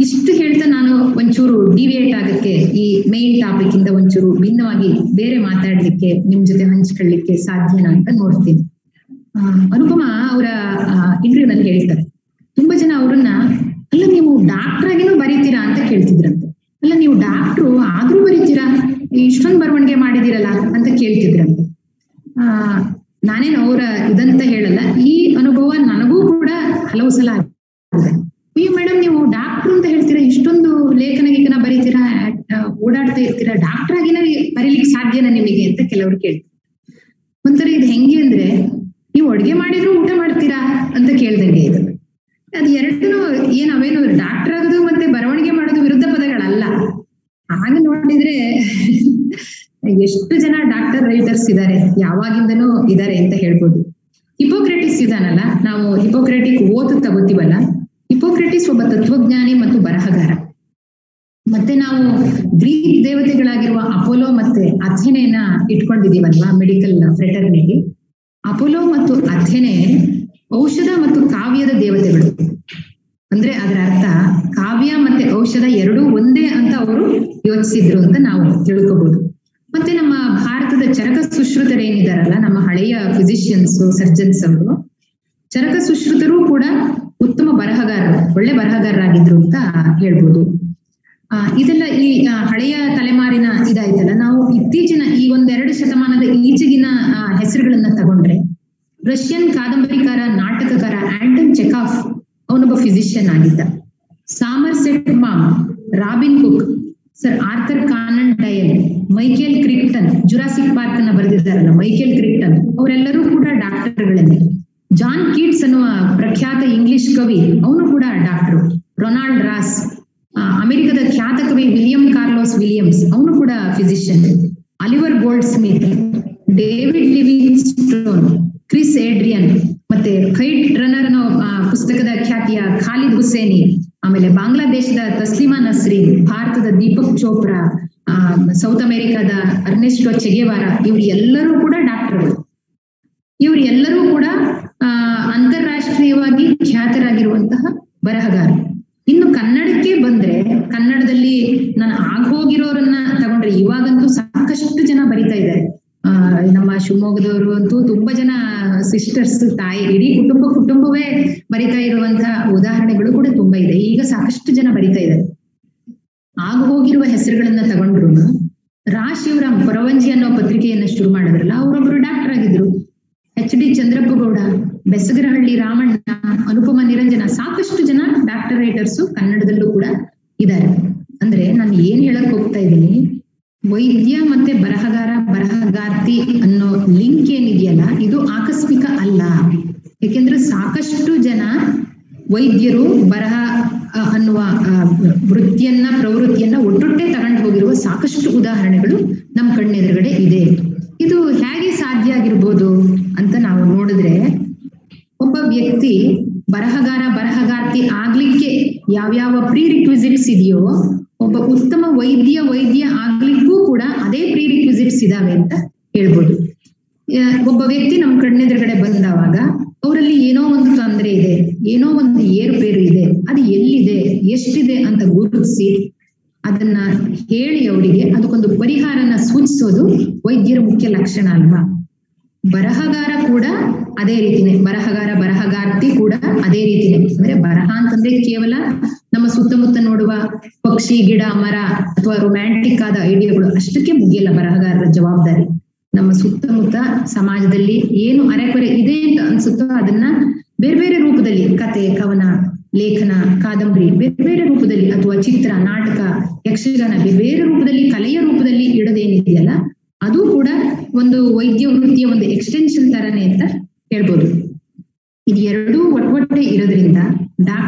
ಇಷ್ಟು ಹೇಳ್ತಾ ನಾನು ಒಂಚೂರು ಡಿವಿಯೇಟ್ ಆಗಕ್ಕೆ ಈ ಮೇನ್ ಟಾಪಿಕ್ ಇಂದ ಒಂಚೂರು ಭಿನ್ನವಾಗಿ ಬೇರೆ ಮಾತಾಡ್ಲಿಕ್ಕೆ, ನಿಮ್ ಜೊತೆ ಹಂಚ್ಕೊಳ್ಳಿಕ್ಕೆ ಸಾಧ್ಯನಾ ಅಂತ ನೋಡ್ತೀನಿ. ಅನುಪಮ ಅವರ ಇಂಟರ್ವ್ಯೂ ನಲ್ಲಿ ಹೇಳ್ತಾರೆ, ತುಂಬಾ ಜನ ಅವ್ರನ್ನ, ಅಲ್ಲ ನೀವು ಡಾಕ್ಟರ್ ಆಗಿನೂ ಬರೀತೀರಾ ಅಂತ ಕೇಳ್ತಿದ್ರಂತೆ. ಅಲ್ಲ ನೀವು ಡಾಕ್ಟ್ರು ಆದ್ರೂ ಬರೀತೀರಾ? ಇಷ್ಟೊಂದು ಬರವಣಿಗೆ ಮಾಡಿದಿರಲ್ಲ ಅಂತ ಕೇಳ್ತಿದ್ರಂತೆ. ಆ, ನಾನೇನು ಅವರ ಇದಂತ ಹೇಳಲ್ಲ, ಈ ಅನುಭವ ನನಗೂ ಕೂಡ ಹಲವು ಸಲ ಆಗಿದೆ ಅಯ್ಯೋ ಮೇಡಮ್ ನೀವು ಡಾಕ್ಟ್ರು ಅಂತ ಹೇಳ್ತೀರಾ? ಇಷ್ಟೊಂದು ಲೇಖನ ಗೀಕನ ಬರೀತೀರಾ? ಓಡಾಡ್ತಾ ಇರ್ತೀರಾ? ಡಾಕ್ಟರ್ ಆಗಿನ ಬರೀಲಿಕ್ಕೆ ಸಾಧ್ಯನಾ ನಿಮಗೆ ಅಂತ ಕೆಲವರು ಕೇಳ್ತಾರೆ. ಒಂಥರ ಇದು ಹೆಂಗೆ ಅಂದ್ರೆ, ನೀವು ಅಡ್ಗೆ ಮಾಡಿದ್ರು ಊಟ ಮಾಡ್ತೀರಾ ಅಂತ ಕೇಳ್ದಂಗೆ ಇದು. ಅದು ಎರಡೂ ಏನ್ ಅವೇನು ಡಾಕ್ಟರ್ ಆಗೋದು ಮತ್ತೆ ಬರವಣಿಗೆ ಮಾಡೋದು ವಿರುದ್ಧ ಪದಗಳಲ್ಲ. ಆಗ ನೋಡಿದ್ರೆ ಎಷ್ಟು ಜನ ಡಾಕ್ಟರ್ ರೈಟರ್ಸ್ ಇದ್ದಾರೆ ಯಾವಾಗಿಂದನು ಇದ್ದಾರೆ ಅಂತ ಹೇಳ್ಬೋದು. ಹಿಪೋಕ್ರೆಟಿಕ್ಸ್ ಇದಾನಲ್ಲ ನಾವು ಹಿಪೋಕ್ರೆಟಿಕ್ ಓದು ತಗೋತೀವಲ್ಲ ಹಿಪೋಕ್ರೆಟಿಸ್ ಒಬ್ಬ ತತ್ವಜ್ಞಾನಿ ಮತ್ತು ಬರಹಗಾರ. ಮತ್ತೆ ನಾವು ಗ್ರೀಕ್ ದೇವತೆಗಳಾಗಿರುವ ಅಪೋಲೋ ಮತ್ತೆ ಅಥೆನೆನ ಇಟ್ಕೊಂಡಿದೀವಲ್ವಾ ಮೆಡಿಕಲ್ ಫ್ರೆಟರ್ನಿಟಿ ಅಪೋಲೋ ಮತ್ತು ಅಥೆನೆ ಔಷಧ ಮತ್ತು ಕಾವ್ಯದ ದೇವತೆಗಳು. ಅಂದ್ರೆ ಅದರ ಅರ್ಥ ಕಾವ್ಯ ಮತ್ತೆ ಔಷಧ ಎರಡೂ ಒಂದೇ ಅಂತ ಅವರು ಯೋಚಿಸಿದ್ರು ಅಂತ ನಾವು ತಿಳ್ಕೋಬಹುದು ಮತ್ತೆ ನಮ್ಮ ಭಾರತದ ಚರಕ ಸುಶ್ರುತರೇನಿದಾರಲ್ಲ ನಮ್ಮ ಹಳೆಯ ಫಿಸಿಷಿಯನ್ಸ್ ಸರ್ಜನ್ಸ್ ಅವರು, ಚರಕ ಸುಶ್ರುತರು ಕೂಡ ಉತ್ತಮ ಬರಹಗಾರರು ಒಳ್ಳೆ ಬರಹಗಾರರಾಗಿದ್ರು ಅಂತ ಹೇಳ್ಬೋದು. ಆ ಇದೆಲ್ಲ ಈ ಹಳೆಯ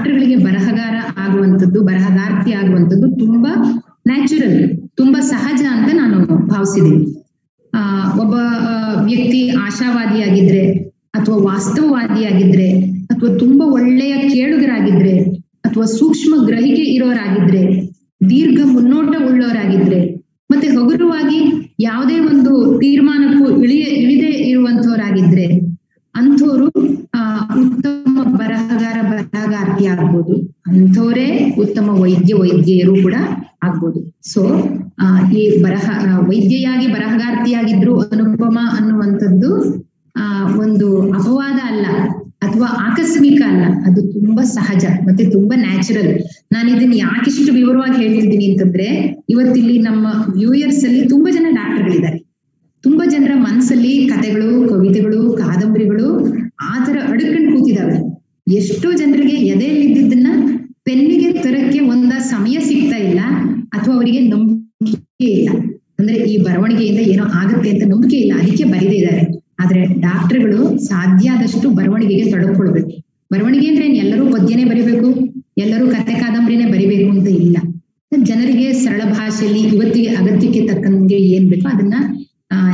ಡಾಕ್ಟರ್ಗಳಿಗೆ ಬರಹಗಾರ ಆಗುವಂಥದ್ದು, ಬರಹಗಾರ್ತಿ ಆಗುವಂಥದ್ದು ತುಂಬಾ ನ್ಯಾಚುರಲ್ ತುಂಬಾ ಸಹಜ ಅಂತ ನಾನು ಭಾವಿಸಿದ್ದೀನಿ. ಆ, ಒಬ್ಬ ವ್ಯಕ್ತಿ ಆಶಾವಾದಿಯಾಗಿದ್ರೆ ಅಥವಾ ವಾಸ್ತವವಾದಿಯಾಗಿದ್ರೆ ಅಥವಾ ತುಂಬಾ ಒಳ್ಳೆಯ ಕೇಳುಗರಾಗಿದ್ರೆ ಅಥವಾ ಸೂಕ್ಷ್ಮ ಗ್ರಹಿಕೆ ಇರೋರಾಗಿದ್ರೆ, ದೀರ್ಘ ಮುನ್ನೋಟ ಉಳ್ಳೋರಾಗಿದ್ರೆ ಮತ್ತೆ ಹಗುರವಾಗಿ ಯಾವುದೇ ಒಂದು ತೀರ್ಮಾನಕ್ಕೂ ಇಳಿಯ, ಇಳಿದೇ ಇರುವಂತವರಾಗಿದ್ರೆ ಅಂಥವ್ರು ಉತ್ತಮ ಬರಹಗಾರ, ಬರಹಗಾರ್ತಿ ಆಗ್ಬೋದು. ಅಂಥವರೇ ಉತ್ತಮ ವೈದ್ಯ ವೈದ್ಯರು ಕೂಡ ಆಗ್ಬೋದು. ಸೊ ಈ ಬರಹ ವೈದ್ಯೆಯಾಗಿ ಬರಹಗಾರ್ತಿಯಾಗಿದ್ರು ಅನುಪಮ ಅನ್ನುವಂಥದ್ದು, ಆ, ಒಂದು ಅಪವಾದ ಅಲ್ಲ, ಅಥವಾ ಆಕಸ್ಮಿಕ ಅಲ್ಲ. ಅದು ತುಂಬಾ ಸಹಜ, ಮತ್ತೆ ತುಂಬಾ ನ್ಯಾಚುರಲ್ ನಾನು ಇದನ್ನ ಯಾಕಿಷ್ಟು ವಿವರವಾಗಿ ಹೇಳ್ತಿದ್ದೀನಿ ಅಂತಂದ್ರೆ, ಇವತ್ತಿಲ್ಲಿ ನಮ್ಮ ವ್ಯೂಯರ್ಸ್ ಅಲ್ಲಿ ತುಂಬಾ ಜನ ಡಾಕ್ಟರ್ಗಳಿದ್ದಾರೆ ತುಂಬಾ ಜನರ ಮನಸ್ಸಲ್ಲಿ ಕತೆಗಳು ಕವಿತೆಗಳು, ಕಾದಂಬರಿಗಳು ಆತರ ತರ ಅಡ್ಕೊಂಡು ಕೂತಿದಾವೆ. ಎಷ್ಟೋ ಜನರಿಗೆ ಎದೆಯಲ್ಲಿದ್ದನ್ನ ಪೆನ್ನಿಗೆ ತರಕ್ಕೆ ಒಂದ ಸಮಯ ಸಿಗ್ತಾ ಇಲ್ಲ ಅಥವಾ ಅವರಿಗೆ ನಂಬಿಕೆ ಇಲ್ಲ. ಅಂದ್ರೆ ಈ ಬರವಣಿಗೆಯಿಂದ ಏನೋ ಆಗುತ್ತೆ ಅಂತ ನಂಬಿಕೆ ಇಲ್ಲ. ಅದಕ್ಕೆ ಬರೀದೇ ಇದ್ದಾರೆ. ಆದ್ರೆ ಡಾಕ್ಟರ್ಗಳು ಸಾಧ್ಯ ಆದಷ್ಟು ಬರವಣಿಗೆಗೆ ತೊಡಕೊಳ್ಬೇಕು. ಬರವಣಿಗೆ ಅಂದ್ರೆ ಏನ್? ಎಲ್ಲರೂ ಪದ್ಯನೇ ಬರಿಬೇಕು, ಎಲ್ಲರೂ ಕತೆ ಕಾದಂಬರಿನೇ ಬರಿಬೇಕು ಅಂತ ಇಲ್ಲ. ಜನರಿಗೆ ಸರಳ ಭಾಷೆಯಲ್ಲಿ ಇವತ್ತಿಗೆ ಅಗತ್ಯಕ್ಕೆ ತಕ್ಕಂಗೆ ಏನ್ ಬೇಕೋ ಅದನ್ನ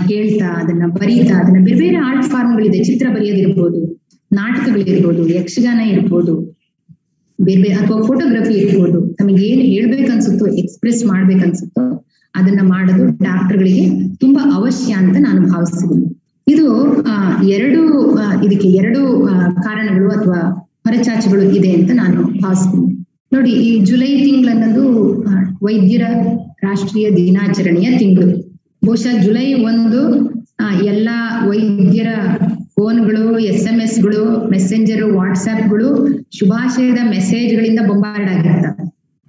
ಹೇಳ್ತಾ ಅದನ್ನ ಬರೀತಾ, ಅದನ್ನ ಬೇರೆ ಬೇರೆ ಆರ್ಟ್ ಫಾರ್ಮ್ಗಳಿದೆ ಚಿತ್ರ ಬರೆಯೋದಿರ್ಬೋದು, ನಾಟಕಗಳಿರ್ಬೋದು, ಯಕ್ಷಗಾನ ಇರ್ಬೋದು, ಬೇರೆ ಬೇರೆ ಅಥವಾ ಫೋಟೋಗ್ರಫಿ ಇರ್ಬೋದು. ನಮಗೆ ಏನ್ ಹೇಳ್ಬೇಕನ್ಸುತ್ತೋ ಎಕ್ಸ್ಪ್ರೆಸ್ ಮಾಡ್ಬೇಕನ್ಸುತ್ತೋ, ಅದನ್ನ ಮಾಡೋದು ಡಾಕ್ಟರ್ಗಳಿಗೆ ತುಂಬಾ ಅವಶ್ಯ ಅಂತ ನಾನು ಭಾವಿಸ್ತೀನಿ. ಇದು ಎರಡು ಇದಕ್ಕೆ ಎರಡು ಕಾರಣಗಳು ಅಥವಾ ಹೊರಚಾಚುಗಳು ಇದೆ ಅಂತ ನಾನು ಭಾವಿಸ್ತೀನಿ. ನೋಡಿ, ಈ ಜುಲೈ ತಿಂಗಳನ್ನೋದು ವೈದ್ಯರ ರಾಷ್ಟ್ರೀಯ ದಿನಾಚರಣೆಯ ತಿಂಗಳು. ಬಹುಶಃ ಜುಲೈ ಒಂದು ಎಲ್ಲಾ ವೈದ್ಯರ ಫೋನ್ಗಳು ಎಸ್ ಎಂ ಎಸ್ಗಳು ಮೆಸೆಂಜರ್ ವಾಟ್ಸ್ಆಪ್ಗಳು ಶುಭಾಶಯದ ಮೆಸೇಜ್ ಗಳಿಂದ ಬೊಂಬಾರ್ಡ್ ಆಗಿರ್ತಾರೆ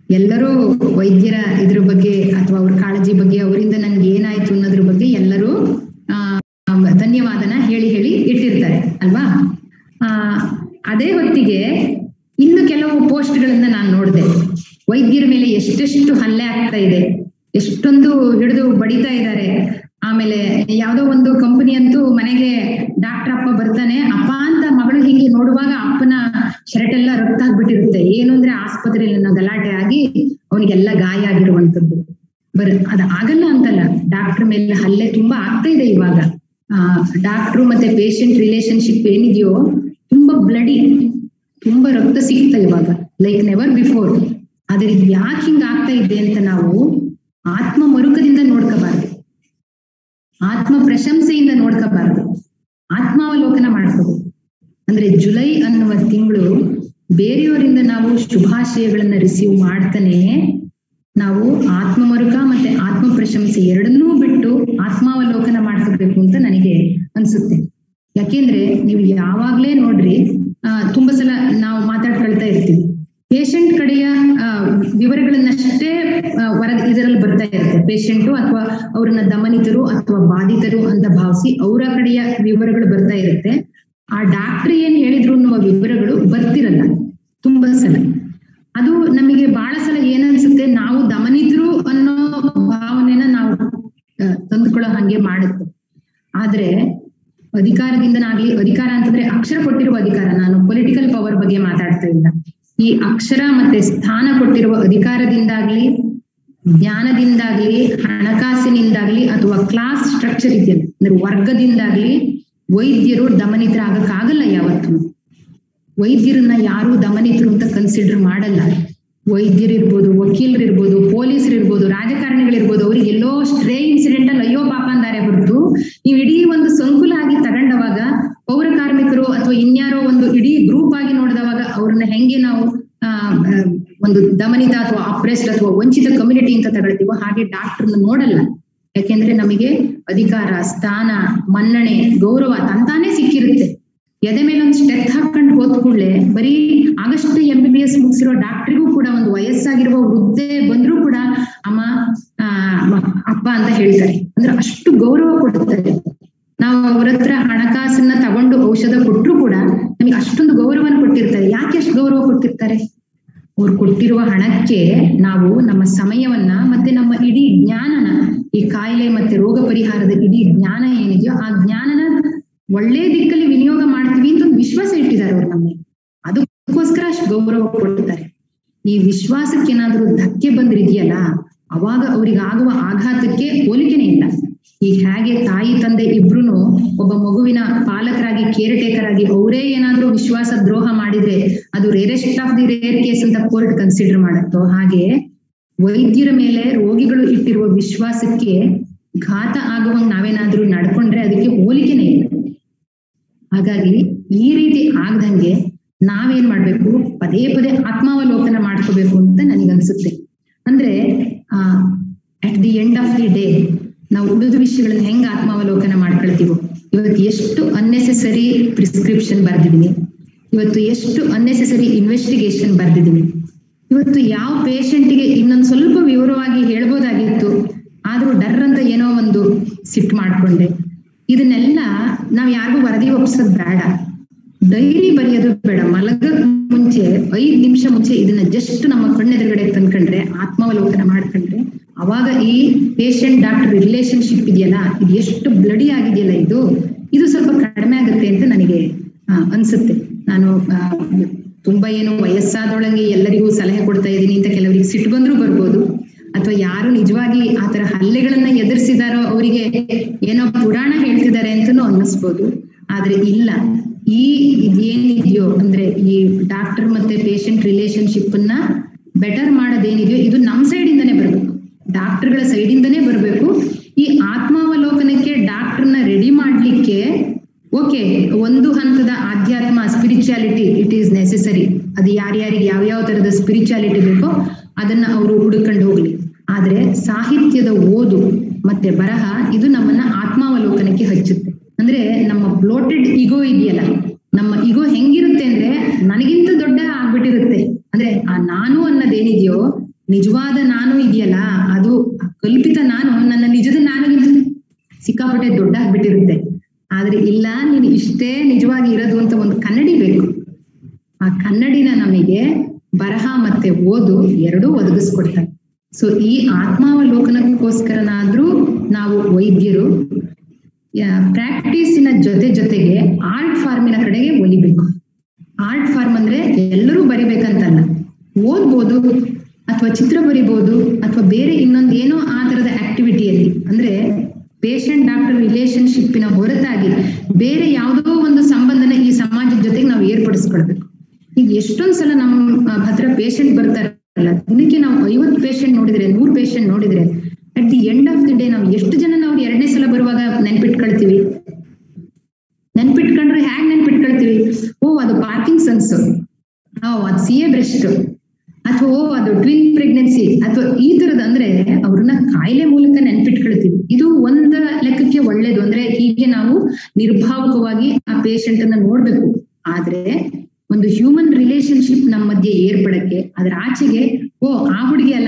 ಎಲ್ಲರೂ ವೈದ್ಯರ ಇದ್ರ ಬಗ್ಗೆ ಅಥವಾ ಅವ್ರ ಕಾಳಜಿ ಬಗ್ಗೆ, ಅವರಿಂದ ನನ್ಗೆ ಏನಾಯ್ತು ಅನ್ನೋದ್ರ ಬಗ್ಗೆ ಎಲ್ಲರೂ ಧನ್ಯವಾದನ ಹೇಳಿ ಹೇಳಿ ಇಟ್ಟಿರ್ತಾರೆ, ಅಲ್ವಾ? ಆ, ಅದೇ ಹೊತ್ತಿಗೆ ಇನ್ನು ಕೆಲವು ಪೋಸ್ಟ್ಗಳನ್ನ ನಾನು ನೋಡಿದೆ. ವೈದ್ಯರ ಮೇಲೆ ಎಷ್ಟೆಷ್ಟು ಹಲ್ಲೆ ಆಗ್ತಾ ಇದೆ. ಎಷ್ಟೊಂದು ಹಿಡಿದು ಬಡಿತಾ ಇದ್ದಾರೆ. ಆಮೇಲೆ ಯಾವ್ದೋ ಒಂದು ಕಂಪನಿ ಅಂತೂ ಮನೆಗೆ ಡಾಕ್ಟರ್ ಅಪ್ಪ ಬರ್ತಾನೆ. ಅಪ್ಪ ಅಂತ ಮಗಳು ಹೀಗೆ ನೋಡುವಾಗ ಅಪ್ಪನ ಶರ್ಟ್ ಎಲ್ಲ ರಕ್ತ ಆಗ್ಬಿಟ್ಟಿರುತ್ತೆ. ಏನು ಅಂದ್ರೆ ಆಸ್ಪತ್ರೆಯಲ್ಲಿ ಗಲಾಟೆ ಆಗಿ ಅವನಿಗೆಲ್ಲ ಗಾಯ ಆಗಿರುವಂತದ್ದು ಬರ್, ಅದ ಆಗಲ್ಲ ಅಂತಲ್ಲ. ಡಾಕ್ಟರ್ ಮೇಲೆ ಹಲ್ಲೆ ತುಂಬಾ ಆಗ್ತಾ ಇದೆ ಇವಾಗ. ಆ ಡಾಕ್ಟ್ರು ಮತ್ತೆ ಪೇಷಂಟ್ ರಿಲೇಶನ್ಶಿಪ್ ಏನಿದೆಯೋ, ತುಂಬಾ ಬ್ಲಡಿ ತುಂಬಾ ರಕ್ತ ಸಿಗ್ತಾ ಇವಾಗ. ಲೈಕ್ ನೆವರ್ ಬಿಫೋರ್ ಆದ್ರೆ ಯಾಕೆ ಹಿಂಗ ಆಗ್ತಾ ಇದೆ ಅಂತ ನಾವು ಆತ್ಮ ಮರುಕದಿಂದ ನೋಡ್ಕೋಬಾರ್ದು. ಆತ್ಮ ಪ್ರಶಂಸೆಯಿಂದ ನೋಡ್ಕೋಬಾರ್ದು. ಆತ್ಮಾವಲೋಕನ ಮಾಡ್ಕೋಬೇಕು. ಅಂದ್ರೆ ಜುಲೈ ಅನ್ನುವ ತಿಂಗಳು ಬೇರೆಯವರಿಂದ ನಾವು ಶುಭಾಶಯಗಳನ್ನ ರಿಸೀವ್ ಮಾಡ್ತಾನೆ ನಾವು ಆತ್ಮ ಮರುಕ ಮತ್ತೆ ಆತ್ಮ ಪ್ರಶಂಸೆ ಎರಡನ್ನೂ ಬಿಟ್ಟು ಆತ್ಮಾವಲೋಕನ ಮಾಡ್ಕೋಬೇಕು ಅಂತ ನನಗೆ ಅನ್ಸುತ್ತೆ. ಯಾಕೆಂದ್ರೆ ನೀವು ಯಾವಾಗ್ಲೇ ನೋಡ್ರಿ, ಆ, ತುಂಬಾ ಸಲ ನಾವು ಮಾತಾಡ್ಕೊಳ್ತಾ ಇರ್ತೀವಿ. ಪೇಷಂಟ್ ಕಡೆಯ ವಿವರಗಳನ್ನಷ್ಟೇ ವರ, ಇದರಲ್ಲಿ ಬರ್ತಾ ಇರುತ್ತೆ. ಪೇಷಂಟು ಅಥವಾ ಅವ್ರನ್ನ ದಮನಿತರು ಅಥವಾ ಬಾಧಿತರು ಅಂತ ಭಾವಿಸಿ ಅವರ ಕಡೆಯ ವಿವರಗಳು ಬರ್ತಾ ಇರುತ್ತೆ. ಆ ಡಾಕ್ಟರ್ ಏನ್ ಹೇಳಿದ್ರು ಅನ್ನುವ ವಿವರಗಳು ಬರ್ತಿರಲ್ಲ, ತುಂಬಾ ಸಲ. ಅದು ನಮಗೆ ಬಹಳ ಸಲ ಏನನ್ಸುತ್ತೆ ನಾವು ದಮನಿದ್ರು ಅನ್ನೋ ಭಾವನೆನ ನಾವು ತಂದುಕೊಳ್ಳೋ ಹಂಗೆ ಮಾಡುತ್ತೆ. ಆದ್ರೆ, ಅಧಿಕಾರದಿಂದನಾಗ್ಲಿ, ಅಧಿಕಾರ ಅಂತಂದ್ರೆ ಅಕ್ಷರ ಕೊಟ್ಟಿರುವ ಅಧಿಕಾರ. ನಾನು ಪೊಲಿಟಿಕಲ್ ಪವರ್ ಬಗ್ಗೆ ಮಾತಾಡ್ತಾ ಇಲ್ಲ. ಈ ಅಕ್ಷರ ಮತ್ತೆ ಸ್ಥಾನ ಕೊಟ್ಟಿರುವ ಅಧಿಕಾರದಿಂದಾಗ್ಲಿ, ಜ್ಞಾನದಿಂದಾಗ್ಲಿ, ಹಣಕಾಸಿನಿಂದಾಗ್ಲಿ ಅಥವಾ ಕ್ಲಾಸ್ ಸ್ಟ್ರಕ್ಚರ್ ಇದೆಯಲ್ಲ, ಅಂದ್ರೆ ವರ್ಗದಿಂದಾಗ್ಲಿ ವೈದ್ಯರು ದಮನಿತರಾಗಕ್ಕಾಗಲ್ಲ ಯಾವತ್ತೂ. ವೈದ್ಯರನ್ನ ಯಾರು ದಮನಿತರು ಅಂತ ಕನ್ಸಿಡರ್ ಮಾಡಲ್ಲ. ವೈದ್ಯರಿರ್ಬೋದು, ವಕೀಲರಿರ್ಬೋದು, ಪೊಲೀಸರಿರ್ಬೋದು, ರಾಜಕಾರಣಿಗಳಿರ್ಬೋದು, ಅವ್ರಿಗೆ ಎಲ್ಲೋ ಸ್ಟ್ರೇ ಇನ್ಸಿಡೆಂಟ್ ಅಲ್ಲಿ ಅಯ್ಯೋ ಪಾಪ ಅಂದಾರೆ ಹೊರತು ನೀವು ಇಡೀ ಒಂದು ಸಂಕುಲ ಆಗಿ ತಗೊಂಡವಾಗ ಪೌರ ಕಾರ್ಮಿಕರು ಅಥವಾ ಇನ್ಯಾರೋ ಒಂದು ಇಡೀ ಗ್ರೂಪ್ ಆಗಿ ಅವ್ರನ್ನ ಹೆಂಗೆ ನಾವು ಒಂದು ದಮನಿತ ಅಥವಾ ಅಪ್ರೆಸ್ಡ್ ಅಥವಾ ವಂಚಿತ ಕಮ್ಯುನಿಟಿ ಅಂತ ತಗೊಳ್ತೀವೋ ಹಾಗೆ ಡಾಕ್ಟರ್ನ ನೋಡಲ್ಲ. ಯಾಕೆಂದ್ರೆ ನಮಗೆ ಅಧಿಕಾರ, ಸ್ಥಾನ, ಮನ್ನಣೆ, ಗೌರವ ತಂತಾನೇ ಸಿಕ್ಕಿರುತ್ತೆ. ಎದೆ ಮೇಲೆ ಒಂದು ಸ್ಟೆಪ್ ಹಾಕೊಂಡು ಹೋದ ಕೂಡಲೇ ಬರೀ August M B B S ಮುಗಿಸಿರೋ ಡಾಕ್ಟ್ರಿಗೂ ಕೂಡ ಒಂದು ವಯಸ್ಸಾಗಿರುವ ವೃದ್ಧೆ ಬಂದ್ರೂ ಕೂಡ ಅಮ್ಮ ಅಪ್ಪ ಅಂತ ಹೇಳ್ತಾರೆ. ಅಂದ್ರೆ ಅಷ್ಟು ಗೌರವ ಕೊಡ್ತಾರೆ. ನಾವು ಅವ್ರ ಹತ್ರ ಹಣಕಾಸನ್ನ ತಗೊಂಡು ಔಷಧ ಕೊಟ್ರು ಕೂಡ ನಮಗೆ ಅಷ್ಟೊಂದು ಗೌರವನ ಕೊಟ್ಟಿರ್ತಾರೆ. ಯಾಕೆ ಅಷ್ಟು ಗೌರವ ಕೊಟ್ಟಿರ್ತಾರೆ? ಅವ್ರು ಕೊಟ್ಟಿರುವ ಹಣಕ್ಕೆ ನಾವು ನಮ್ಮ ಸಮಯವನ್ನ ಮತ್ತೆ ನಮ್ಮ ಇಡೀ ಜ್ಞಾನನ, ಈ ಕಾಯಿಲೆ ಮತ್ತೆ ರೋಗ ಪರಿಹಾರದ ಇಡೀ ಜ್ಞಾನ ಏನಿದೆಯೋ ಆ ಜ್ಞಾನನ ಒಳ್ಳೆ ದಿಕ್ಕಲ್ಲಿ ವಿನಿಯೋಗ ಮಾಡ್ತೀವಿ ಅಂತ ಒಂದು ವಿಶ್ವಾಸ ಇಟ್ಟಿದ್ದಾರೆ ಅವ್ರು ನಮಗೆ. ಅದಕ್ಕೋಸ್ಕರ ಅಷ್ಟು ಗೌರವ ಕೊಡ್ತಾರೆ. ಈ ವಿಶ್ವಾಸಕ್ಕೆ ಏನಾದ್ರೂ ಧಕ್ಕೆ ಬಂದ್ರಿದೆಯಲ್ಲ ಅವಾಗ ಅವ್ರಿಗೆ ಆಗುವ ಆಘಾತಕ್ಕೆ ಹೋಲಿಕೆನೇ ಇಲ್ಲ. ಈಗ ಹೇಗೆ ತಾಯಿ ತಂದೆ ಇಬ್ರು ಒಬ್ಬ ಮಗುವಿನ ಪಾಲಕರಾಗಿ ಕೇರ್ ಟೇಕರ್ ಆಗಿ ಅವರೇ ಏನಾದ್ರೂ ವಿಶ್ವಾಸ ದ್ರೋಹ ಮಾಡಿದ್ರೆ ಅದು rarest of the rare case ಅಂತ ಕೋರ್ಟ್ ಕನ್ಸಿಡರ್ ಮಾಡುತ್ತೋ? ಹಾಗೆ ವೈದ್ಯರ ಮೇಲೆ ರೋಗಿಗಳು ಇಟ್ಟಿರುವ ವಿಶ್ವಾಸಕ್ಕೆ ಘಾತ ಆಗುವಂಗ್ ನಾವೇನಾದ್ರೂ ನಡ್ಕೊಂಡ್ರೆ ಅದಕ್ಕೆ ಹೋಲಿಕೆನೇ ಇಲ್ಲ. ಹಾಗಾಗಿ ಈ ರೀತಿ ಆಗ್ದಂಗೆ ನಾವೇನ್ ಮಾಡ್ಬೇಕು? ಪದೇ ಪದೇ ಆತ್ಮಾವಲೋಕನ ಮಾಡ್ಕೋಬೇಕು ಅಂತ ನನಗನ್ಸುತ್ತೆ. ಅಂದ್ರೆ ಆ at the end of the day ನಾವು ಉಳಿದ ವಿಷಯಗಳನ್ನ ಹೆಂಗ ಆತ್ಮಾವಲೋಕನ ಮಾಡ್ಕೊಳ್ತೀವೋ. ಇವತ್ತು ಎಷ್ಟು ಅನ್ನೆಸೆಸರಿ ಪ್ರಿಸ್ಕ್ರಿಪ್ಷನ್ ಬರ್ದಿದ್ದೀನಿ. ಇವತ್ತು ಎಷ್ಟು ಅನ್ನೆಸೆಸರಿ ಇನ್ವೆಸ್ಟಿಗೇಷನ್ ಬರ್ದಿದ್ದೀನಿ. ಇವತ್ತು ಯಾವ ಪೇಷಂಟ್ಗೆ ಇನ್ನೊಂದು ಸ್ವಲ್ಪ ವಿವರವಾಗಿ ಹೇಳ್ಬೋದಾಗಿತ್ತು. ಆದ್ರೂ ಡರ್ ಅಂತ ಏನೋ ಒಂದು ಸಿಟ್ ಮಾಡ್ಕೊಂಡೆ. ಇದನ್ನೆಲ್ಲ ನಾವ್ ಯಾರಿಗೂ ವರದಿ ಒಪ್ಸೋದ್ ಬೇಡ. ಡೈರಿ ಬರೆಯೋದು ಬೇಡ. ಮಲಗಕ್ ಮುಂಚೆ ಐದ್ ನಿಮಿಷ ಮುಂಚೆ ಇದನ್ನ ಜಸ್ಟ್ ನಮ್ಮ ಕಣ್ಣೆದುರುಗಡೆ ತಂದ್ಕೊಂಡ್ರೆ ಆತ್ಮಾವಲೋಕನ ಮಾಡ್ಕೊಂಡ್ರೆ ಅವಾಗ ಈ ಪೇಷಂಟ್ ಡಾಕ್ಟರ್ ರಿಲೇಶನ್ಶಿಪ್ ಇದೆಯಲ್ಲ? ಇದು ಎಷ್ಟು ಬ್ಲಡಿ ಆಗಿದೆಯಲ್ಲ ಇದು? ಇದು ಸ್ವಲ್ಪ ಕಡಿಮೆ ಆಗುತ್ತೆ ಅಂತ ನನಗೆ ಅನ್ಸುತ್ತೆ. ನಾನು ತುಂಬಾ ಏನು ವಯಸ್ಸಾದೊಳಗೆ ಎಲ್ಲರಿಗೂ ಸಲಹೆ ಕೊಡ್ತಾ ಇದ್ದೀನಿ ಅಂತ ಕೆಲವರಿಗೆ ಸಿಟ್ಟು ಬಂದ್ರೂ ಬರ್ಬೋದು. ಅಥವಾ ಯಾರು ನಿಜವಾಗಿ ಆತರ ಹಲ್ಲೆಗಳನ್ನ ಎದುರಿಸಿದಾರೋ ಅವರಿಗೆ ಏನೋ ಪುರಾಣ ಹೇಳ್ತಿದ್ದಾರೆ ಅಂತನೂ ಅನ್ನಿಸ್ಬೋದು. ಆದ್ರೆ ಇಲ್ಲ. ಈ ಇದೇನಿದೆಯೋ, ಅಂದ್ರೆ ಈ ಡಾಕ್ಟರ್ ಮತ್ತೆ ಪೇಷಂಟ್ ರಿಲೇಶನ್ಶಿಪ್ ಅನ್ನ ಬೆಟರ್ ಮಾಡೋದೇನಿದೆಯೋ, ಇದು ನಮ್ ಸೈಡ್ ಇಂದಾನೆ ಬರ್ಬೇಕು. ಡಾಕ್ಟರ್ಗಳ ಸೈಡ್ ಬರಬೇಕು. ಬರ್ಬೇಕು ಈ ಆತ್ಮಾವಲೋಕನಕ್ಕೆ ಡಾಕ್ಟರ್ನ ರೆಡಿ ಮಾಡ್ಲಿಕ್ಕೆ, ಓಕೆ, ಒಂದು ಹಂತದ ಆಧ್ಯಾತ್ಮ ಸ್ಪಿರಿಚುಯಾಲಿಟಿ ಇಟ್ ಈಸ್ ನೆಸೆಸರಿ ಅದು ಯಾರ್ಯಾರಿಗೆ ಯಾವ್ಯಾವ ತರದ ಸ್ಪಿರಿಚುಯಾಲಿಟಿ ಬೇಕೋ ಅದನ್ನ ಅವರು ಹುಡುಕೊಂಡು ಹೋಗ್ಲಿ. ಆದ್ರೆ ಸಾಹಿತ್ಯದ ಓದು ಮತ್ತೆ ಬರಹ ಇದು ನಮ್ಮನ್ನ ಆತ್ಮಾವಲೋಕನಕ್ಕೆ ಹಚ್ಚುತ್ತೆ. ಅಂದ್ರೆ ನಮ್ಮ ಬ್ಲೋಟೆಡ್ ಇಗೋ ಇದೆಯಲ್ಲ, ನಮ್ಮ ಇಗೋ ಹೆಂಗಿರುತ್ತೆ ಅಂದ್ರೆ ನನಗಿಂತ ದೊಡ್ಡ ಆಗ್ಬಿಟ್ಟಿರುತ್ತೆ ಅಂದ್ರೆ ಆ ನಾನು ಅನ್ನೋದೇನಿದೆಯೋ ನಿಜವಾದ ನಾನು ಇದೆಯಲ್ಲ? ಅದು ಕಲ್ಪಿತ ನಾನು, ನನ್ನ ನಿಜದ ನಾನು ಸಿಕ್ಕಾಪಟ್ಟೆ ದೊಡ್ಡ ಆಗ್ಬಿಟ್ಟಿರುತ್ತೆ ಆದ್ರೆ ಇಲ್ಲ, ನೀನು ಇಷ್ಟೇ ನಿಜವಾಗಿ ಇರೋದು ಅಂತ ಒಂದು ಕನ್ನಡಿ ಬೇಕು. ಆ ಕನ್ನಡಿನ ನಮಗೆ ಬರಹ ಮತ್ತೆ ಓದು ಎರಡೂ ಒದಗಿಸ್ಕೊಡ್ತಾರೆ ಸೊ ಈ ಆತ್ಮಾವಲೋಕನಕ್ಕೋಸ್ಕರನಾದ್ರೂ ನಾವು ವೈದ್ಯರು ಪ್ರಾಕ್ಟೀಸಿನ ಜೊತೆ ಜೊತೆಗೆ ಆರ್ಟ್ ಫಾರ್ಮಿನ ಕಡೆಗೆ ಒಲಿಬೇಕು. ಆರ್ಟ್ ಫಾರ್ಮ್ ಅಂದ್ರೆ ಎಲ್ಲರೂ ಬರಿಬೇಕಂತಲ್ಲ. ಓದ್ಬೋದು ಅಥವಾ ಚಿತ್ರ ಬರಿಬಹುದು ಅಥವಾ ಬೇರೆ ಇನ್ನೊಂದು ಏನೋ ಆ ತರದ ಆಕ್ಟಿವಿಟಿಯಲ್ಲಿ ಅಂದ್ರೆ ಪೇಷಂಟ್ ಡಾಕ್ಟರ್ ರಿಲೇಶನ್ಶಿಪ್ಪಿನ ಹೊರತಾಗಿ ಬೇರೆ ಯಾವುದೋ ಒಂದು ಸಂಬಂಧನ ಈ ಸಮಾಜದ ಜೊತೆಗೆ ನಾವು ಏರ್ಪಡಿಸ್ಕೊಳ್ಬೇಕು. ಈಗ ಎಷ್ಟೊಂದ್ ಸಲ ನಮ್ಮ ಹತ್ರ ಪೇಷಂಟ್ ಬರ್ತಾರಲ್ಲ, ದಿನಕ್ಕೆ ನಾವು ಐವತ್ತು ಪೇಷಂಟ್ ನೋಡಿದ್ರೆ, ನೂರ್ ಪೇಷಂಟ್ ನೋಡಿದ್ರೆ at the end of the day ನಾವು ಎಷ್ಟು ಜನ ನಾವು ಎರಡನೇ ಸಲ ಬರುವಾಗ ನೆನ್ಪಿಟ್ಕೊಳ್ತೀವಿ? ನೆನ್ಪಿಟ್ಕೊಂಡ್ರೆ ಹ್ಯಾಗ್ ನೆನ್ಪಿಟ್ಕೊಳ್ತೀವಿ? ಓ, ಅದು ಪಾರ್ಕಿಂಗ್ ಸನ್ಸ್ ಓ, ಅದು ಸಿ ಎ ಬ್ರೆಸ್ಟ್. ಅಥವಾ ಅದು ಟ್ವಿನ್ ಪ್ರೆಗ್ನೆನ್ಸಿ ಅಥವಾ ಈ ತರದ ಅಂದ್ರೆ ಅವ್ರನ್ನ ಕಾಯಿಲೆ ಮೂಲಕ ನೆನ್ಪಿಟ್ಕೊಳ್ತೀವಿ. ಇದು ಒಂದ ಲೆಕ್ಕಕ್ಕೆ ಒಳ್ಳೇದು. ಅಂದ್ರೆ ಹೀಗೆ ನಾವು ನಿರ್ಭಾವಕವಾಗಿ ಆ ಪೇಷಂಟ್ ಅನ್ನ ನೋಡ್ಬೇಕು. ಆದ್ರೆ ಒಂದು ಹ್ಯೂಮನ್ ರಿಲೇಶನ್ಶಿಪ್ ನಮ್ಮ ಮಧ್ಯೆ ಏರ್ಪಡಕ್ಕೆ, ಅದ್ರ ಆಚೆಗೆ, ಓ, ಆ ಹುಡುಗಿ ಅಲ್ಲ,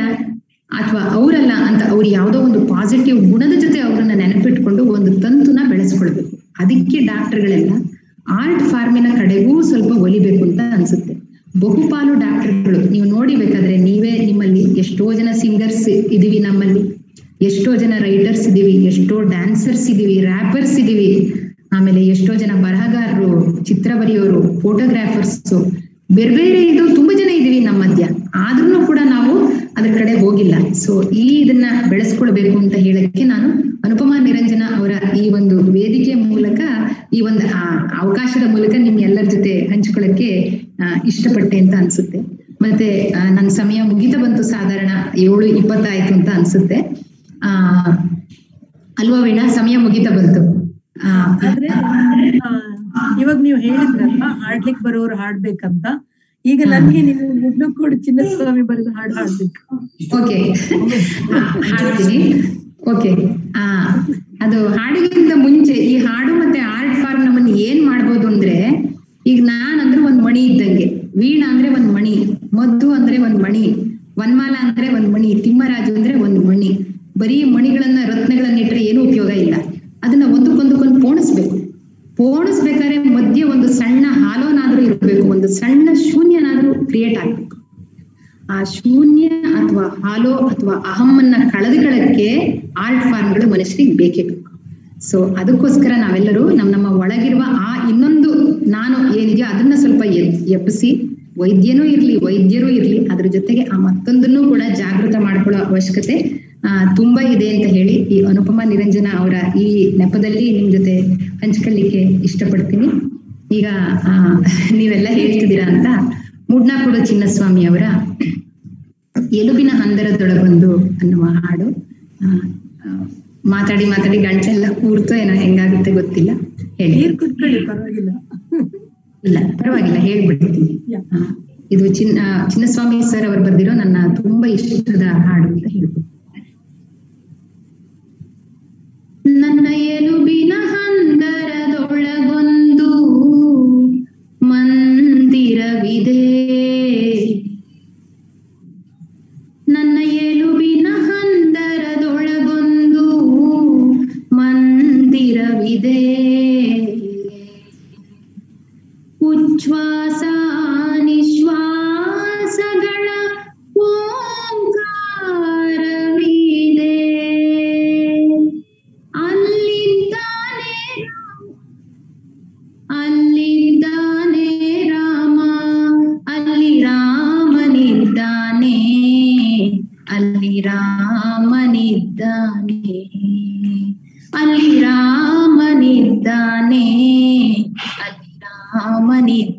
ಅಥವಾ ಅವರಲ್ಲ ಅಂತ ಅವ್ರು ಯಾವ್ದೋ ಒಂದು ಪಾಸಿಟಿವ್ ಗುಣದ ಜೊತೆ ಅವ್ರನ್ನ ನೆನಪಿಟ್ಕೊಂಡು ಒಂದು ತಂತುನ ಬೆಳೆಸ್ಕೊಳ್ಬೇಕು. ಅದಕ್ಕೆ ಡಾಕ್ಟರ್ಗಳೆಲ್ಲ ಆರ್ಟ್ ಫಾರ್ಮಿನ ಕಡೆಗೂ ಸ್ವಲ್ಪ ಒಲಿಬೇಕು ಅಂತ ಅನ್ಸುತ್ತೆ. ಬಹುಪಾಲು ಡಾಕ್ಟರ್ಗಳು, ನೀವು ನೋಡಿ ಬೇಕಾದ್ರೆ ನೀವೇ ನಿಮ್ಮಲ್ಲಿ ಎಷ್ಟೋ ಜನ ಸಿಂಗರ್ಸ್ ಇದೀವಿ ನಮ್ಮಲ್ಲಿ. ಎಷ್ಟೋ ಜನ ರೈಟರ್ಸ್ ಇದೀವಿ ಎಷ್ಟೋ ಡ್ಯಾನ್ಸರ್ಸ್ ಇದೀವಿ ರ್ಯಾಪರ್ಸ್ ಇದೀವಿ ಆಮೇಲೆ ಎಷ್ಟೋ ಜನ ಬರಹಗಾರರು, ಚಿತ್ರ ಬರೆಯೋರು ಫೋಟೋಗ್ರಾಫರ್ಸ್ ಬೇರೆ ಬೇರೆ ಇದು ತುಂಬಾ ಜನ ಇದೀವಿ ನಮ್ಮ ಮಧ್ಯ. ಆದ್ರೂ ಕೂಡ ನಾವು ಅದ್ರ ಕಡೆ ಹೋಗಿಲ್ಲ. ಸೊ ಈ ಇದನ್ನ ಬೆಳೆಸ್ಕೊಳ್ಬೇಕು ಅಂತ ಹೇಳಕ್ಕೆ ನಾನು ಅನುಪಮಾ ನಿರಂಜನ ಅವರ ಈ ಒಂದು ವೇದಿಕೆ ಮೂಲಕ, ಈ ಒಂದು ಅವಕಾಶದ ಮೂಲಕ ನಿಮ್ ಎಲ್ಲರ ಜೊತೆ ಹಂಚ್ಕೊಳಕ್ಕೆ ಇಷ್ಟಪಟ್ಟೆ ಅಂತ ಅನ್ಸುತ್ತೆ. ಮತ್ತೆ ನನ್ನ ಸಮಯ ಮುಗಿತ ಬಂತು ಸಾಧಾರಣ ಏಳು ಇಪ್ಪತ್ತಾಯ್ತು ಅಂತ ಅನ್ಸುತ್ತೆ. ಆ, ಅಲ್ವಾ ವೀಣಾ? ಸಮಯ ಮುಗಿತ ಬಂತು. ಆದ್ರೆ ಇವಾಗ ನೀವು ಹೇಳಿದ್ರಲ್ಲ ಹಾಡ್ಲಿಕ್ ಬರೋರು ಹಾಡ್ಬೇಕಂತ. ಈಗ ನನ್ಗೆ ನೀವು ಚಿನ್ನ ಚಿನ್ನಸ್ವಾಮಿ ಬರೆದು ಹಾಡು ಹಾಡ್ಬೇಕು. ಓಕೆ. ಓಕೆ. ಆ, ಅದು ಹಾಡಿಗಿಂತ ಮುಂಚೆ ಈ ಹಾಡು ಮತ್ತೆ ಆರ್ಟ್ ಫಾರ್ಮ್ ನಮ್ಮನ್ನ ಏನ್ ಮಾಡ್ಬೋದು ಅಂದ್ರೆ, ಈಗ ನಾನ್ ಅಂದ್ರೆ ಒಂದ್ ಮಣಿ ಇದ್ದಂಗೆ, ವೀಣಾ ಅಂದ್ರೆ ಒಂದ್ ಮಣಿ, ಮದ್ದು ಅಂದ್ರೆ ಒಂದ್ ಮಣಿ, ವನ್ಮಾಲ ಅಂದ್ರೆ ಒಂದ್ ಮಣಿ, ತಿಮ್ಮರಾಜು ಅಂದ್ರೆ ಒಂದ್ ಮಣಿ, ಬರೀ ಮಣಿಗಳನ್ನ ರತ್ನಗಳನ್ನ ಇಟ್ರೆ ಏನೂ ಉಪಯೋಗ ಇಲ್ಲ. ಅದನ್ನ ಒಂದಕ್ಕೊಂದಕ್ಕೊಂದು ಪೋಣಿಸ್ಬೇಕು. ಪೋಣಿಸ್ಬೇಕಾದ್ರೆ ಮಧ್ಯೆ ಒಂದು ಸಣ್ಣ ಹಾಲೋನಾದ್ರೂ ಇರಬೇಕು, ಒಂದು ಸಣ್ಣ ಶೂನ್ಯನಾದ್ರೂ ಕ್ರಿಯೇಟ್ ಆಗ್ಬೇಕು. ಆ ಶೂನ್ಯ ಅಥವಾ ಹಾಲೋ ಅಥವಾ ಅಹಮ್ಮನ್ನ ಕಳೆದುಕೊಳ್ಳಕ್ಕೆ ಆರ್ಟ್ ಫಾರ್ಮ್ಗಳು ಮನುಷ್ಯರಿಗೆ ಬೇಕೇ ಬೇಕು. ಸೊ ಅದಕ್ಕೋಸ್ಕರ ನಾವೆಲ್ಲರೂ ನಮ್ಮ ನಮ್ಮ ಒಳಗಿರುವ ಆ ಇನ್ನೊಂದು ನಾನು ಏನಿದೆಯೋ ಅದನ್ನ ಸ್ವಲ್ಪ ಎಪ್ಪಿಸಿ ವೈದ್ಯನೂ ಇರ್ಲಿ, ವೈದ್ಯರು ಇರ್ಲಿ, ಅದ್ರ ಜೊತೆಗೆ ಆ ಮತ್ತೊಂದನ್ನು ಕೂಡ ಜಾಗೃತ ಮಾಡ್ಕೊಳ್ಳೋ ಅವಶ್ಯಕತೆ, ಆ, ತುಂಬಾ ಇದೆ ಅಂತ ಹೇಳಿ ಈ ಅನುಪಮ ನಿರಂಜನ ಅವರ ಈ ನೆಪದಲ್ಲಿ ನಿಮ್ ಜೊತೆ ಹಂಚ್ಕೊಳ್ಳಿಕ್ಕೆ ಇಷ್ಟಪಡ್ತೀನಿ. ಈಗ ಆ ನೀವೆಲ್ಲ ಹೇಳ್ತಿದ್ದೀರಾ ಅಂತ ಕೂಡ ಚಿನ್ನಸ್ವಾಮಿ ಅವರ ಎಲುಬಿನ ಹಂದರದೊಳಗೊಂದು ಅನ್ನುವ ಹಾಡು. ಮಾತಾಡಿ ಮಾತಾಡಿ ಗಂಟೆಲ್ಲ ಕೂರ್ತು ಏನೋ ಹೆಂಗಾಗುತ್ತೆ ಗೊತ್ತಿಲ್ಲ. ಹೇಳಿ. ಪರವಾಗಿಲ್ಲ. ಇಲ್ಲ ಪರವಾಗಿಲ್ಲ ಹೇಳ್ಬಿಡ್ತೀನಿ. ಇದು ಚಿನ್ನ ಚಿನ್ನಸ್ವಾಮಿ ಸರ್ ಅವರು ಬರ್ದಿರೋ ನನ್ನ ತುಂಬಾ ಇಷ್ಟದ ಹಾಡು ಅಂತ ಹೇಳ್ಬೋದು ನನ್ನ ಎಲುಬಿನ ಹಂದರದೊಳಗೊಂದು ಮಂದಿರವಿದೆ. ನನ್ನ ರಾಮನಿದ್ದಾನೆ ಅಲ್ಲಿ ರಾಮನಿದ್ದಾನೆ ಅಲ್ಲಿ ರಾಮನಿದ್ದಾನೆ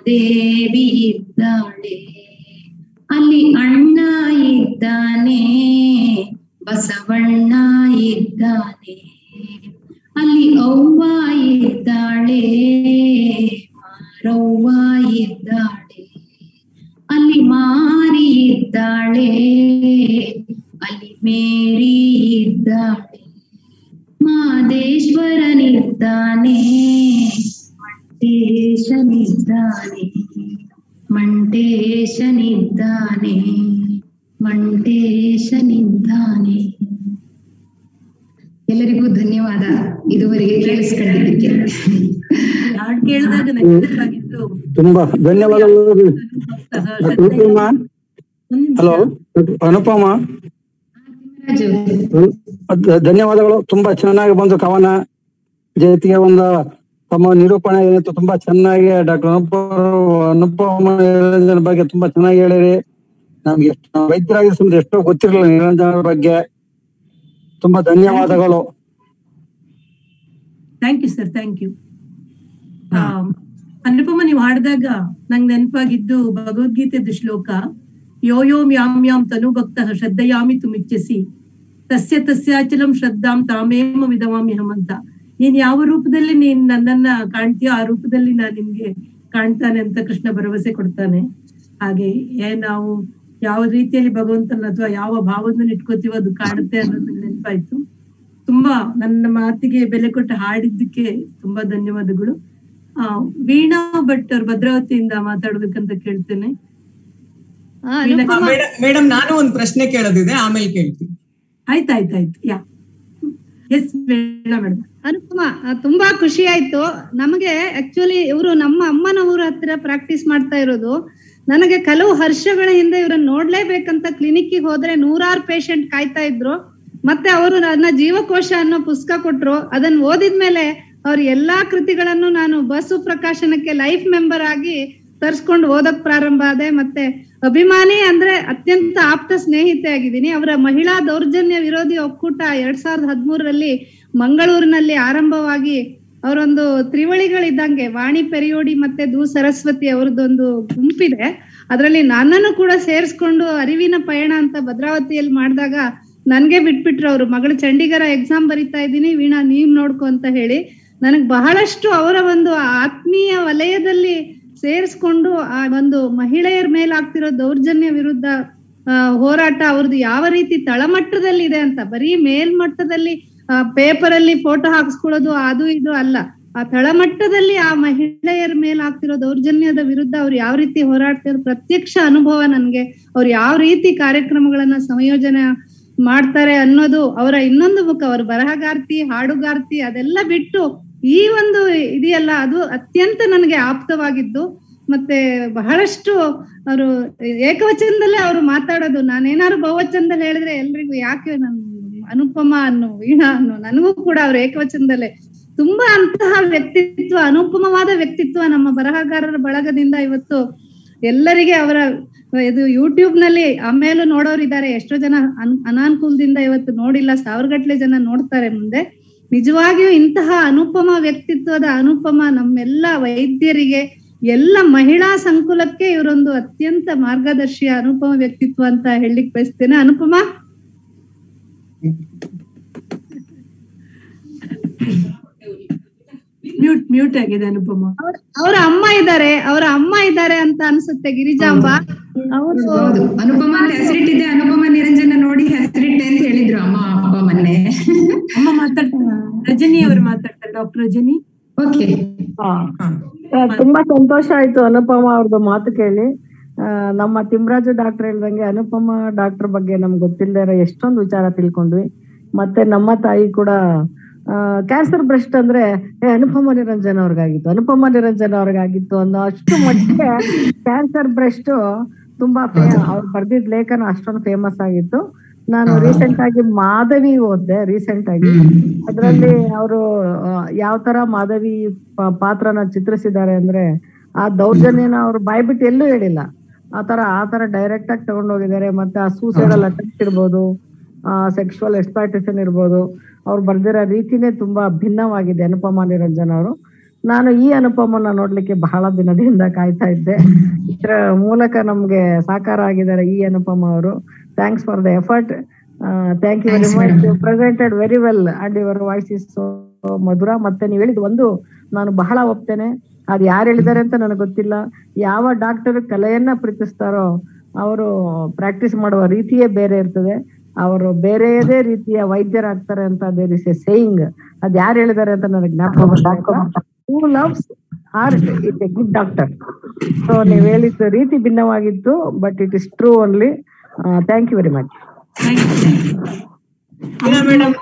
ಮಹಾದೇವಿ ಇದ್ದಾಳೆ. ಅಲ್ಲಿ ಅಣ್ಣ ಇದ್ದಾನೆ, ಬಸವಣ್ಣ ಇದ್ದಾನೆ. ಅಲ್ಲಿ ಅವ್ವ ಇದ್ದಾಳೆ, ಮಾರವ್ವ ಇದ್ದಾಳೆ. ಅಲ್ಲಿ ಮಾರಿ ಇದ್ದಾಳೆ, ಅಲ್ಲಿ ಮೇರಿ ಇದ್ದಾಳೆ. ಮಾದೇಶ್ವರನಿದ್ದಾನೆ. ಮಂಟೇಶನಿದ್ದಾನೆ. ಮಂಟೇಶನಿದ್ದಾನೆ. ಮಂಟೇಶನಿದ್ದಾನೆ. ಎಲ್ಲರಿಗೂ ಧನ್ಯವಾದ ಇದುವರೆಗೆ ಕೇಳಿಸ್ಕೊಂಡಿದ್ದಕ್ಕೆ. ಹಾಡು ಕೇಳಿದಾಗ ತುಂಬಾ ಧನ್ಯವಾದಗಳು. ಅನುಪಮ. ಹಲೋ ಅನುಪಮ. ಧನ್ಯವಾದಗಳು. ತುಂಬಾ ಚೆನ್ನಾಗಿ ಬಂದು ಕವನ. ಜೊತೆಗೆ ಒಂದು ತಮ್ಮ ನಿರೂಪಣೆ ಏನಿತ್ತು ತುಂಬಾ ಚೆನ್ನಾಗಿ ಡಾಕ್ಟರ್ ಅನುಪಮ ನಿರಂಜನ ಬಗ್ಗೆ ತುಂಬಾ ಚೆನ್ನಾಗಿ ಹೇಳಿರಿ. ನಮ್ಗೆ ಎಷ್ಟು ವೈದ್ಯರಾಗಿ ಸುಮ್ಮನೆ ಎಷ್ಟೋ ಗೊತ್ತಿರಲಿಲ್ಲ ನಿರಂಜನ ಬಗ್ಗೆ. ತುಂಬಾ ಧನ್ಯವಾದಗಳು. Thank you sir thank you Anupama ನೀವು ಹಾಡಿದಾಗ ನಂಗೆ ನೆನಪಾಗಿದ್ದು ಭಗವದ್ಗೀತೆದು ಶ್ಲೋಕ ಯೋ ಯೋಮ್ ಯಾಮ್ ಯಾಮ್ ತನು ಭಕ್ತ ಶ್ರದ್ಧಯಾಮಿ ತುಮಿಚ್ಛಸಿ, ತಸ್ಯ ತಸ್ಯಾಚಲಂ ಶ್ರದ್ಧಾಂ ತಾಮೇಮ ವಿಧವಾಮ್ಯಹಂ ಅಂತ. ನೀನ್ ಯಾವ ರೂಪದಲ್ಲಿ ನೀನ್ ನನ್ನನ್ನ ಕಾಣ್ತೀಯೋ ಆ ರೂಪದಲ್ಲಿ ನಾನ್ ನಿಮ್ಗೆ ಕಾಣ್ತಾನೆ ಅಂತ ಕೃಷ್ಣ ಭರವಸೆ ಕೊಡ್ತಾನೆ. ಹಾಗೆ ಏ ನಾವು ಯಾವ ರೀತಿಯಲ್ಲಿ ಭಗವಂತನ ಅಥವಾ ಯಾವ ಭಾವವನ್ನು ಇಟ್ಕೋತೀವೋ ಅದು ಕಾಣುತ್ತೆ ಅನ್ನೋದು ನೆನಪಾಯ್ತು. ತುಂಬಾ ನನ್ನ ಮಾತಿಗೆ ಬೆಲೆ ಕೊಟ್ಟು ಹಾಡಿದ್ದಕ್ಕೆ ತುಂಬಾ ಧನ್ಯವಾದಗಳು. ಆ ವೀಣಾ ಭಟ್ ಅವ್ರು ಭದ್ರಾವತಿಯಿಂದ ಮಾತಾಡ್ಬೇಕಂತ ಕೇಳ್ತೇನೆ. ಮೇಡಮ್ ನಾನು ಒಂದು ಪ್ರಶ್ನೆ ಕೇಳೋದಿದೆ ಆಮೇಲೆ ಕೇಳ್ತೀನಿ. ಆಯ್ತಾಯ್ತಾಯ್ತು ಯಾ. ಅನುಪಮ ತುಂಬಾ ಖುಷಿ ಆಯ್ತು. ನಮಗೆ ಆಕ್ಚುಲಿ ಇವರು ನಮ್ಮ ಅಮ್ಮನ ಊರ ಹತ್ರ ಪ್ರಾಕ್ಟೀಸ್ ಮಾಡ್ತಾ ಇರೋದು. ನನಗೆ ಕೆಲವು ವರ್ಷಗಳ ಹಿಂದೆ ಇವ್ರನ್ನ ನೋಡ್ಲೇಬೇಕಂತ ಕ್ಲಿನಿಕ್ಗೆ ಹೋದ್ರೆ ನೂರಾರು ಪೇಷಂಟ್ ಕಾಯ್ತಾ ಇದ್ರು. ಮತ್ತೆ ಅವರು ನನ್ನ ಜೀವಕೋಶ ಅನ್ನೋ ಪುಸ್ತಕ ಕೊಟ್ರು. ಅದನ್ನ ಓದಿದ್ಮೇಲೆ ಅವ್ರ ಎಲ್ಲಾ ಕೃತಿಗಳನ್ನು ನಾನು ಬಸು ಪ್ರಕಾಶನಕ್ಕೆ ಲೈಫ್ ಮೆಂಬರ್ ಆಗಿ ತರ್ಸ್ಕೊಂಡು ಓದಕ್ ಪ್ರಾರಂಭ ಆದೆ, ಮತ್ತೆ ಅಭಿಮಾನಿ ಅಂದ್ರೆ ಅತ್ಯಂತ ಆಪ್ತ ಸ್ನೇಹಿತೆ ಆಗಿದ್ದೀನಿ ಅವರ ಮಹಿಳಾ ದೌರ್ಜನ್ಯ ವಿರೋಧಿ ಒಕ್ಕೂಟ ಎರಡ್ ಸಾವಿರದ ಹದಿಮೂರರಲ್ಲಿ ಮಂಗಳೂರಿನಲ್ಲಿ ಆರಂಭವಾಗಿ ಅವರೊಂದು ತ್ರಿವಳಿಗಳಿದ್ದಂಗೆ ವಾಣಿ ಪೆರಿಯೋಡಿ ಮತ್ತೆ ದೂ ಸರಸ್ವತಿ ಅವ್ರದ್ದೊಂದು ಗುಂಪಿದೆ. ಅದರಲ್ಲಿ ನನ್ನನ್ನು ಕೂಡ ಸೇರಿಸ್ಕೊಂಡು ಅರಿವಿನ ಪಯಣ ಅಂತ ಭದ್ರಾವತಿಯಲ್ಲಿ ಮಾಡಿದಾಗ ನನ್ಗೆ ಬಿಟ್ಬಿಟ್ರು ಅವರು. ಮಗಳು ಚಂಡೀಗರ ಎಕ್ಸಾಮ್ ಬರಿತಾ ಇದ್ದೀನಿ, ವೀಣಾ ನೀವ್ ನೋಡ್ಕೊ ಅಂತ ಹೇಳಿ. ನನಗ್ ಬಹಳಷ್ಟು ಅವರ ಒಂದು ಆತ್ಮೀಯ ವಲಯದಲ್ಲಿ ಸೇರಿಸ್ಕೊಂಡು ಆ ಒಂದು ಮಹಿಳೆಯರ ಮೇಲಾಗ್ತಿರೋ ದೌರ್ಜನ್ಯ ವಿರುದ್ಧ ಹೋರಾಟ ಅವ್ರದ್ದು ಯಾವ ರೀತಿ ತಳಮಟ್ಟದಲ್ಲಿ ಇದೆ ಅಂತ, ಬರೀ ಮೇಲ್ಮಟ್ಟದಲ್ಲಿ ಪೇಪರ್ ಅಲ್ಲಿ ಫೋಟೋ ಹಾಕ್ಸ್ಕೊಳ್ಳೋದು ಅದು ಇದು ಅಲ್ಲ. ಆ ತಳಮಟ್ಟದಲ್ಲಿ ಆ ಮಹಿಳೆಯರ ಮೇಲೆ ಆಗ್ತಿರೋ ದೌರ್ಜನ್ಯದ ವಿರುದ್ಧ ಅವ್ರು ಯಾವ ರೀತಿ ಹೋರಾಡ್ತಿರೋ ಪ್ರತ್ಯಕ್ಷ ಅನುಭವ ನನ್ಗೆ, ಅವ್ರು ಯಾವ ರೀತಿ ಕಾರ್ಯಕ್ರಮಗಳನ್ನ ಸಂಯೋಜನೆ ಮಾಡ್ತಾರೆ ಅನ್ನೋದು ಅವರ ಇನ್ನೊಂದು ಮುಖ. ಅವ್ರ ಬರಹಗಾರ್ತಿ, ಹಾಡುಗಾರ್ತಿ ಅದೆಲ್ಲ ಬಿಟ್ಟು ಈ ಒಂದು ಇದೆಯಲ್ಲ, ಅದು ಅತ್ಯಂತ ನನಗೆ ಆಪ್ತವಾಗಿದ್ದು, ಮತ್ತೆ ಬಹಳಷ್ಟು ಅವರು ಏಕವಚನದಲ್ಲೇ ಅವರು ಮಾತಾಡೋದು. ನಾನೇನಾದ್ರು ಬಹುವಚನದಲ್ಲಿ ಹೇಳಿದ್ರೆ ಎಲ್ರಿಗೂ ಯಾಕೆ ನಾನು ಅನುಪಮ ಅನ್ನು ವೀಣಾ ಅನ್ನು ನನಗೂ ಕೂಡ ಅವ್ರು ಏಕವಚನದಲ್ಲೇ. ತುಂಬಾ ಅಂತಹ ವ್ಯಕ್ತಿತ್ವ, ಅನುಪಮವಾದ ವ್ಯಕ್ತಿತ್ವ ನಮ್ಮ ಬರಹಗಾರರ ಬಳಗದಿಂದ ಇವತ್ತು ಎಲ್ಲರಿಗೆ ಅವರ ಇದು ಯೂಟ್ಯೂಬ್ನಲ್ಲಿ ಆಮೇಲೂ ನೋಡೋರು ಇದ್ದಾರೆ ಎಷ್ಟೋ ಜನ ಅನ್- ಅನಾನುಕೂಲದಿಂದ ಇವತ್ತು ನೋಡಿಲ್ಲ, ಸಾವಿರಗಟ್ಲೆ ಜನ ನೋಡ್ತಾರೆ ಮುಂದೆ. ನಿಜವಾಗಿಯೂ ಇಂತಹ ಅನುಪಮ ವ್ಯಕ್ತಿತ್ವದ ಅನುಪಮ ನಮ್ಮೆಲ್ಲ ವೈದ್ಯರಿಗೆ, ಎಲ್ಲ ಮಹಿಳಾ ಸಂಕುಲಕ್ಕೆ ಇವರೊಂದು ಅತ್ಯಂತ ಮಾರ್ಗದರ್ಶಿಯ ಅನುಪಮ ವ್ಯಕ್ತಿತ್ವ ಅಂತ ಹೇಳಲಿಕ್ಕೆ ಬಯಸ್ತೇನೆ. ಅನುಪಮ? ಮ್ಯೂಟ್ ಮ್ಯೂಟ್ ಆಗಿದೆ ಅನುಪಮ. ಅವರ ಅಮ್ಮ ಇದ್ದಾರೆ ಅವರ ಅಮ್ಮ ಇದ್ದಾರೆ ಅಂತ ಅನ್ಸುತ್ತೆ ಗಿರಿಜಾಂಬ. ಅವರು ಹೌದು. ಅನುಪಮ ಹೆಸರಿಟ್ಟಿದೆ ಹೆಸರಿಟ್ಟಿದ್ದೆ ಅನುಪಮ ನಿರಂಜನ ನೋಡಿ ಹೆಸರಿಟ್ಟೆ ಅಂತ ಹೇಳಿದ್ರು ಅಮ್ಮ ಅಪ್ಪ ಮೊನ್ನೆ. ಅಮ್ಮ ಮಾತಾಡ್ತಾರ ರಜನಿ ಅವರು ಮಾತಾಡ್ತಾರೆ ಡಾಕ್ಟರ್ ರಜನಿ. ಓಕೆ. ತುಂಬಾ ಸಂತೋಷ ಆಯ್ತು ಅನುಪಮ ಅವ್ರದ್ದು ಮಾತು ಕೇಳಿ. ಆ, ನಮ್ಮ ತಿಮ್ರಾಜ ಡಾಕ್ಟರ್ ಹೇಳ್ದಂಗೆ ಅನುಪಮ ಡಾಕ್ಟರ್ ಬಗ್ಗೆ ನಮ್ಗೆ ಗೊತ್ತಿಲ್ಲದೆ ಇರೋ ಎಷ್ಟೊಂದು ವಿಚಾರ ತಿಳ್ಕೊಂಡ್ವಿ. ಮತ್ತೆ ನಮ್ಮ ತಾಯಿ ಕೂಡ ಕ್ಯಾನ್ಸರ್ ಬ್ರೆಸ್ಟ್ ಅಂದ್ರೆ ಅನುಪಮ ನಿರಂಜನ್ ಅವ್ರಿಗಾಗಿತ್ತು. ಅನುಪಮ ನಿರಂಜನ್ ಅವ್ರಿಗಾಗಿತ್ತು ಅನ್ನೋ ಅಷ್ಟು ಮಟ್ಟಿಗೆ ಕ್ಯಾನ್ಸರ್ ಬ್ರೆಸ್ಟ್ ತುಂಬಾ ಅವ್ರು ಬರ್ದಿದ್ ಲೇಖನ ಅಷ್ಟೊಂದು ಫೇಮಸ್ ಆಗಿತ್ತು. ನಾನು ರೀಸೆಂಟ್ ಆಗಿ ಮಾಧವಿ ಓದ್ದೆ ರೀಸೆಂಟ್ ಆಗಿ ಅದ್ರಲ್ಲಿ ಅವರು ಯಾವ ತರ ಮಾಧವಿ ಪಾತ್ರನ ಚಿತ್ರಿಸಿದ್ದಾರೆ ಅಂದ್ರೆ ಆ ದೌರ್ಜನ್ಯನ ಅವ್ರು ಬಾಯ್ಬಿಟ್ಟು ಎಲ್ಲೂ ಹೇಳಿಲ್ಲ. ಆ ತರ ಆ ತರ ಡೈರೆಕ್ಟ್ ಆಗಿ ತಗೊಂಡೋಗಿದ್ದಾರೆ. ಮತ್ತೆ ಆ ಸೂಸೈಡಲ್ ಅಟೆಂಪ್ಟ್ ಇರ್ಬೋದು ಸೆಕ್ಷುವಲ್ ಎಕ್ಸ್ಪ್ಲಾಯ್ಟೇಷನ್ ಇರ್ಬೋದು. ಅವ್ರು ಬರ್ದಿರೋ ರೀತಿನೇ ತುಂಬಾ ಭಿನ್ನವಾಗಿದೆ ಅನುಪಮ ನಿರಂಜನ್ ಅವರು. ನಾನು ಈ ಅನುಪಮನ ನೋಡ್ಲಿಕ್ಕೆ ಬಹಳ ದಿನದಿಂದ ಕಾಯ್ತಾ ಇದ್ದೆ. ಇದ್ರ ಮೂಲಕ ನಮ್ಗೆ ಸಾಕಾರ ಆಗಿದ್ದಾರೆ ಈ ಅನುಪಮ ಅವರು. Thanks for the effort thank you very much. Presented very well and your voice is so ಮಧುರ. ಮತ್ತೆ ನೀವು ಹೇಳಿದ ಒಂದು ನಾನು ಬಹಳ ಒಪ್ತೇನೆ. ಅದು ಯಾರು ಹೇಳಿದ್ದಾರೆ ಅಂತ ನನಗೆ ಗೊತ್ತಿಲ್ಲ. ಯಾವ ಡಾಕ್ಟರ್ ಕಲೆಯನ್ನ ಪ್ರೀತಿಸ್ತಾರೋ ಅವರು ಪ್ರಾಕ್ಟೀಸ್ ಮಾಡುವ ರೀತಿಯೇ ಬೇರೆ ಇರ್ತದೆ. ಅವರು ಬೇರೆಯದೇ ರೀತಿಯ ವೈದ್ಯರಾಗ್ತಾರೆ ಅಂತ ದೇರ್ ಇಸ್ ಎ ಸೇಯಿಂಗ್ ಅದ್ ಯಾರು ಹೇಳಿದ್ದಾರೆ ಅಂತ ನನಗೆ ಜ್ಞಾಪಕ who loves art it a good doctor so ನೀವು ಹೇಳಿದ ರೀತಿ ಭಿನ್ನವಾಗಿತ್ತು but it is true only thank you very much Veena madam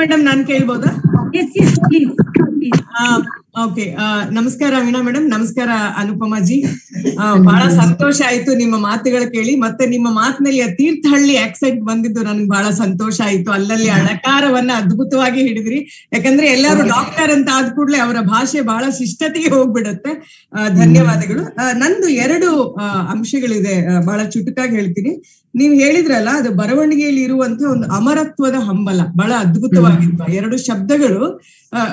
madam ನಾನ್ ಕೇಳ್ಬೋದಾ? ಓಕೆ ನಮಸ್ಕಾರ ವೀಣಾ ಮೇಡಮ್ ನಮಸ್ಕಾರ ಅನುಪಮಾಜಿ ಬಹಳ ಸಂತೋಷ ಆಯ್ತು ನಿಮ್ಮ ಮಾತುಗಳು ಕೇಳಿ. ಮತ್ತೆ ನಿಮ್ಮ ಮಾತಿನಲ್ಲಿ ಆ ತೀರ್ಥಹಳ್ಳಿ ಆಕ್ಸೆಂಟ್ ಬಂದಿದ್ದು ನನ್ಗೆ ಬಹಳ ಸಂತೋಷ ಆಯ್ತು. ಅಲ್ಲಲ್ಲಿ ಅಳಕಾರವನ್ನ ಅದ್ಭುತವಾಗಿ ಹಿಡಿದ್ರಿ. ಯಾಕಂದ್ರೆ ಎಲ್ಲರೂ ಡಾಕ್ಟರ್ ಅಂತ ಆದ ಕೂಡಲೇ ಅವರ ಭಾಷೆ ಬಹಳ ಶಿಷ್ಟತೆಗೆ ಹೋಗ್ಬಿಡುತ್ತೆ. ಧನ್ಯವಾದಗಳು. ನಂದು ಎರಡು ಅಂಶಗಳಿದೆ. ಬಹಳ ಚುಟುಕಾಗಿ ಹೇಳ್ತೀನಿ. ನೀವು ಹೇಳಿದ್ರಲ್ಲ ಅದು ಬರವಣಿಗೆಯಲ್ಲಿ ಇರುವಂತ ಒಂದು ಅಮರತ್ವದ ಹಂಬಲ. ಬಹಳ ಅದ್ಭುತವಾಗಿತ್ತು. ಎರಡು ಶಬ್ದಗಳು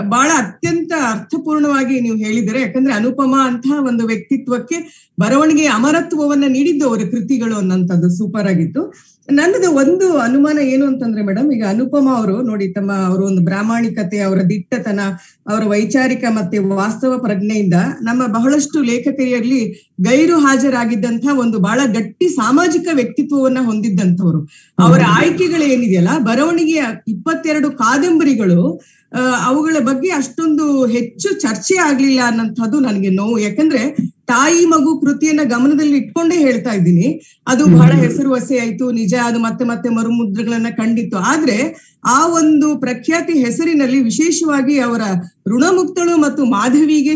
ಬಹಳ ಅತ್ಯಂತ ಅರ್ಥಪೂರ್ಣವಾಗಿ ನೀವು ಹೇಳಿದರೆ ಯಾಕಂದ್ರೆ ಅನುಪಮ ಅಂತಹ ಒಂದು ವ್ಯಕ್ತಿತ್ವಕ್ಕೆ ಬರವಣಿಗೆ ಅಮರತ್ವವನ್ನ ನೀಡಿದ್ದು ಅವರ ಕೃತಿಗಳು ಅನ್ನೋಂಥದ್ದು ಸೂಪರ್ ಆಗಿತ್ತು. ನನ್ನದು ಒಂದು ಅನುಮಾನ ಏನು ಅಂತಂದ್ರೆ ಮೇಡಮ್ ಈಗ ಅನುಪಮ ಅವರು ನೋಡಿ ತಮ್ಮ ಅವರು ಒಂದು ಪ್ರಾಮಾಣಿಕತೆ, ಅವರ ದಿಟ್ಟತನ, ಅವರ ವೈಚಾರಿಕ ಮತ್ತೆ ವಾಸ್ತವ ಪ್ರಜ್ಞೆಯಿಂದ ನಮ್ಮ ಬಹಳಷ್ಟು ಲೇಖಕರಿಯಲ್ಲಿ ಗೈರು ಹಾಜರಾಗಿದ್ದಂತಹ ಒಂದು ಬಹಳ ಗಟ್ಟಿ ಸಾಮಾಜಿಕ ವ್ಯಕ್ತಿತ್ವವನ್ನ ಹೊಂದಿದ್ದಂಥವ್ರು. ಅವರ ಆಯ್ಕೆಗಳು ಏನಿದೆಯಲ್ಲ ಬರವಣಿಗೆಯ ಇಪ್ಪತ್ತೆರಡು ಕಾದಂಬರಿಗಳು ಅವುಗಳ ಬಗ್ಗೆ ಅಷ್ಟೊಂದು ಹೆಚ್ಚು ಚರ್ಚೆ ಆಗ್ಲಿಲ್ಲ ಅನ್ನೋಂಥದ್ದು ನನಗೆ ನೋವು. ಯಾಕಂದ್ರೆ ತಾಯಿ ಮಗು ಕೃತಿಯನ್ನ ಗಮನದಲ್ಲಿ ಇಟ್ಕೊಂಡೇ ಹೇಳ್ತಾ ಇದ್ದೀನಿ. ಅದು ಬಹಳ ಹೆಸರುವಾಸಿ ಆಯ್ತು ನಿಜ ಅದು ಮತ್ತೆ ಮತ್ತೆ ಮರುಮುದ್ರಗಳನ್ನ ಕಂಡಿತ್ತು. ಆದ್ರೆ ಆ ಒಂದು ಪ್ರಖ್ಯಾತಿ ಹೆಸರಿನಲ್ಲಿ ವಿಶೇಷವಾಗಿ ಅವರ ಋಣಮುಕ್ತಳು ಮತ್ತು ಮಾಧವಿಗೆ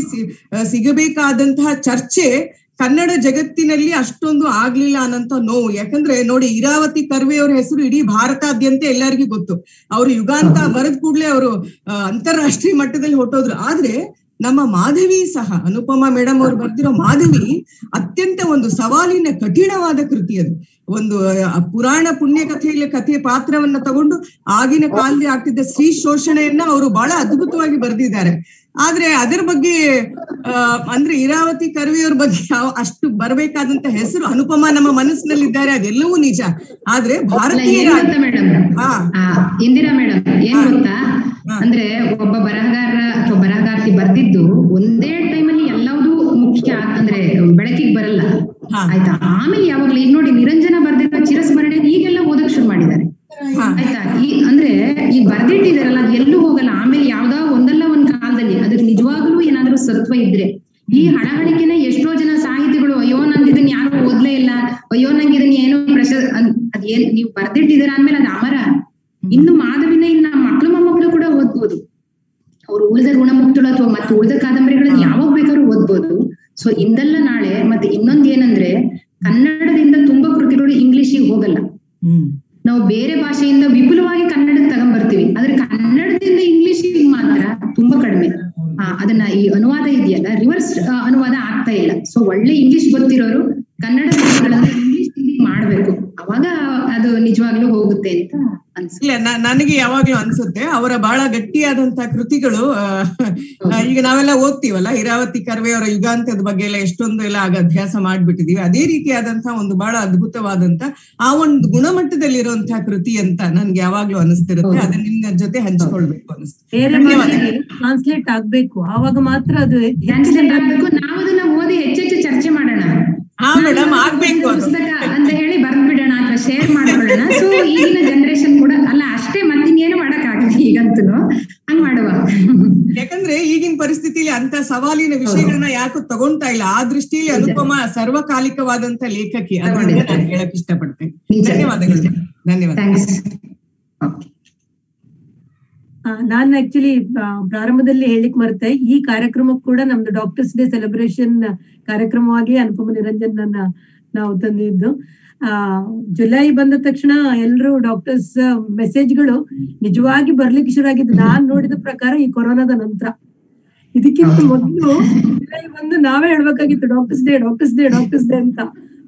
ಸಿಗಬೇಕಾದಂತಹ ಚರ್ಚೆ ಕನ್ನಡ ಜಗತ್ತಿನಲ್ಲಿ ಅಷ್ಟೊಂದು ಆಗ್ಲಿಲ್ಲ ಅನ್ನಂತ ನೋವು. ಯಾಕಂದ್ರೆ ನೋಡಿ, ಇರಾವತಿ ಕರ್ವೆ ಅವ್ರ ಹೆಸರು ಇಡೀ ಭಾರತಾದ್ಯಂತ ಎಲ್ಲರಿಗೂ ಗೊತ್ತು. ಅವರು ಯುಗಾಂತ ಬರೆದ್ ಕೂಡ್ಲೆ ಅವರು ಅಂತಾರಾಷ್ಟ್ರೀಯ ಮಟ್ಟದಲ್ಲಿ ಹೊಟ್ಟೋದ್ರು ಆದ್ರೆ ನಮ್ಮ ಮಾಧವಿ ಸಹ, ಅನುಪಮಾ ಮೇಡಮ್ ಅವ್ರು ಬರ್ತಿರೋ ಮಾಧವಿ ಅತ್ಯಂತ ಒಂದು ಸವಾಲಿನ ಕಠಿಣವಾದ ಕೃತಿ ಅದು. ಒಂದು ಪುರಾಣ ಪುಣ್ಯ ಕಥೆಯಲ್ಲಿ ಕಥೆಯ ಪಾತ್ರವನ್ನ ತಗೊಂಡು ಆಗಿನ ಕಾಲದಲ್ಲಿ ಆಗ್ತಿದ್ದ ಸ್ತ್ರೀ ಶೋಷಣೆಯನ್ನ ಅವರು ಬಹಳ ಅದ್ಭುತವಾಗಿ ಬರೆದಿದ್ದಾರೆ. ಆದ್ರೆ ಅದರ ಬಗ್ಗೆ ಅಂದ್ರೆ ಇರಾವತಿ ಕರ್ವಿಯವ್ರ ಬಗ್ಗೆ ಅಷ್ಟು ಬರಬೇಕಾದಂತ ಹೆಸರು ಅನುಪಮ ನಮ್ಮ ಮನಸ್ಸಿನಲ್ಲಿದ್ದಾರೆ ಅದೆಲ್ಲವೂ ನಿಜ. ಆದ್ರೆ ಅಲ್ಲ, ಭಾರತೀಯ ಇಂದಿರಾ ಮೇಡಮ್ ಏನ್ ಗೊತ್ತಾ? ಅಂದ್ರೆ ಒಬ್ಬ ಬರಹಗಾರ ಅಥವಾ ಬರಹಗಾರ್ತಿ ಬರ್ದಿದ್ದು ಒಂದೇ ಟೈಮಲ್ಲಿ ಎಲ್ಲವೂ ಮುಖ್ಯ ಅಂದ್ರೆ ಬೆಳಕಿಗೆ ಬರಲ್ಲ. ಆಯ್ತಾ? ಆಮೇಲೆ ಯಾವಾಗ್ಲೂ ಈಗ ನೋಡಿ ನಿರಂಜನ ಬರ್ದಿರೋ ಚಿರಸ್ಮರಣೆ ಈಗೆಲ್ಲ ಓದಕ್ ಶುರು ಮಾಡಿದ್ದಾರೆ. ಅಂದ್ರೆ ಈಗ ಬರ್ದಿಟ್ಟಿದಾರಲ್ಲ ಅದು ಎಲ್ಲೂ ಹೋಗಲ್ಲ. ಆಮೇಲೆ ಯಾವ್ದಾ ಒಂದಲ್ಲ ಒಂದ್ ಕಾಲದಲ್ಲಿ ಅದ್ರ ನಿಜವಾಗ್ಲೂ ಏನಾದ್ರೂ ಸತ್ವ ಇದ್ರೆ ಈ ಹಣಹಣಿಕೆನ ಎಷ್ಟೋ ಜನ ಸಾಹಿತಿಗಳು ಅಯ್ಯೋ ನಂದು ಇದನ್ನ ಯಾರು ಓದ್ಲೇ ಇಲ್ಲ. ಅಯ್ಯೋ ನಂಗೆ ಇದನ್ನ ಏನೋ ಪ್ರಶ ಅದ್ ಅದ್ ಏನ್ ನೀವು ಬರ್ದಿಟ್ಟಿದಾರ ಅಂದ್ಮೇಲೆ ಅದ್ ಅಮರ. ಇನ್ನು ಮಾಧವಿನ ಇನ್ನ ಮಕ್ಳು ಮೊಮ್ಮಕ್ಕಳು ಕೂಡ ಓದ್ಬೋದು. ಅವ್ರು ಉಳಿದ ಋಣಮುಕ್ತಳು ಅಥವಾ ಮತ್ತೆ ಉಳಿದ ಕಾದಂಬರಿಗಳನ್ನ ಯಾವಾಗ ಬೇಕಾದ್ರೂ ಓದ್ಬೋದು. ಸೊ ಇಂದಲ್ಲ ನಾಳೆ ಮತ್ತೆ ಇನ್ನೊಂದ್ ಏನಂದ್ರೆ ಕನ್ನಡದಿಂದ ತುಂಬಾ ಕೃತಿಗಳು ಇಂಗ್ಲಿಷಿಗೆ ಹೋಗಲ್ಲ. ನಾವು ಬೇರೆ ಭಾಷೆಯಿಂದ ವಿಪುಲವಾಗಿ ಕನ್ನಡಕ್ಕೆ ತಗೊಂಡ್ಬರ್ತೀವಿ ಆದ್ರೆ ಕನ್ನಡದಿಂದ ಇಂಗ್ಲಿಷ್ ಮಾತ್ರ ತುಂಬಾ ಕಡಿಮೆ. ಆ, ಅದನ್ನ ಈ ಅನುವಾದ ಇದೆಯಲ್ಲ ರಿವರ್ಸ್ ಅನುವಾದ ಆಗ್ತಾ ಇಲ್ಲ. ಸೊ ಒಳ್ಳೆ ಇಂಗ್ಲಿಷ್ ಗೊತ್ತಿರೋರು ಕನ್ನಡ ಮಾಡ್ಬೇಕು. ಅವಾಗ ಅದು ನಿಜವಾಗ್ಲೂ ಹೋಗುತ್ತೆ ಅಂತ ಅನ್ಸುತ್ತೆ. ಇಲ್ಲ ನನಗೆ ಯಾವಾಗ್ಲೂ ಅನ್ಸುತ್ತೆ ಅವರ ಬಹಳ ಗಟ್ಟಿಯಾದಂತ ಕೃತಿಗಳು ಈಗ ನಾವೆಲ್ಲ ಓದ್ತೀವಲ್ಲ ಇರಾವತಿ ಕರ್ವೆ ಅವರ ಯುಗಾಂತ್ಯದ ಬಗ್ಗೆ ಎಲ್ಲ ಎಷ್ಟೊಂದು ಎಲ್ಲ ಆಗ ಅಭ್ಯಾಸ ಮಾಡ್ಬಿಟ್ಟಿದೀವಿ. ಅದೇ ರೀತಿಯಾದಂತಹ ಒಂದು ಬಹಳ ಅದ್ಭುತವಾದಂತ ಆ ಒಂದು ಗುಣಮಟ್ಟದಲ್ಲಿ ಇರುವಂತಹ ಕೃತಿ ಅಂತ ನನ್ಗೆ ಯಾವಾಗ್ಲೂ ಅನಿಸ್ತಿರುತ್ತೆ. ಅದನ್ನ ನಿಮ್ಮ ಜೊತೆ ಹಂಚ್ಕೊಳ್ಬೇಕು ಅನಿಸ್ತದೆ ಟ್ರಾನ್ಸ್ಲೇಟ್ ಆಗ್ಬೇಕು. ಆವಾಗ ಮಾತ್ರ ಅದು ನಾವು ಅದನ್ನ ಓದಿ ಹೆಚ್ಚೆಚ್ಚು ಚರ್ಚೆ ಮಾಡೋಣ. ಪುಸ್ತಕ ಅಂತ ಹೇಳಿ ಬರ್ದ್ ಬಿಡೋಣ ಅಥವಾ ಶೇರ್ ಮಾಡ್ಕೊಳ್ಳೋಣ. ಸೊ ಈಗಿನ ಜನರೇಷನ್ ಕೂಡ ಅಲ್ಲ ಅಷ್ಟೇ ಮತ್ತಿನ್ನೇನು ಮಾಡಕ್ ಆಗಲಿ ಈಗಂತೂ. ಹಂಗ್ ಮಾಡುವ. ಯಾಕಂದ್ರೆ ಈಗಿನ ಪರಿಸ್ಥಿತಿಲಿ ಅಂತ ಸವಾಲಿನ ವಿಷಯಗಳನ್ನ ಯಾಕೂ ತಗೊಂತಾ ಇಲ್ಲ. ಆ ದೃಷ್ಟಿಯಲ್ಲಿ ಅನುಪಮ ಸರ್ವಕಾಲಿಕವಾದಂತ ಲೇಖಕಿ. ಅದನ್ನ ನಾನು ಹೇಳಕ್ ಇಷ್ಟಪಡ್ತೇನೆ. ಧನ್ಯವಾದಗಳು. ಧನ್ಯವಾದ ನಾನು ಆಕ್ಚುಲಿ ಪ್ರಾರಂಭದಲ್ಲಿ ಹೇಳಿಕ್ ಮರ್ತೆ, ಈ ಕಾರ್ಯಕ್ರಮಕ್ಕೆ ಕೂಡ ನಮ್ದು ಡಾಕ್ಟರ್ಸ್ ಡೇ ಸೆಲೆಬ್ರೇಷನ್ ಕಾರ್ಯಕ್ರಮವಾಗಿ ಅನುಪಮ ನಿರಂಜನ್ ನನ್ನ ನಾವು ತಂದಿದ್ದು. ಆ ಜುಲೈ ಬಂದ ತಕ್ಷಣ ಎಲ್ರು ಡಾಕ್ಟರ್ಸ್ ಮೆಸೇಜ್ಗಳು ನಿಜವಾಗಿ ಬರ್ಲಿಕ್ಕೆ ಶುರು ಆಗಿದ್ದು. ನಾನ್ ನೋಡಿದ ಪ್ರಕಾರ ಈ ಕೊರೋನಾದ ನಂತರ. ಇದಕ್ಕಿಂತ ಮೊದಲು ಜುಲೈ ಬಂದು ನಾವೇ ಹೇಳ್ಬೇಕಾಗಿತ್ತು doctors day doctors day doctors day ಅಂತ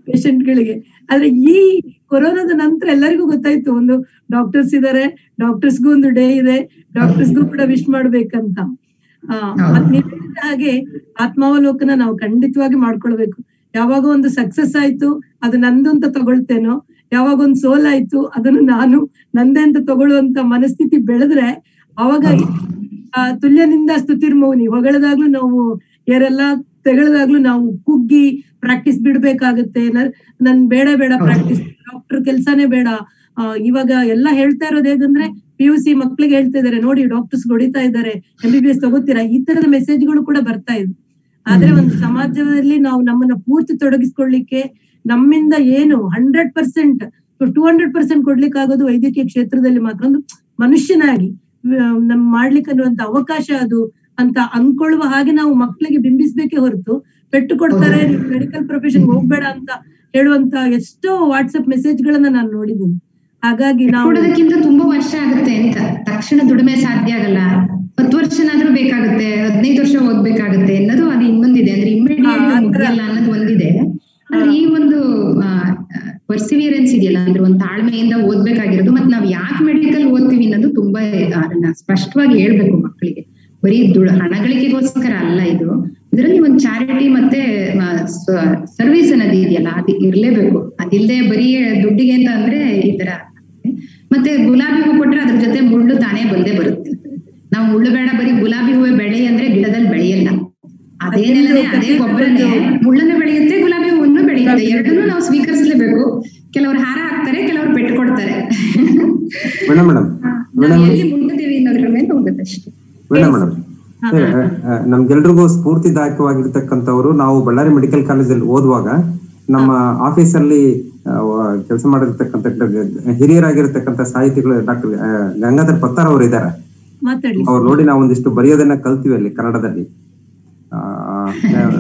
ಪೇಷಂಟ್ಗಳಿಗೆ ಗಳಿಗೆ ಆದ್ರೆ ಈ ಕೊರೋನಾದ ನಂತರ ಎಲ್ಲರಿಗೂ ಗೊತ್ತಾಯ್ತು ಒಂದು ಡಾಕ್ಟರ್ಸ್ ಇದಾರೆ ಡಾಕ್ಟರ್ಸ್ಗೂ ಒಂದು ಡೇ ಇದೆ ಡಾಕ್ಟರ್ಸ್ಗೂ ಕೂಡ ವಿಶ್ ಮಾಡ್ಬೇಕಂತ. ಹಾಗೆ ಆತ್ಮಾವಲೋಕನ ನಾವು ಖಂಡಿತವಾಗಿ ಮಾಡ್ಕೊಳ್ಬೇಕು. ಯಾವಾಗ ಒಂದು ಸಕ್ಸಸ್ ಆಯ್ತು ಅದು ನಂದು ಅಂತ ತಗೊಳ್ತೇನೋ ಯಾವಾಗ ಒಂದು ಸೋಲ್ ಆಯ್ತು ಅದನ್ನು ನಾನು ನಂದೇ ಅಂತ ತಗೊಳ್ಳುವಂತ ಮನಸ್ಥಿತಿ ಬೆಳೆದ್ರೆ ಅವಾಗ ಆ ತುಲ್ಯನಿಂದ ಸ್ತುತಿರ್ಮೌನಿ ಹೊಗಳದಾಗ್ಲೂ ನಾವು ಯಾರೆಲ್ಲ ತೆಗಳದಾಗ್ಲೂ ನಾವು ಕುಗ್ಗಿ ಪ್ರಾಕ್ಟೀಸ್ ಬಿಡ್ಬೇಕಾಗತ್ತೆ. ನನ್ ಬೇಡ ಬೇಡ ಪ್ರಾಕ್ಟೀಸ್ ಡಾಕ್ಟರ್ ಕೆಲ್ಸಾನೇ ಬೇಡ. ಇವಾಗ ಎಲ್ಲ ಹೇಳ್ತಾ ಇರೋದು ಹೇಗಂದ್ರೆ ಪಿ ಯು ಸಿ ಮಕ್ಳಿಗೆ ಹೇಳ್ತಾ ಇದಾರೆ ನೋಡಿ ಡಾಕ್ಟರ್ಸ್ ಹೊಡಿತಾ ಇದ್ದಾರೆ ಎಂ ಬಿ ಬಿ ಎಸ್ ತಗೋತೀರಾ? ಈ ತರದ ಮೆಸೇಜ್ಗಳು ಕೂಡ ಬರ್ತಾ ಇದೆ. ಆದ್ರೆ ಒಂದು ಸಮಾಜದಲ್ಲಿ ನಾವು ನಮ್ಮನ್ನ ಪೂರ್ತಿ ತೊಡಗಿಸ್ಕೊಳ್ಳಿಕ್ಕೆ ನಮ್ಮಿಂದ ಏನು hundred percent two hundred percent ಕೊಡ್ಲಿಕ್ಕೆ ಆಗೋದು ವೈದ್ಯಕೀಯ ಕ್ಷೇತ್ರದಲ್ಲಿ ಮಾತ್ರ. ಒಂದು ಮನುಷ್ಯನಾಗಿ ನಮ್ ಮಾಡ್ಲಿಕ್ಕೆ ಅನ್ನುವಂತ ಅವಕಾಶ ಅದು ಅಂತ ಅನ್ಕೊಳ್ಳುವ ಹಾಗೆ ನಾವು ಮಕ್ಕಳಿಗೆ ಬಿಂಬಿಸ್ಬೇಕೇ ಹೊರತು ಪೆಟ್ಟು ಕೊಡ್ತಾರೆ ಮೆಡಿಕಲ್ ಪ್ರೊಫೆಷನ್ ಹೋಗ್ಬೇಡ ಅಂತ ಹೇಳುವಂತ ಎಷ್ಟೋ ವಾಟ್ಸ್ಆಪ್ ಮೆಸೇಜ್ ಗಳನ್ನ ನಾನು ನೋಡಿದ್ದೀನಿ. ಹಾಗಾಗಿ ನಾವು ತುಂಬಾ ವರ್ಷ ಆಗುತ್ತೆ ಅಂತ. ತಕ್ಷಣ ದುಡಿಮೆ ಸಾಧ್ಯ ಆಗಲ್ಲ. ಹತ್ತು ವರ್ಷನಾದ್ರೂ ಬೇಕಾಗುತ್ತೆ ಹದಿನೈದು ವರ್ಷ ಓದ್ಬೇಕಾಗುತ್ತೆ ಅನ್ನೋದು ಅದು ಇನ್ನೊಂದಿದೆ. ಅಂದ್ರೆ ಇಮ್ಮಿಡಿಯೇಟ್ ಅನ್ನೋದು ಒಂದಿದೆ. ಆದ್ರೆ ಈ ಒಂದು ಪರ್ಸಿವಿಯರೆನ್ಸ್ ಇದೆಯಲ್ಲ ಅಂದ್ರೆ ಒಂದು ತಾಳ್ಮೆಯಿಂದ ಓದ್ಬೇಕಾಗಿರೋದು ಮತ್ತೆ ನಾವ್ ಯಾಕೆ ಮೆಡಿಕಲ್ ಓದ್ತೀವಿ ಅನ್ನೋದು ತುಂಬಾ ಅದನ್ನ ಸ್ಪಷ್ಟವಾಗಿ ಹೇಳ್ಬೇಕು ಮಕ್ಕಳಿಗೆ. ಬರೀ ದುಡ್ ಹಣ ಗಳಿಕೆಗೋಸ್ಕರ ಅಲ್ಲ ಇದು. ಇದರಲ್ಲಿ ಒಂದು ಚಾರಿಟಿ ಮತ್ತೆ ಸರ್ವಿಸ್ ಅನ್ನೋದು ಇದೆಯಲ್ಲ ಅದು ಇರ್ಲೇಬೇಕು. ಅದಿಲ್ಲದೆ ಬರೀ ದುಡ್ಡಿಗೆ ಅಂತ ಅಂದ್ರೆ ಈ ತರ ಮತ್ತೆ ಗುಲಾಬಿ ಹೂ ಕೊಟ್ರೆ ಅದ್ರ ಜೊತೆ ಮುಳ್ಳು ತಾನೇ ಬಂದೇ ಬರುತ್ತೆ. ನಾವು ಮುಳ್ಳು ಬೇಡ ಬರೀ ಗುಲಾಬಿ ಹೂವೆ ಬೆಳೆ ಅಂದ್ರೆ ಗಿಡದಲ್ಲಿ ಬೆಳೆಯಲ್ಲ. ಅದೇನೇ ಅದೇ ಗೊಬ್ಬರ ಮುಳ್ಳನ್ನು ಬೆಳೆಯುತ್ತೆ ಗುಲಾಬಿ ಹೂವನ್ನು ಬೆಳೆಯುತ್ತೆ. ಎರಡನ್ನೂ ನಾವು ಸ್ವೀಕರಿಸಲೇಬೇಕು. ಕೆಲವರು ಹಾರ ಹಾಕ್ತಾರೆ ಕೆಲವರು ಪೆಟ್ಟು ಕೊಡ್ತಾರೆ. ಮುಳ್ಳುತ್ತೀವಿ ಎಲ್ಲಿ ಅನ್ನೋದ್ರ ಮೇಲೆ ಹೋಗುತ್ತೆ ಅಷ್ಟೇ. ನಮ್ಗೆಲ್ರಿಗೂ ಸ್ಫೂರ್ತಿದಾಯಕವಾಗಿರ್ತಕ್ಕಂಥವ್ರು ನಾವು ಬಳ್ಳಾರಿ ಮೆಡಿಕಲ್ ಕಾಲೇಜಲ್ಲಿ ಓದುವಾಗ ನಮ್ಮ ಆಫೀಸಲ್ಲಿ ಕೆಲಸ ಮಾಡಿರ್ತಕ್ಕಂಥ ಹಿರಿಯರಾಗಿರ್ತಕ್ಕಂಥ ಸಾಹಿತಿಗಳು ಡಾಕ್ಟರ್ ಗಂಗಾಧರ್ ಪತ್ತಾರ್ ಅವರು ಇದ್ದಾರೆ ಅವ್ರು ನೋಡಿ ನಾವು ಒಂದಿಷ್ಟು ಬರೆಯೋದನ್ನ ಕಲ್ತೀವಿ ಅಲ್ಲಿ ಕನ್ನಡದಲ್ಲಿ. ಆ,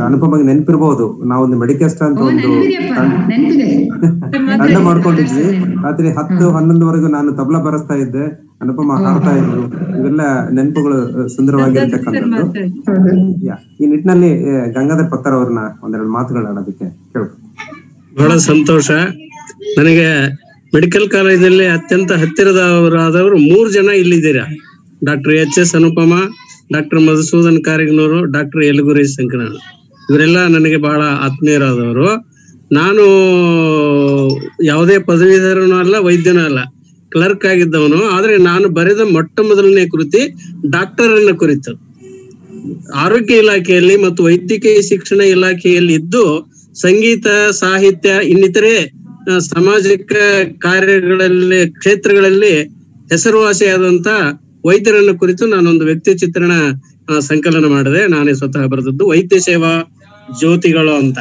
ಅನುಪಮಗೆ ನೆನಪಿರ್ಬಹುದು ನಾವೊಂದು ಮೆಡಿಕಸ್ಟ್ ಅಂತ ಒಂದು ತಂಡ ಮಾಡ್ಕೊಂಡಿದ್ವಿ. ರಾತ್ರಿ ಹತ್ತು ಹನ್ನೊಂದುವರೆಗೂ ನಾನು ತಬಲಾ ಬರೆಸ್ತಾ ಇದ್ದೆ. ಅನುಪಮ ಹಾಡ್ತಾ ಇದ್ರು ಇವೆಲ್ಲ ನೆನಪುಗಳು ಸುಂದರವಾಗಿರ್ತಕ್ಕಂಥದ್ದು. ಯಾ. ಈ ನಿಟ್ಟಿನಲ್ಲಿ ಗಂಗಾಧರ್ ಪತ್ತರ್ ಅವ್ರನ್ನ ಒಂದೆರಡು ಮಾತುಗಳು ಆಡೋದಕ್ಕೆ ಕೇಳ್ಬೇಕು ಬಹಳ ಸಂತೋಷ. ನನಗೆ ಮೆಡಿಕಲ್ ಕಾಲೇಜಲ್ಲಿ ಅತ್ಯಂತ ಹತ್ತಿರದವರಾದವರು ಮೂರು ಜನ ಇಲ್ಲಿದ್ದೀರಾ. Doctor H S Anupama doctor Madhusudan Karignuru doctor Yalaguri Shankaranna ಇವರೆಲ್ಲ ನನಗೆ ಬಹಳ ಆತ್ಮೀಯರಾದವರು. ನಾನು ಯಾವುದೇ ಪದವೀಧರನೂ ಅಲ್ಲ ವೈದ್ಯನೂ ಅಲ್ಲ. ಕ್ಲರ್ಕ್ ಆಗಿದ್ದವನು, ಆದ್ರೆ ನಾನು ಬರೆದ ಮೊಟ್ಟ ಮೊದಲನೇ ಕೃತಿ ಡಾಕ್ಟರ್ ಅನ್ನ ಕುರಿತು. ಆರೋಗ್ಯ ಇಲಾಖೆಯಲ್ಲಿ ಮತ್ತು ವೈದ್ಯಕೀಯ ಶಿಕ್ಷಣ ಇಲಾಖೆಯಲ್ಲಿ ಇದ್ದು, ಸಂಗೀತ, ಸಾಹಿತ್ಯ, ಇನ್ನಿತರೆ ಸಾಮಾಜಿಕ ಕಾರ್ಯಗಳಲ್ಲಿ, ಕ್ಷೇತ್ರಗಳಲ್ಲಿ ಹೆಸರುವಾಸಿಯಾದಂತ ವೈದ್ಯರನ್ನ ಕುರಿತು ನಾನೊಂದು ವ್ಯಕ್ತಿ ಚಿತ್ರಣ ಸಂಕಲನ ಮಾಡಿದೆ. ನಾನೇ ಸ್ವತಃ ಬರೆದದ್ದು ವೈದ್ಯ ಸೇವಾ ಜ್ಯೋತಿಗಳು ಅಂತ.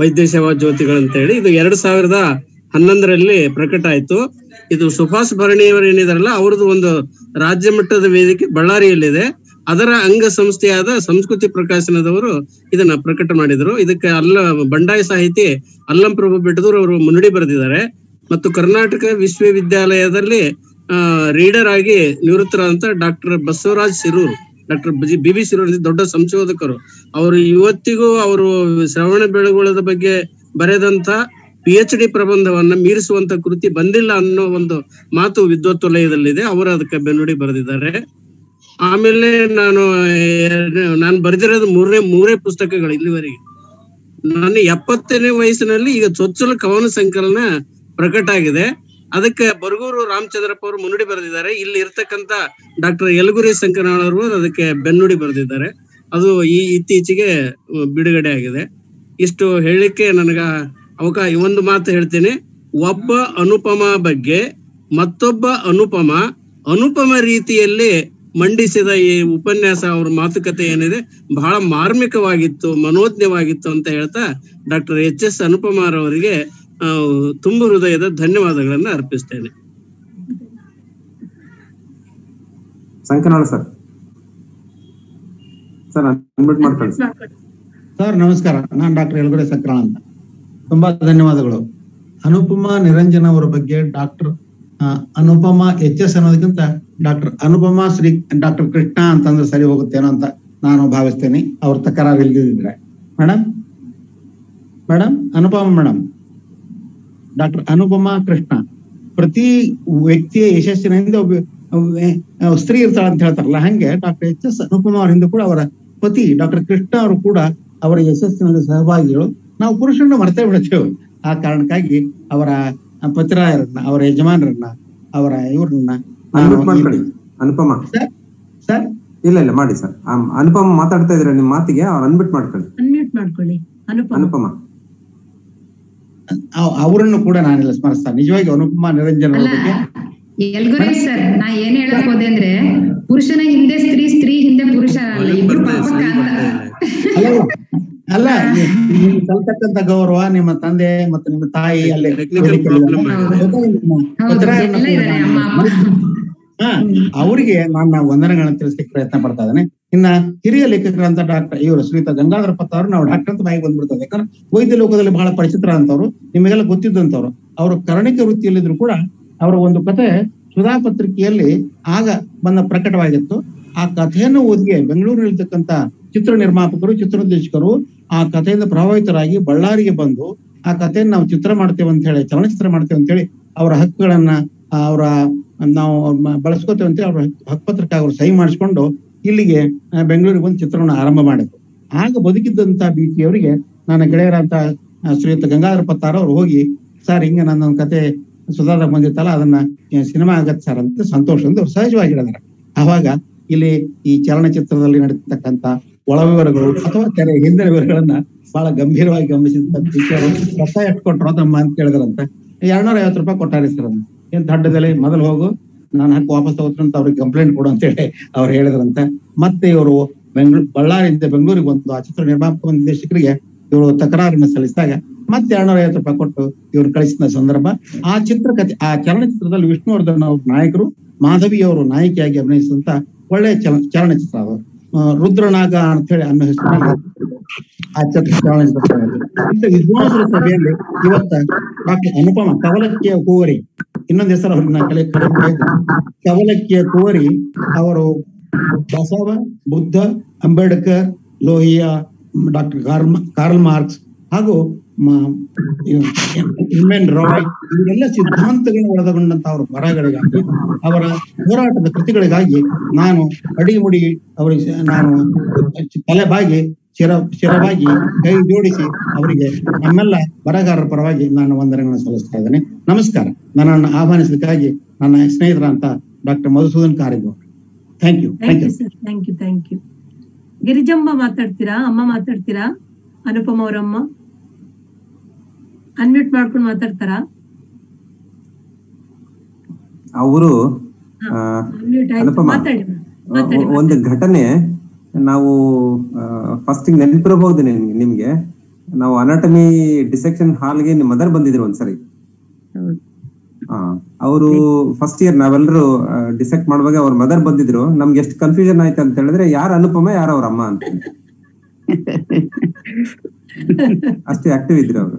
ವೈದ್ಯ ಸೇವಾ ಜ್ಯೋತಿಗಳು ಅಂತ ಹೇಳಿ, ಇದು ಎರಡ್ ಸಾವಿರದ ಹನ್ನೊಂದರಲ್ಲಿ ಪ್ರಕಟ ಆಯ್ತು. ಇದು ಸುಭಾಷ್ ಭರಣಿಯವರು ಏನಿದಾರಲ್ಲ ಅವ್ರದ್ದು ಒಂದು ರಾಜ್ಯ ಮಟ್ಟದ ವೇದಿಕೆ ಬಳ್ಳಾರಿಯಲ್ಲಿದೆ. ಅದರ ಅಂಗ ಸಂಸ್ಥೆಯಾದ ಸಂಸ್ಕೃತಿ ಪ್ರಕಾಶನದವರು ಇದನ್ನ ಪ್ರಕಟ ಮಾಡಿದ್ರು. ಇದಕ್ಕೆ ಅಲ್ಲ, ಬಂಡಾಯ ಸಾಹಿತಿ ಅಲ್ಲಂ ಪ್ರಭು ಬೆಟ್ಟದೂರು ಅವರು ಮುನ್ನಡಿ ಬರೆದಿದ್ದಾರೆ. ಮತ್ತು ಕರ್ನಾಟಕ ವಿಶ್ವವಿದ್ಯಾಲಯದಲ್ಲಿ ರೀಡರ್ ಆಗಿ ನಿವೃತ್ತರಾದಂತ doctor Basavaraj Sirur, doctor B B Sirur ದೊಡ್ಡ ಸಂಶೋಧಕರು. ಅವರು ಇವತ್ತಿಗೂ ಅವರು ಶ್ರವಣ ಬೆಳಗೊಳದ ಬಗ್ಗೆ ಬರೆದಂತ ಪಿ ಎಚ್ ಡಿ ಪ್ರಬಂಧವನ್ನ ಮೀರಿಸುವಂತ ಕೃತಿ ಬಂದಿಲ್ಲ ಅನ್ನೋ ಒಂದು ಮಾತು ವಿದ್ವತ್ ವಲಯದಲ್ಲಿದೆ. ಅವರು ಅದಕ್ಕೆ ಬೆನ್ನುಡಿ ಬರೆದಿದ್ದಾರೆ. ಆಮೇಲೆ ನಾನು ನಾನು ಬರೆದಿರೋದು ಮೂರನೇ, ಮೂರೇ ಪುಸ್ತಕಗಳು ಇಲ್ಲಿವರೆಗೆ. ನಾನು ಎಪ್ಪತ್ತನೇ ವಯಸ್ಸಿನಲ್ಲಿ ಈಗ ಚೊಚ್ಚಲ ಕವನ ಸಂಕಲನ ಪ್ರಕಟ ಆಗಿದೆ. ಅದಕ್ಕೆ ಬರಗೂರು ರಾಮಚಂದ್ರಪ್ಪ ಅವರು ಮುನ್ನುಡಿ ಬರೆದಿದ್ದಾರೆ. ಇಲ್ಲಿ ಇರ್ತಕ್ಕಂತ ಡಾಕ್ಟರ್ ಯಲಗುರಿ ಅವರು ಅದಕ್ಕೆ ಬೆನ್ನುಡಿ ಬರೆದಿದ್ದಾರೆ. ಅದು ಈ ಇತ್ತೀಚೆಗೆ ಬಿಡುಗಡೆ ಆಗಿದೆ. ಇಷ್ಟು ಹೇಳಲಿಕ್ಕೆ ನನಗ ಅವಕಾಶ ಒಂದು ಮಾತು ಹೇಳ್ತೇನೆ. ಒಬ್ಬ ಅನುಪಮ ಬಗ್ಗೆ ಮತ್ತೊಬ್ಬ ಅನುಪಮ ಅನುಪಮ ರೀತಿಯಲ್ಲಿ ಮಂಡಿಸಿದ ಈ ಉಪನ್ಯಾಸ ಅವ್ರ ಮಾತುಕತೆ ಏನಿದೆ ಬಹಳ ಮಾರ್ಮಿಕವಾಗಿತ್ತು ಮನೋಜ್ಞವಾಗಿತ್ತು ಅಂತ ಹೇಳ್ತಾ ಡಾಕ್ಟರ್ ಎಚ್ ಎಸ್ ಅನುಪಮಾರ್ ಅವರಿಗೆ ಆ, ತುಂಬು ಹೃದಯದ ಧನ್ಯವಾದಗಳನ್ನು ಅರ್ಪಿಸ್ತೇನೆ. ಸರ್. ಸರ್ ಅನ್ಮಿಟ್ ಮಾಡ್ಕೊಳ್ಳಿ. ಸರ್ ನಮಸ್ಕಾರ. ನಾನು ಡಾಕ್ಟರ್ ಯಲಗುರೆ ಸಕ್ರಾಳ ಅಂತ. ತುಂಬಾ ಧನ್ಯವಾದಗಳು. ಅನುಪಮ ನಿರಂಜನ ಅವರ ಬಗ್ಗೆ ಡಾಕ್ಟರ್ ಅನುಪಮ ಎಚ್ ಎಸ್ ಅನ್ನೋದಕ್ಕಿಂತ ಡಾಕ್ಟರ್ ಅನುಪಮ ಶ್ರೀ ಡಾಕ್ಟರ್ ಕೃಷ್ಣ ಅಂತಂದ್ರೆ ಸರಿ ಹೋಗುತ್ತೇನೋ ಅಂತ ನಾನು ಭಾವಿಸ್ತೇನೆ. ಅವ್ರ ತಕರಾರು ಇಲ್ದಿದ್ರೆ. Madam madam Anupama madam doctor Anupama Krishna. ಪ್ರತಿ ವ್ಯಕ್ತಿಯ ಯಶಸ್ಸಿನ ಹಿಂದೆ ಒಬ್ಬ ಸ್ತ್ರೀ ಇರ್ತಾಳೆ ಅಂತ ಹೇಳ್ತಾರಲ್ಲ, ಹಂಗೆ ಡಾಕ್ಟರ್ ಎಚ್ ಎಸ್ ಅನುಪಮ ಅವರ ಹಿಂದೆ ಕೂಡ ಅವರ ಪತಿ ಡಾಕ್ಟರ್ ಕೃಷ್ಣ ಅವರು ಕೂಡ ಅವರ ಯಶಸ್ಸಿನಲ್ಲಿ ಸಹಭಾಗಿಗಳು. ನಾವು ಪುರುಷರನ್ನ ಮರ್ತೇ ಬಿಡ್ತೇವೆ ಆ ಕಾರಣಕ್ಕಾಗಿ ಅವರ ಪತ್ರಾಯರನ್ನ ಅವರ ಯಜಮಾನರನ್ನ ಅವರ ಇವ್ರನ್ನ ಅನುಪಮ ಸರ್ ಇಲ್ಲ ಇಲ್ಲ ಮಾಡಿ ಸರ್. ಅನುಪಮ ಮಾತಾಡ್ತಾ ಇದ್ರೆ ನಿಮ್ಮ ಮಾತಿಗೆ ಅವ್ರು ಅನ್ಮಿಟ್ ಮಾಡ್ಕೊಳ್ಳಿ. ಅನ್ಮ್ಯೂಟ್ ಮಾಡ್ಕೊಳ್ಳಿ. ಅನುಪಮ ಅವರನ್ನು ಕೂಡ ನಾನೆಲ್ಲ ಸ್ಮರಿಸ್ತಾ ನಿಜವಾಗಿ ಅನುಪಮ ನಿರಂಜನ ಅವ್ರ ಬಗ್ಗೆ? ಎಲ್ಗೊರೇ ಸರ್ ನಾ ಏನ್ ಹೇಳಕ್ ಹೋದೆ ಅಂದ್ರೆ ಪುರುಷನ ಹಿಂದೆ ಸ್ತ್ರೀ ಸ್ತ್ರೀ ಹಿಂದೆ ಪುರುಷ ಅಲ್ಲ ಇಬ್ರು ಪಾಪಕ್ಕ ಅಂತ. ಅಲ್ಲ ಅಲ್ಲ ಕಲ್ತಕ್ಕಂತ ಗೌರವ ನಿಮ್ಮ ತಂದೆ ಮತ್ತೆ ನಿಮ್ಮ ತಾಯಿ ಅಲ್ಲಿ ಹಾ ಅವರಿಗೆ ನಾನು ವಂದನೆಗಳನ್ನ ತಿಳಿಸ್ಲಿಕ್ಕೆ ಪ್ರಯತ್ನ ಪಡ್ತಾ ಇದ್ದೇನೆ. ಇನ್ನ ಹಿರಿಯ ಲೇಖಕರಂತ ಡಾಕ್ಟರ್ ಇವರು ಶ್ರೀತಾ ಗಂಗಾಧರ ಪತ್ತ ಅವರು ನಾವು ಡಾಕ್ಟರ್ ಅಂತ ಬಾಯಿಗೆ ಬಂದ್ಬಿಡ್ತದೆ ಯಾಕಂದ್ರೆ ವೈದ್ಯ ಲೋಕದಲ್ಲಿ ಬಹಳ ಪರಿಚಿತರಾದಂತವ್ರು ನಿಮಗೆಲ್ಲ ಗೊತ್ತಿದ್ದಂತವ್ರು. ಅವರು ಕರ್ಣಿಕ ವೃತ್ತಿಯಲ್ಲಿದ್ರು ಕೂಡ ಅವರ ಒಂದು ಕತೆ ಸುಧಾ ಪತ್ರಿಕೆಯಲ್ಲಿ ಆಗ ಬಂದ ಪ್ರಕಟವಾಗಿತ್ತು. ಆ ಕಥೆಯನ್ನು ಓದಿಗೆ ಬೆಂಗಳೂರಿನಲ್ಲಿರ್ತಕ್ಕಂತ ಚಿತ್ರ ನಿರ್ಮಾಪಕರು ಚಿತ್ರ ನಿರ್ದೇಶಕರು ಆ ಕಥೆಯಿಂದ ಪ್ರಭಾವಿತರಾಗಿ ಬಳ್ಳಾರಿಗೆ ಬಂದು ಆ ಕಥೆಯನ್ನು ನಾವು ಚಿತ್ರ ಮಾಡ್ತೇವೆ ಅಂತ ಹೇಳಿ, ಚಲನಚಿತ್ರ ಮಾಡ್ತೇವೆ ಅಂತ ಹೇಳಿ ಅವರ ಹಕ್ಕುಗಳನ್ನ ಅವರ, ನಾವು ಬಳಸ್ಕೋತೇವೆ ಅಂತ ಅವ್ರ ಹಕ್ಕುಪತ್ರಕ್ಕೆ ಅವರು ಸಹಿ ಮಾಡಿಸ್ಕೊಂಡು ಇಲ್ಲಿಗೆ ಬೆಂಗಳೂರಿಗೆ ಬಂದು ಚಿತ್ರವನ್ನು ಆರಂಭ ಮಾಡಿದ್ರು. ಆಗ ಬದುಕಿದ್ದಂತ ಅವರಿಗೆ ನನ್ನ ಗೆಳೆಯರಂತ ಶ್ರೀಯುತ ಗಂಗಾಧರ ಪತ್ತಾರ ಅವ್ರು ಹೋಗಿ, ಸರ್, ಹಿಂಗೆ ನನ್ನ ಒಂದು ಕತೆ ಸುಧಾರಣೆ ಬಂದಿತ್ತಲ್ಲ, ಅದನ್ನ ಸಿನಿಮಾ ಆಗತ್ತೆ ಸರ್ ಅಂತ ಸಂತೋಷ ಅಂತ ಅವ್ರು ಸಹಜವಾಗಿ ಹೇಳಿದಾರೆ. ಆವಾಗ ಇಲ್ಲಿ ಈ ಚಲನಚಿತ್ರದಲ್ಲಿ ನಡೀತಕ್ಕಂತ ಒಳ ವಿವರಗಳು ಅಥವಾ ಕೆರೆ ಹಿಂದಿನ ವಿವರಗಳನ್ನ ಬಹಳ ಗಂಭೀರವಾಗಿ ಗಮನಿಸಿದ ಟೀಚರ್ ರೊಕ್ಕ ಕೊಟ್ರು ತಮ್ಮ ಅಂತ ಕೇಳಿದ್ರಂತ. ಎರಡ್ನೂರ ಐವತ್ತು ರೂಪಾಯಿ ಕೊಟ್ಟಾರೆ ಸರ್ ಅದನ್ನ ಏನ್ ದಡ್ಡದಲ್ಲಿ ಮೊದಲು ಹೋಗು, ನಾನು ಹಾಕಿ ವಾಪಸ್ ಅಂತ ಅವ್ರಿಗೆ ಕಂಪ್ಲೇಂಟ್ ಕೊಡು ಅಂತ ಹೇಳಿ ಅವ್ರು ಹೇಳಿದ್ರಂತ. ಮತ್ತೆ ಇವರು ಬೆಂಗಳೂರು ಬಳ್ಳಾರಿಯಿಂದ ಬೆಂಗಳೂರಿಗೆ ಬಂದು ಆ ಚಿತ್ರ ನಿರ್ಮಾಪಕ ನಿರ್ದೇಶಕರಿಗೆ ಇವರು ತಕರಾರನ್ನ ಸಲ್ಲಿಸಿದಾಗ ಮತ್ತೆ ಎರಡ್ನೂರ ಐವತ್ತು ರೂಪಾಯಿ ಕೊಟ್ಟು ಇವರು ಕಳಿಸಿದ ಸಂದರ್ಭ. ಆ ಚಿತ್ರಕಥೆ, ಆ ಚಲನಚಿತ್ರದಲ್ಲಿ ವಿಷ್ಣುವರ್ಧನ್ ಅವ್ರ ನಾಯಕರು, ಮಾಧವಿ ಅವರು ನಾಯಕಿಯಾಗಿ ಅಭಿನಯಿಸಿದಂತ ಒಳ್ಳೆ ಚಲ, ಚಲನಚಿತ್ರ ಅದು. ರುದ್ರನಾಗ ಅಂತ ಹೇಳಿ ಅನ್ನೋ ಹೆಸರು ಆ ವಿದ್ವಾಂಸರ ಸಭೆಯಲ್ಲಿ ಇವತ್ತ ಡಾಕ್ಟರ್ ಅನುಪಮ ಕವಲಕ್ಕಿಯ ಕುವರಿ, ಇನ್ನೊಂದು ಹೆಸರು ಅವ್ರನ್ನ ಕಲೆ ಕಲೆ ಕವಲಕ್ಕಿಯ ಕುವರಿ ಅವರು Basava, Buddha, Ambedkar, Lohia, doctor Karl Karl Marx ಹಾಗೂ ಹಿಮೆನ್ ರಾಯ್ ಇವರೆಲ್ಲ ಸಿದ್ಧಾಂತಗಳನ್ನು ಒಳಗೊಂಡಂತ ಅವರ ಬರಹಗಳಿಗಾಗಿ ಅವರ ಹೋರಾಟದ ಕೃತಿಗಳಿಗಾಗಿ ನಾನು ಅಡಿಮುಡಿ ಅವರಿಗೆ ನಾನು ತಲೆಬಾಗಿ ಶಿರ ಶಿರವಾಗಿ ಕೈ ಜೋಡಿಸಿ ಅವರಿಗೆ ನಮ್ಮೆಲ್ಲ ಬರಹಗಾರರ ಪರವಾಗಿ ನಾನು ವಂದನೆಗಳನ್ನು ಸಲ್ಲಿಸ್ತಾ ಇದ್ದೇನೆ. ನಮಸ್ಕಾರ. ನನ್ನನ್ನು ಆಹ್ವಾನಿಸಲಿಕ್ಕಾಗಿ ನನ್ನ ಸ್ನೇಹಿತರ ಅಂತ doctor Madhusudan Karigowda. Thank you. Thank you. Thank you Girijamma ಮಾತಾಡ್ತೀರಾ? ಅಮ್ಮ ಮಾತಾಡ್ತೀರಾ? ಅನುಪಮ ಅವರಮ್ಮ ಅನ್ಮ್ಯೂಟ್ ಮಾಡ್ಕೊಂಡು ಮಾತಾಡ್ತಾರಾ? ಅವರು ಒಂದು ಘಟನೆ ನಾವು ಫಸ್ಟ್ ನೆನಪಿರಬಹುದು ನಿಮ್ಗೆ. ನಾವು ಅನಾಟಮಿ ಡಿಸೆಕ್ಷನ್ ಹಾಲ್ಗೆ ನಿಮ್ ಮದರ್ ಬಂದಿದ್ರು ಒಂದ್ಸರಿ. ಅವರು ಫಸ್ಟ್ ಇಯರ್ ನಾವೆಲ್ಲರೂ ಡಿಸೆಕ್ಟ್ ಮಾಡುವಾಗ ಅವ್ರ ಮದರ್ ಬಂದಿದ್ರು. ನಮ್ಗೆ ಎಷ್ಟು ಕನ್ಫ್ಯೂಷನ್ ಆಯ್ತು ಅಂತ ಹೇಳಿದ್ರೆ ಯಾರ ಅನುಪಮ ಯಾರ ಅವ್ರ ಅಮ್ಮ ಅಂತ. ಅಷ್ಟೇ ಆಕ್ಟಿವ್ ಇದ್ರು ಅವರು.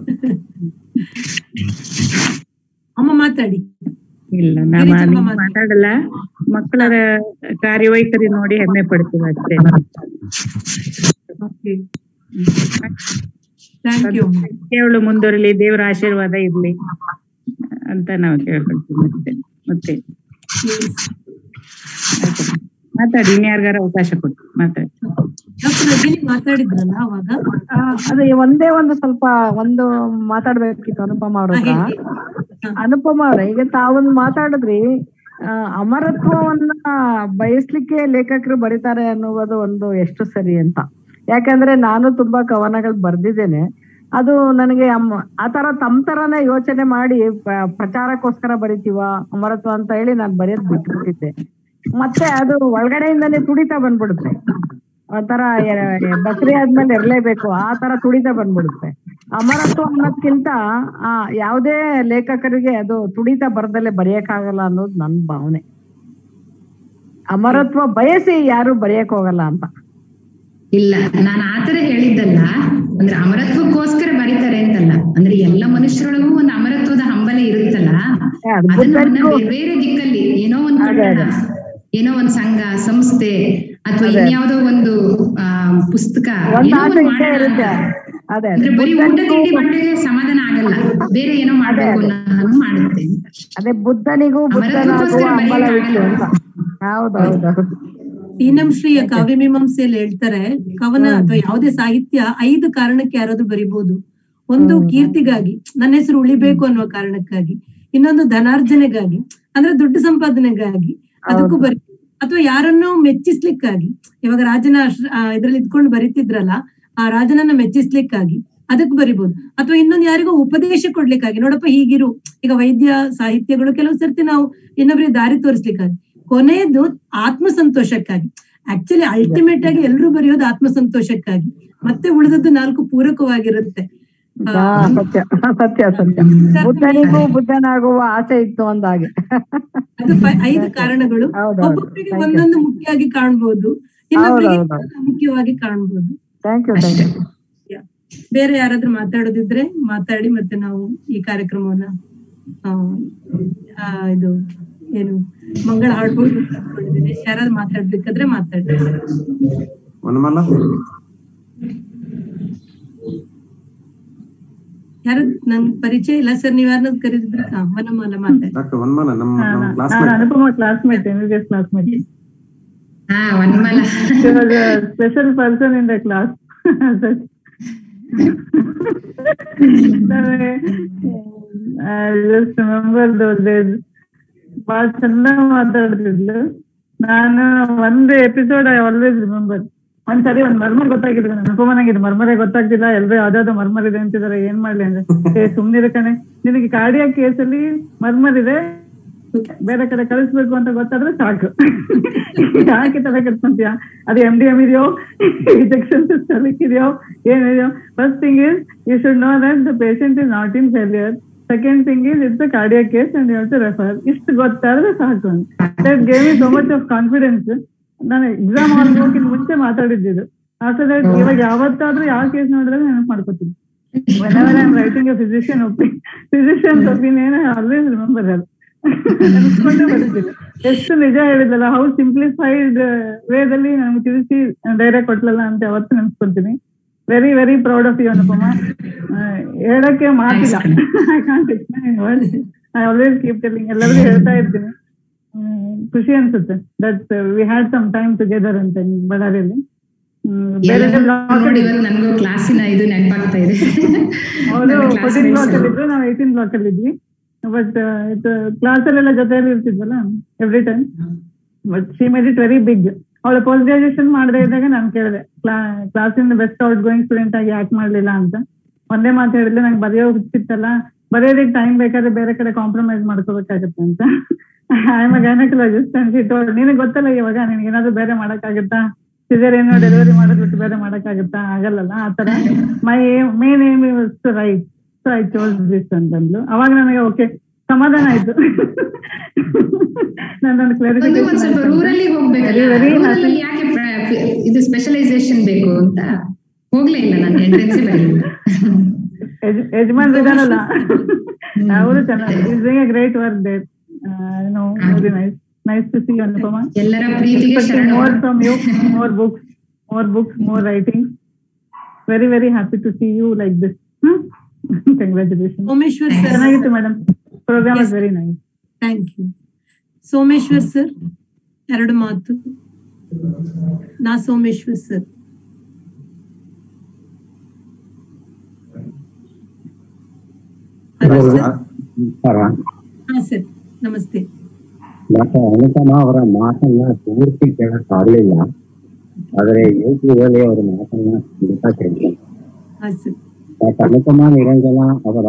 ಮಾತಾಡಿ. ಇಲ್ಲ ನಮ್ಮ ಮಾತಾಡಲ್ಲ. ಮಕ್ಕಳ ಕಾರ್ಯವೈಖರಿ ನೋಡಿ ಹೆಮ್ಮೆ ಪಡ್ತೀವಿ ಅಷ್ಟೇ. ಕೇವಳು ಮುಂದುವರಲಿ ದೇವರ ಆಶೀರ್ವಾದ ಇರ್ಲಿ ಅಂತ ನಾವು ಕೇಳ್ಕೊಳ್ತೀವಿ ಮತ್ತೆ. ಮತ್ತೆ ಮಾತಾಡಿ ಇನ್ಯಾರಿಗಾರ ಅವಕಾಶ ಕೊಟ್ಟು ಮಾತಾಡಿ. ಮಾತಾಡಿದ್ರಲ್ಲ ಅವಾಗ? ಅದೇ ಒಂದೇ ಒಂದು ಸ್ವಲ್ಪ ಒಂದು ಮಾತಾಡ್ಬೇಕಿತ್ತು ಅನುಪಮ ಅವ್ರ ಅನುಪಮ ಅವ್ರ ಈಗ ತಾವೊಂದು ಮಾತಾಡಿದ್ರಿ ಆ, ಅಮರತ್ವವನ್ನ ಬಯಸ್ಲಿಕ್ಕೆ ಲೇಖಕರು ಬರೀತಾರೆ ಅನ್ನುವುದು ಒಂದು ಎಷ್ಟು ಸರಿ ಅಂತ. ಯಾಕಂದ್ರೆ ನಾನು ತುಂಬಾ ಕವನಗಳು ಬರ್ದಿದ್ದೇನೆ. ಅದು ನನಗೆ ಅಮ್ಮ ಆತರ ತಮ್ ತರನೇ ಯೋಚನೆ ಮಾಡಿ ಪ್ರಚಾರಕ್ಕೋಸ್ಕರ ಬರಿತೀವ ಅಮರತ್ವ ಅಂತ ಹೇಳಿ ನಾನು ಬರೆಯೋದ್ ಬಿಟ್ಬಿಟ್ಟಿದ್ದೆ. ಮತ್ತೆ ಅದು ಒಳಗಡೆಯಿಂದಲೇ ತುಡಿತಾ ಬಂದ್ಬಿಡುತ್ತೆ. ಒಂಥರ ಬಸ್ರಿ ಆದ್ಮೇಲೆ ಇರ್ಲೇಬೇಕು ಆ ತರ ತುಡಿತಾ ಬಂದ್ಬಿಡುತ್ತೆ. ಅಮರತ್ವ ಅನ್ನೋದ್ಕಿಂತ ಆ ಯಾವುದೇ ಲೇಖಕರಿಗೆ ಅದು ತುಡಿತ ಬರ್ದಲ್ಲೇ ಬರೆಯಕ್ಕಾಗಲ್ಲ ಅನ್ನೋದು ನನ್ ಭಾವನೆ. ಅಮರತ್ವ ಬಯಸಿ ಯಾರು ಬರೆಯಕ್ ಹೋಗಲ್ಲ ಅಂತ. ಇಲ್ಲ ನಾನು ಆತರ ಹೇಳಿದ್ದಲ್ಲ ಅಂದ್ರೆ ಅಮರತ್ವಕ್ಕೋಸ್ಕರ ಬರೀತಾರೆ ಅಂತಲ್ಲ. ಅಂದ್ರೆ ಎಲ್ಲ ಮನುಷ್ಯರೊಳಗೂ ಒಂದು ಅಮರತ್ವದ ಹಂಬಲ ಇರುತ್ತಲ್ಲ. ಬೇರೆ ದಿಕ್ಕಲ್ಲಿ ಏನೋ ಒಂದು ಏನೋ ಒಂದ್ ಸಂಘ ಸಂಸ್ಥೆ ಅಥವಾ ಇನ್ಯಾವುದೋ ಒಂದು ಆ ಪುಸ್ತಕ ಬರೀ ಊಟ ತಿಂಡಿ ಬಟ್ಟೆಗೆ ಸಮಾಧಾನ ಆಗಲ್ಲ. ಬೇರೆ ಏನೋ ಮಾಡಬೇಕು ನಾನು ಮಾಡುತ್ತೆ ಅದೇ ಬುದ್ಧನಿಗೂ ಹೌದೌದು. ಈನಂ ಶ್ರೀಯ ಕಾವ್ಯ ಮೀಮಾಂಸೆಯಲ್ಲಿ ಹೇಳ್ತಾರೆ ಕವನ ಅಥವಾ ಯಾವುದೇ ಸಾಹಿತ್ಯ ಐದು ಕಾರಣಕ್ಕೆ ಯಾರಾದ್ರೂ ಬರಿಬಹುದು ಒಂದು ಕೀರ್ತಿಗಾಗಿ ನನ್ನ ಹೆಸರು ಉಳಿಬೇಕು ಅನ್ನೋ ಕಾರಣಕ್ಕಾಗಿ ಇನ್ನೊಂದು ಧನಾರ್ಜನೆಗಾಗಿ ಅಂದ್ರೆ ದುಡ್ಡು ಸಂಪಾದನೆಗಾಗಿ ಅದಕ್ಕೂ ಬರಿ ಅಥವಾ ಯಾರನ್ನೋ ಮೆಚ್ಚಿಸ್ಲಿಕ್ಕಾಗಿ ಇವಾಗ ರಾಜನ ಇದ್ರಲ್ಲಿ ಇದ್ಕೊಂಡು ಬರೀತಿದ್ರಲ್ಲ ಆ ರಾಜನನ್ನ ಮೆಚ್ಚಿಸ್ಲಿಕ್ಕಾಗಿ ಅದಕ್ಕೆ ಬರಿಬಹುದು ಅಥವಾ ಇನ್ನೊಂದು ಯಾರಿಗೂ ಉಪದೇಶ ಕೊಡ್ಲಿಕ್ಕಾಗಿ ನೋಡಪ್ಪ ಹೀಗಿರು ಈಗ ವೈದ್ಯ ಸಾಹಿತ್ಯಗಳು ಕೆಲವು ಸರ್ತಿ ನಾವು ಇನ್ನೊಬ್ರಿಗೆ ದಾರಿ ತೋರಿಸ್ಲಿಕ್ಕಾಗಿ. ಕೊನೆಯದು ಆತ್ಮ ಸಂತೋಷಕ್ಕಾಗಿ ಆಕ್ಚುಲಿ ಅಲ್ಟಿಮೇಟ್ ಆಗಿ ಎಲ್ರು ಬರೆಯೋದು ಆತ್ಮ ಸಂತೋಷಕ್ಕಾಗಿ ಮತ್ತೆ ಉಳಿದದ್ದು ನಾಲ್ಕು ಪೂರಕವಾಗಿರುತ್ತೆ. ಸತ್ಯ. ಸತ್ಯ ಸತ್ಯ. ಬುದ್ಧನಿಗೂ ಬುದ್ಧನಾಗುವ ಆಸೆ ಇತ್ತು ಅಂದಾಗೆ. ಅದು ಐದು ಕಾರಣಗಳು. ಒಬ್ಬೊಬ್ಬರಿಗೆ ಒಂದೊಂದು ಮುಖ್ಯವಾಗಿ ಕಾಣ್ಬೋದು. ಇನ್ನೊಬ್ಬರಿಗೆ ಮುಖ್ಯವಾಗಿ ಕಾಣ್ಬೋದು. Thank you thank you. ಬೇರೆ ಯಾರಾದ್ರೂ ಮಾತಾಡೋದಿದ್ರೆ ಮಾತಾಡಿ ಮತ್ತೆ ನಾವು ಈ ಕಾರ್ಯಕ್ರಮವನ್ನ ಇದು ಏನು ಮಂಗಳ ಹಾಡ್ಬೋದು ಯಾರಾದ್ರೂ ಮಾತಾಡ್ಬೇಕಾದ್ರೆ ಮಾತಾಡಿ ವನಮಾಲ ಯಾರು ನನ್ ಪರಿಚಯ ಇಲ್ಲ ಸರ್ ನೀವ್ ಯಾರನ್ನ ಕರೆದಿದ್ರೆ? ಹಾ, ವನಮಾಲ ಮಾತಾಡಿ. ಡಾಕ್ಟರ್ ವನಮಾಲ ನಮ್ಮ ನಮ್ಮ ನಾನು classmate Anupama classmate M B S classmate ಹಾ Vanamala special person in the class just remember those days ಬಹಳ ಚೆನ್ನಾಗಿ ಮಾತಾಡ್ತಿದ್ಲು. ನಾನು ಒಂದು ಎಪಿಸೋಡ್ ಐ ಆಲ್ವೇಸ್ ರಿಮೆಂಬರ್ ಒಂದ್ಸರಿ ಒಂದ್ ಮರ್ಮರ್ ಗೊತ್ತಾಗಿದ್ರು ಅನುಪಮನಾಗಿದೆ ಮರ್ಮರೇ ಗೊತ್ತಾಗ್ತಿಲ್ಲ. ಎಲ್ರೂ ಯಾವ್ದಾದ್ರು ಮರ್ಮರ್ ಇದೆ ಅಂತಿದಾರೆ ಏನ್ ಮಾಡ್ಲಿ ಅಂದ್ರೆ? ಏ, ಸುಮ್ನಿರ ಕಣೆ. ನಿನಗೆ ಕಾರ್ಡಿಯಾ ಕೇಸಲ್ಲಿ ಮರ್ಮರ್ ಇದೆ. ಬೇರೆ ಕಡೆ ಕಳಿಸ್ಬೇಕು ಅಂತ ಗೊತ್ತಾದ್ರೆ ಸಾಕು. ಯಾಕೆ ತಲೆ ಕೆಡ್ಕೊಂತೀಯ ಅದು ಎಂ ಡಿ ಎಂ ಇದೆಯೋ? ಇಂಜೆಕ್ಷನ್ ಇದೆಯೋ? ಏನಿದೆಯೋ first thing is you should know that the patient is not in failure second thing is it's cardiac case and you to refer ಇಷ್ಟು ಗೊತ್ತಾದ್ರೆ ಸಾಕು that gave so much of confidence ನಾನು exam hall ಹೋಗಿದ್ ಮುಂಚೆ ಮಾತಾಡಿದ್ದು after that ಇವಾಗ ಯಾವತ್ತಾದ್ರೂ ಯಾವ ಕೇಸ್ ನೋಡಿದ್ರೆ ನೆನಪು ಮಾಡ್ಕೋತೀನಿ. A physician opinion, physician's opinion, I always remember that. ನೆನ್ಸ್ಕೊಂಡೇ ಬರ್ತೀನಿ. ಎಷ್ಟು ನಿಜ ಹೇಳಿದಲ್ಲ ಹೌ ಸಿಂಪ್ಲಿಫೈಡ್ ವೇದಲ್ಲಿ ನಮ್ಗೆ ತಿಳಿಸಿ ಧೈರ್ಯ ಕೊಟ್ಲಲ್ಲ ಅಂತ ಯಾವತ್ತು ನೆನ್ಸ್ಕೊಳ್ತೀನಿ. Very very proud of you Anupama. ಹೇಳಕ್ಕೆ ಮಾತಿಲ್ಲ. I can't explain words I always keep telling ಎಲ್ಲರಿಗೂ ಹೇಳ್ತಾ ಇರ್ತೀನಿ. ಖುಷಿ ಅನ್ಸುತ್ತೆ. That we had some time together ಅಂತ ಬಳ್ಳಾರಿಯಲ್ಲಿ. ನನಗೂ ಕ್ಲಾಸಿನ ಇದು ನೆನಪಾಗ್ತಾ ಇದೆ. ಹೌದು ಫೋರ್ಟೀನ್ ಬ್ಲಾಕ್. ಅಲ್ಲಿ ಇದ್ರು ನಾವು ಏಯ್ಟೀನ್ ಬ್ಲಾಕ್ ಅಲ್ಲಿ ಇದ್ವಿ. ಬಟ್ ಕ್ಲಾಸ್ ಅಲ್ಲೆಲ್ಲ ಜೊತೆಯಲ್ಲಿ ಇರ್ತಿದ್ವಲ್ಲ every time but she made it very big ಅವಳು ಪೋಸ್ಟ್ ಗ್ರಾಜುಯೇಷನ್ ಮಾಡದೇ ಇದ್ದಾಗ ನಾನು ಕೇಳಿದೆ ಕ್ಲಾಸಿಂದ ಬೆಸ್ಟ್ ಔಟ್ ಗೋಯಿಂಗ್ ಸ್ಟೂಡೆಂಟ್ ಆಗಿ ಯಾಕೆ ಮಾಡ್ಲಿಲ್ಲ ಅಂತ. ಒಂದೇ ಮಾತು ಹೇಳಿದ್ಲೆ ನಂಗೆ ಬರೆಯೋ ಹುಚ್ಚಿತ್ತಲ್ಲ ಬರೆಯೋದಕ್ಕೆ ಟೈಮ್ ಬೇಕಾದ್ರೆ ಬೇರೆ ಕಡೆ ಕಾಂಪ್ರಮೈಸ್ ಮಾಡ್ಕೋಬೇಕಾಗತ್ತೆ ಅಂತ. ಐ ಎಂ ಗೈನಕಲಾಜಿಸ್ಟ್ ಅಂಡ್ ನಿನಗೆ ಗೊತ್ತಲ್ಲ ಇವಾಗ ನಿನಗೆ ಏನಾದ್ರು ಬೇರೆ ಮಾಡಕ್ಕಾಗತ್ತಾ? ಸಿಜರ್ ಏನೋ ಡೆಲಿವರಿ ಮಾಡೋದ್ ಬಿಟ್ಟು ಬೇರೆ ಮಾಡಕ್ಕಾಗತ್ತಾ? ಆಗಲ್ಲಲ್ಲ? ಆತರ my main aim is right so I chose this ಅಂತಂದ್ಲು ಅವಾಗ ನನಗೆ ಓಕೆ ಸಮಾಧಾನ ಆಯ್ತು. ನನ್ನೊಂದು ಯಾಕೆ ಇದು ಸ್ಪೆಷಲೈಸೇಷನ್ ಬೇಕು ಅಂತ? ಹೋಗ್ಲೇ ಇಲ್ಲ ನಾನು ಎಂಟ್ರೆನ್ಸ್ ಬರಲಿಲ್ಲ. ಯಜ- ಯಜಮಾನ್ರು ಇದಾರಲ್ಲ? ಅವರು ಚೆನ್ನಾಗಿ great work uh Great work there no very nice nice to see Anupama ಎಲ್ಲರ ಪ್ರೀತಿಗೆ ಶರಣು. More from you more books more books more writing very very happy to see you like this congratulation Someshwar sir ಚೆನ್ನಾಗಿತ್ತು madam programme is very nice thank you Someshwar sir ಎರಡು ಮಾತು ನಾ Someshwar sir hello sir ನಮಸ್ಕಾರ ಹಾ sir ನಮಸ್ತೆ. Doctor Anupama ಅವರ ಮಾತನ್ನ ಪೂರ್ತಿ ಕೇಳಕ್ ಆಗ್ಲಿಲ್ಲ. ಆದ್ರೆ ಯೂಟ್ಯೂಬಲ್ಲಿ ಅವರ ಮಾತನ್ನ ಖಂಡಿತ ಕೇಳ್ತೀನಿ ಅನುಪಮ ನಿರಂಜನ ಅವರ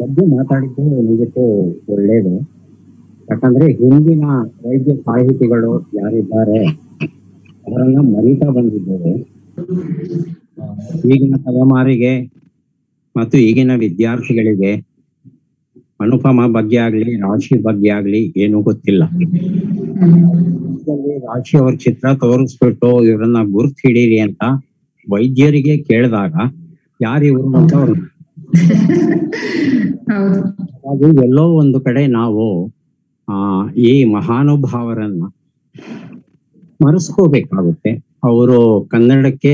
ಬಗ್ಗೆ ಮಾತಾಡಿದ್ದು ನಿಜಕ್ಕೂ ಒಳ್ಳೇದು. ಯಾಕಂದ್ರೆ ಹಿಂದಿನ ವೈದ್ಯ ಸಾಹಿತಿಗಳು ಯಾರಿದ್ದಾರೆ ಅವರನ್ನ ಮರಿತಾ ಬಂದಿದ್ದೇವೆ ಈಗಿನ ತಲೆಮಾರಿಗೆ ಮತ್ತು ಈಗಿನ ವಿದ್ಯಾರ್ಥಿಗಳಿಗೆ ಅನುಪಮ ಬಗ್ಗೆ ಆಗ್ಲಿ ರಾಶಿ ಬಗ್ಗೆ ಆಗ್ಲಿ ಏನು ಗೊತ್ತಿಲ್ಲ. ರಾಶಿ ಅವ್ರ ಚಿತ್ರ ತೋರಿಸ್ಬಿಟ್ಟು ಇವರನ್ನ ಗುರ್ತ್ ಹಿಡೀರಿ ಅಂತ ವೈದ್ಯರಿಗೆ ಕೇಳಿದಾಗ ಯಾರಿವ್ರು ಅಂತ ಅವ್ರು ಹಾಗಾಗಿ ಎಲ್ಲೋ ಒಂದು ಕಡೆ ನಾವು ಆ ಈ ಮಹಾನುಭಾವರನ್ನ ಮರೆಸ್ಕೋಬೇಕಾಗುತ್ತೆ. ಅವರು ಕನ್ನಡಕ್ಕೆ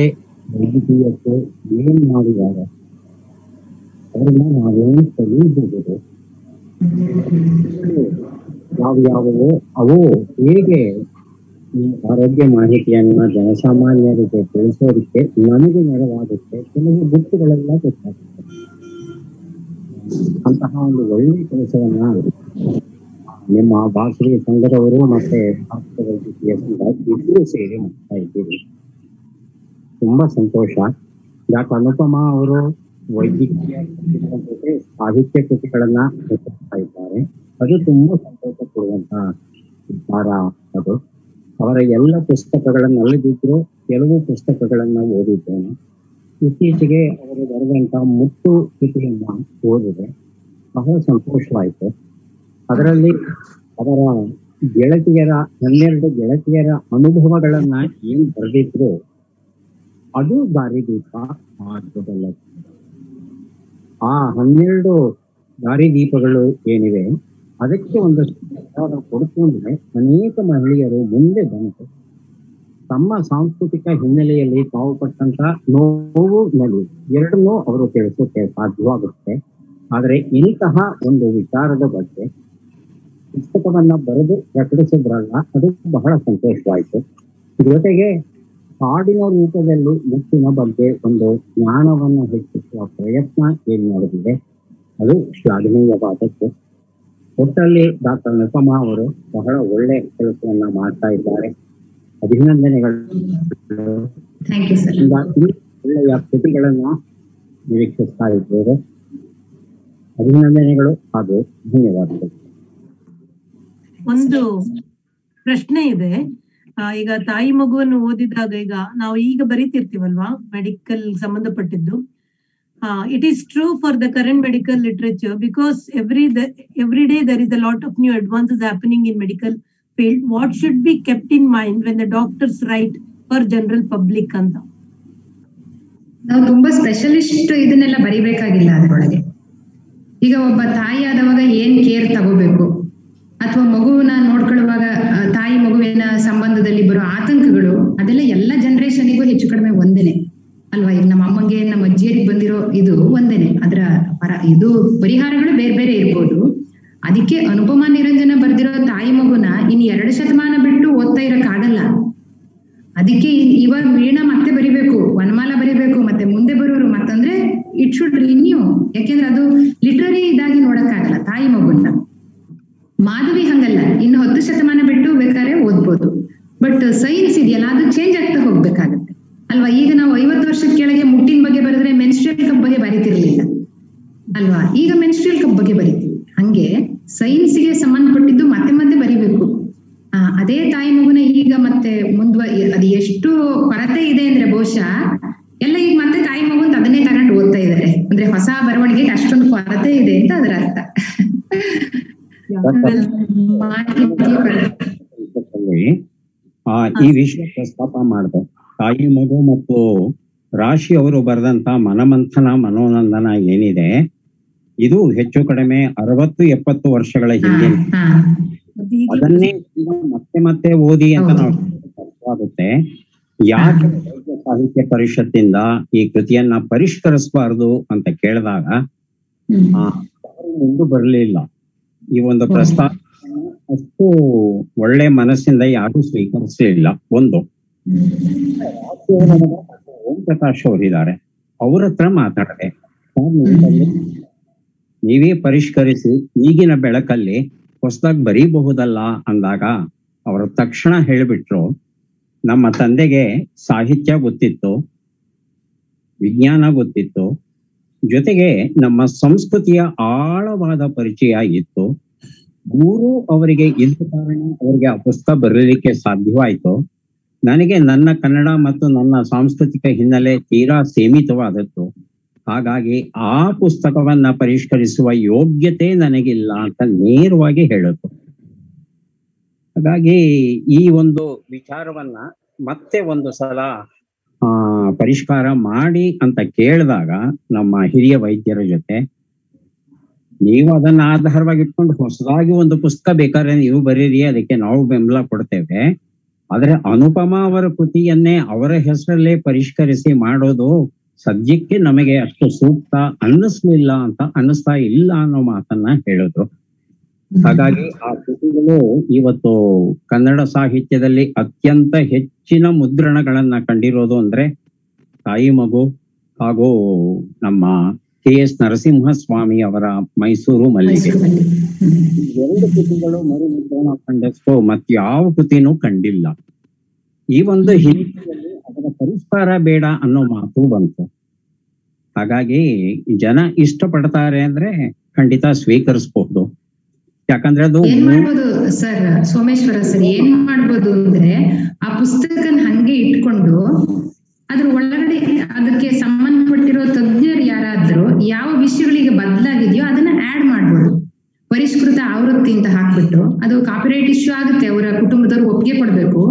ವೈದ್ಯಕೀಯಕ್ಕೆ ಏನ್ ಮಾಡಿದ್ದಾರೆ? ಅವ್ರನ್ನ ನಾವೇನು ಕಲಿಬಹುದು ಯಾವ ಯಾವುವು ಅವು ಹೇಗೆ ಈ ಆರೋಗ್ಯ ಮಾಹಿತಿಯನ್ನ ಜನಸಾಮಾನ್ಯರಿಗೆ ತಿಳಿಸೋದಕ್ಕೆ ನನಗೆ ನೆರವಾಗುತ್ತೆ, ಕೆಲವು ಗುಟ್ಟುಗಳೆಲ್ಲ ಗೊತ್ತಾಗುತ್ತೆ. ಅಂತಹ ಒಂದು ಒಳ್ಳೆ ಕೆಲಸವನ್ನ ನಿಮ್ಮ ಭಾಷೆಯ ಸಂಘದವರು ಮತ್ತೆ ಭಾರತ ವೈದ್ಯಕೀಯ ಸಂಘ ಇಬ್ಬರು ಸೇರಿ ಮಾಡ್ತಾ ಇದ್ದೀರಿ. ತುಂಬಾ ಸಂತೋಷ. ಡಾಕ್ಟರ್ ಅನುಪಮಾ ಅವರು ವೈದ್ಯಕೀಯ ಸಾಹಿತ್ಯ ಕೃತಿಗಳನ್ನ ರಚಿಸ್ತಾ ಇದ್ದಾರೆ. ಅದು ತುಂಬಾ ಸಂತೋಷ ಕೊಡುವಂತ ವಿಚಾರ ಅದು. ಅವರ ಎಲ್ಲ ಪುಸ್ತಕಗಳನ್ನ ಅಲ್ಲದಿದ್ರು ಕೆಲವು ಪುಸ್ತಕಗಳನ್ನ ಓದಿದ್ದೇನೆ. ಇತ್ತೀಚೆಗೆ ಅವರು ಬರೆದಂತ ಮುತ್ತು ಕೃತಿಯನ್ನ ಓದಿದೆ. ಬಹಳ ಸಂತೋಷವಾಯಿತು. ಅದರಲ್ಲಿ ಅವರ ಗೆಳತಿಯರ, ಹನ್ನೆರಡು ಗೆಳತಿಯರ ಅನುಭವಗಳನ್ನ ಏನ್ ಬರೆದಿದ್ರು, ಅದು ದಾರಿದೀಪ ಮಾರ್ಗದಲ್ಲ ಆ ಹನ್ನೆರಡು ದಾರಿ ದೀಪಗಳು ಏನಿವೆ, ಅದಕ್ಕೆ ಒಂದಷ್ಟು ಕೊಡ್ಕೊಂಡ್ರೆ ಅನೇಕ ಮಹಿಳೆಯರು ಮುಂದೆ ಬಂತು ತಮ್ಮ ಸಾಂಸ್ಕೃತಿಕ ಹಿನ್ನೆಲೆಯಲ್ಲಿ ತಾವು ಪಟ್ಟಂತ ನೋವು ನಲಿ, ಎರಡನ್ನೂ ಅವರು ತಿಳಿಸೋಕೆ ಸಾಧ್ಯವಾಗುತ್ತೆ. ಆದರೆ ಇಂತಹ ಒಂದು ವಿಚಾರದ ಬಗ್ಗೆ ಪುಸ್ತಕವನ್ನ ಬರೆದು ಪ್ರಕಟಿಸಿದ್ರಲ್ಲ, ಅದು ಬಹಳ ಸಂತೋಷವಾಯಿತು. ಜೊತೆಗೆ ಹಾಡಿನ ರೂಪದಲ್ಲಿ ಮುಕ್ತಿನ ಬಗ್ಗೆ ಒಂದು ಜ್ಞಾನವನ್ನು ಹೆಚ್ಚಿಸುವ ಪ್ರಯತ್ನ ಏನ್ ನಡೆದಿದೆ ಅದು ಶ್ಲಾಘನೀಯವಾದದ್ದು ಒಟ್ಟಲ್ಲಿ ಡಾಕ್ಟರ್ ನಿಪಮ ಅವರು ಬಹಳ ಒಳ್ಳೆ ಕೆಲಸವನ್ನ ಮಾಡ್ತಾ ಇದ್ದಾರೆ. ಅಭಿನಂದನೆಗಳು. ಒಳ್ಳೆಯ ಕೃತಿಗಳನ್ನ ನಿರೀಕ್ಷಿಸ್ತಾ ಇದ್ದೇವೆ. ಅಭಿನಂದನೆಗಳು ಹಾಗೂ ಧನ್ಯವಾದಗಳು. ಒಂದು ಪ್ರಶ್ನೆ ಇದೆ. ಈಗ ತಾಯಿ ಮಗುವನ್ನು ಓದಿದಾಗ ಈಗ ನಾವು ಈಗ ಬರೀತಿರ್ತೀವಲ್ವಾ? ಮೆಡಿಕಲ್ ಸಂಬಂಧಪಟ್ಟಿದ್ದು. It is true for the current medical literature because every every day there is a lot of new advances happening in medical field what should be kept in mind when the doctors write for general public ಅಂತ? ನಾವು ತುಂಬಾ specialist ಇದನ್ನೆಲ್ಲ ಬರಿಬೇಕಾಗಿಲ್ಲ ಅದರೊಳಗೆ. ಈಗ ಒಬ್ಬ ತಾಯಿ ಆದವಾಗ ಏನ್ care ತಗೋಬೇಕು? ಅಥವಾ ಮಗುವನ್ನ ನೋಡ್ಕೊಳ್ಳುವಾಗ ತಾಯಿ ಮಗುವಿನ ಸಂಬಂಧದಲ್ಲಿ ಬರೋ ಆತಂಕಗಳು, ಅದೆಲ್ಲ ಎಲ್ಲ ಜನರೇಷನ್ಗೂ ಹೆಚ್ಚು ಕಡಿಮೆ ಒಂದೇನೆ. ಅಲ್ವಾ? ಈಗ ನಮ್ಮ ಅಮ್ಮಂಗೆ, ನಮ್ಮ ಅಜ್ಜಿಯರಿಗೆ ಬಂದಿರೋ ಇದು ಒಂದೇನೆ. ಅದರ ಪರ, ಇದು ಪರಿಹಾರಗಳು ಬೇರೆ ಬೇರೆ ಇರ್ಬೋದು. ಅದಕ್ಕೆ ಅನುಪಮ ನಿರಂಜನ ಬರ್ದಿರೋ ತಾಯಿ ಮಗುನ ಇನ್ ಎರಡು ಶತಮಾನ ಬಿಟ್ಟು ಓದ್ತಾ ಇರಕ್ಕಾಗಲ್ಲ. ಅದಕ್ಕೆ ಇವಾಗ ವೀಣಾ ಮತ್ತೆ ಬರಿಬೇಕು, ವನಮಾಲ ಬರಿಬೇಕು, ಮತ್ತೆ ಮುಂದೆ ಬರೋರು ಮತ್ತಂದ್ರೆ ಇಟ್ ಶುಡ್ ರಿನ್ಯೂ ಯಾಕೆಂದ್ರೆ ಅದು ಲಿಟ್ರರಿ ಇದಾಗಿ ನೋಡಕ್ಕಾಗಲ್ಲ ತಾಯಿ ಮಗುನ ಮಾಧವಿ ಹಂಗಲ್ಲ. ಇನ್ನು ಹತ್ತು ಶತಮಾನ ಬಿಟ್ಟು ಬೇಕಾದ್ರೆ ಓದ್ಬೋದು. ಬಟ್ ಸೈನ್ಸ್ ಇದೆಯಲ್ಲ ಅದು ಚೇಂಜ್ ಆಗ್ತಾ ಹೋಗ್ಬೇಕಾಗತ್ತೆ. ಅಲ್ವಾ? ಈಗ ನಾವು ಐವತ್ತು ವರ್ಷದ ಕೆಳಗೆ ಮುಟ್ಟಿನ ಬಗ್ಗೆ ಬರೆದ್ರೆ ಮೆನ್ಸ್ಟ್ರಿಯಲ್ ಕಪ್ ಬಗ್ಗೆ ಬರೀತಿರ್ಲಿಲ್ಲ. ಅಲ್ವಾ? ಈಗ ಮೆನ್ಸ್ಟ್ರಿಯಲ್ ಕಪ್ ಬಗ್ಗೆ ಬರೀತೀವಿ. ಹಂಗೆ ಸೈನ್ಸ್ಗೆ ಸಂಬಂಧಪಟ್ಟಿದ್ದು ಮತ್ತೆ ಮತ್ತೆ ಬರಿಬೇಕು. ಆ, ಅದೇ ತಾಯಿ ಮಗುನ ಈಗ ಮತ್ತೆ ಮುಂದುವ ಅದು ಎಷ್ಟು ಕೊರತೆ ಇದೆ ಅಂದ್ರೆ ಬಹುಶಃ ಎಲ್ಲ ಈಗ ಮತ್ತೆ ತಾಯಿ ಮಗುಂತ ಅದನ್ನೇ ತಗೊಂಡು ಓದ್ತಾ ಇದ್ದಾರೆ. ಅಂದ್ರೆ ಹೊಸ ಬರವಣಿಗೆಗೆ ಅಷ್ಟೊಂದು ಕೊರತೆ ಇದೆ ಅಂತ ಅದರ ಅರ್ಥ ಮಾಹಿತಿಯ ಕೊರತೆ. ಸಂದರ್ಭದಲ್ಲಿ, ಆ ಈ ವಿಷಯ ಪ್ರಸ್ತಾಪ ಮಾಡಿದೆ. ತಾಯಿ ಮಗು ಮತ್ತು ರಾಶಿ ಅವರು ಬರೆದಂತ ಮನಮಂಥನ ಮನೋನಂದನ ಏನಿದೆ? ಇದು ಹೆಚ್ಚು ಕಡಿಮೆ ಅರವತ್ತು ಎಪ್ಪತ್ತು ವರ್ಷಗಳ ಹಿಂದೆ ಅದನ್ನೇ ಮತ್ತೆ ಮತ್ತೆ ಓದಿ ಅಂತ ನಾವು ಆಗುತ್ತೆ. ಯಾಕೆ ಸಾಹಿತ್ಯ ಪರಿಷತ್ತಿಂದ ಈ ಕೃತಿಯನ್ನ ಪರಿಷ್ಕರಿಸಬಾರದು ಅಂತ ಕೇಳಿದಾಗ ಮುಂದೆ ಬರಲಿಲ್ಲ. ಈ ಒಂದು ಪ್ರಸ್ತಾವ ಅಷ್ಟು ಒಳ್ಳೆ ಮನಸ್ಸಿಂದ ಯಾರು ಸ್ವೀಕರಿಸಲಿಲ್ಲ ಒಂದು. ಓಂ ಪ್ರಕಾಶ್ ಅವರಿದ್ದಾರೆ ಅವ್ರ ಹತ್ರ ಮಾತಾಡದೆ. ನೀವೇ ಪರಿಷ್ಕರಿಸಿ ಈಗಿನ ಬೆಳಕಲ್ಲಿ ಹೊಸದಾಗಿ ಬರೀಬಹುದಲ್ಲ ಅಂದಾಗ ಅವರು ತಕ್ಷಣ ಹೇಳಿಬಿಟ್ರು ನಮ್ಮ ತಂದೆಗೆ ಸಾಹಿತ್ಯ ಗೊತ್ತಿತ್ತು ವಿಜ್ಞಾನ ಗೊತ್ತಿತ್ತು ಜೊತೆಗೆ ನಮ್ಮ ಸಂಸ್ಕೃತಿಯ ಆಳವಾದ ಪರಿಚಯ ಇತ್ತು. ಗುರು ಅವರಿಗೆ ಇದ್ದ ಕಾರಣ ಅವರಿಗೆ ಆ ಪುಸ್ತಕ ಬರಲಿಕ್ಕೆ ಸಾಧ್ಯವಾಯಿತು. ನನಗೆ ನನ್ನ ಕನ್ನಡ ಮತ್ತು ನನ್ನ ಸಾಂಸ್ಕೃತಿಕ ಹಿನ್ನೆಲೆ ತೀರಾ ಸೀಮಿತವಾದದ್ದು. ಹಾಗಾಗಿ ಆ ಪುಸ್ತಕವನ್ನ ಪರಿಷ್ಕರಿಸುವ ಯೋಗ್ಯತೆ ನನಗಿಲ್ಲ ಅಂತ ನೇರವಾಗಿ ಹೇಳಿದ್ರು ಹಾಗಾಗಿ ಈ ಒಂದು ವಿಚಾರವನ್ನ ಮತ್ತೆ ಒಂದು ಸಲ ಆ, ಪರಿಷ್ಕಾರ ಮಾಡಿ ಅಂತ ಕೇಳಿದಾಗ ನಮ್ಮ ಹಿರಿಯ ವೈದ್ಯರ ಜೊತೆ, ನೀವು ಅದನ್ನ ಆಧಾರವಾಗಿ ಇಟ್ಕೊಂಡು ಹೊಸದಾಗಿ ಒಂದು ಪುಸ್ತಕ ಬೇಕಾದ್ರೆ ನೀವು ಬರೀರಿ, ಅದಕ್ಕೆ ನಾವು ಬೆಂಬಲ ಕೊಡ್ತೇವೆ. ಆದ್ರೆ ಅನುಪಮ ಅವರ ಕೃತಿಯನ್ನೇ ಅವರ ಹೆಸರಲ್ಲೇ ಪರಿಷ್ಕರಿಸಿ ಮಾಡೋದು ಸದ್ಯಕ್ಕೆ ನಮಗೆ ಅಷ್ಟು ಸೂಕ್ತ ಅನ್ನಿಸ್ಲಿಲ್ಲ ಅಂತ ಅನ್ನಿಸ್ತಾ ಇಲ್ಲ ಅನ್ನೋ ಮಾತನ್ನ ಹೇಳಿದ್ರು ಹಾಗಾಗಿ ಆ ಕೃತಿಗಳು ಇವತ್ತು ಕನ್ನಡ ಸಾಹಿತ್ಯದಲ್ಲಿ ಅತ್ಯಂತ ಹೆಚ್ಚಿನ ಮುದ್ರಣಗಳನ್ನ ಕಂಡಿರೋದು ಅಂದ್ರೆ ತಾಯಿ ಮಗು ಹಾಗೂ ನಮ್ಮ ಕೆ ಎಸ್ ನರಸಿಂಹಸ್ವಾಮಿ ಅವರ ಮೈಸೂರು ಮಲ್ಲಿಗೆ. ಎರಡು ಕೃತಿಗಳು ಮರುಮುದ್ರಣ ಕಂಡಷ್ಟು ಮತ್ಯಾವ ಕೃತಿನೂ ಕಂಡಿಲ್ಲ. ಈ ಒಂದು ಹಿನ್ನೆಲೆಯಲ್ಲಿ ಅದರ ಪರಿಷ್ಕಾರ ಬೇಡ ಅನ್ನೋ ಮಾತು ಬಂತು. ಹಾಗಾಗಿ ಜನ ಇಷ್ಟಪಡ್ತಾರೆ ಅಂದ್ರೆ ಖಂಡಿತ ಸ್ವೀಕರಿಸಬಹುದು ಯಾಕಂದ್ರೆ ಅದು ಸರ್? ಸೋಮೇಶ್ವರ ಸರ್, ಏನ್ ಮಾಡ್ಬೋದು ಅಂದ್ರೆ ಆ ಪುಸ್ತಕನ ಹಂಗೆ ಇಟ್ಕೊಂಡು ಅದ್ರ ಒಳಗಡೆ ಅದಕ್ಕೆ ಸಂಬಂಧಪಟ್ಟಿರೋ ತಜ್ಞರು ಯಾರಾದ್ರೂ ಯಾವ ವಿಷಯಗಳಿಗೆ ಬದಲಾಗಿದೆಯೋ ಅದನ್ನ ಆಡ್ ಮಾಡ್ಬೋದು. ಪರಿಷ್ಕೃತ ಆವೃತ್ತಿ ಅಂತ ಹಾಕ್ಬಿಟ್ಟು ಅದು ಕಾಪಿರೈಟ್ ಇಶ್ಯೂ ಆಗುತ್ತೆ, ಅವರ ಕುಟುಂಬದವ್ರು ಒಪ್ಪಿಗೆ ಕೊಡ್ಬೇಕು.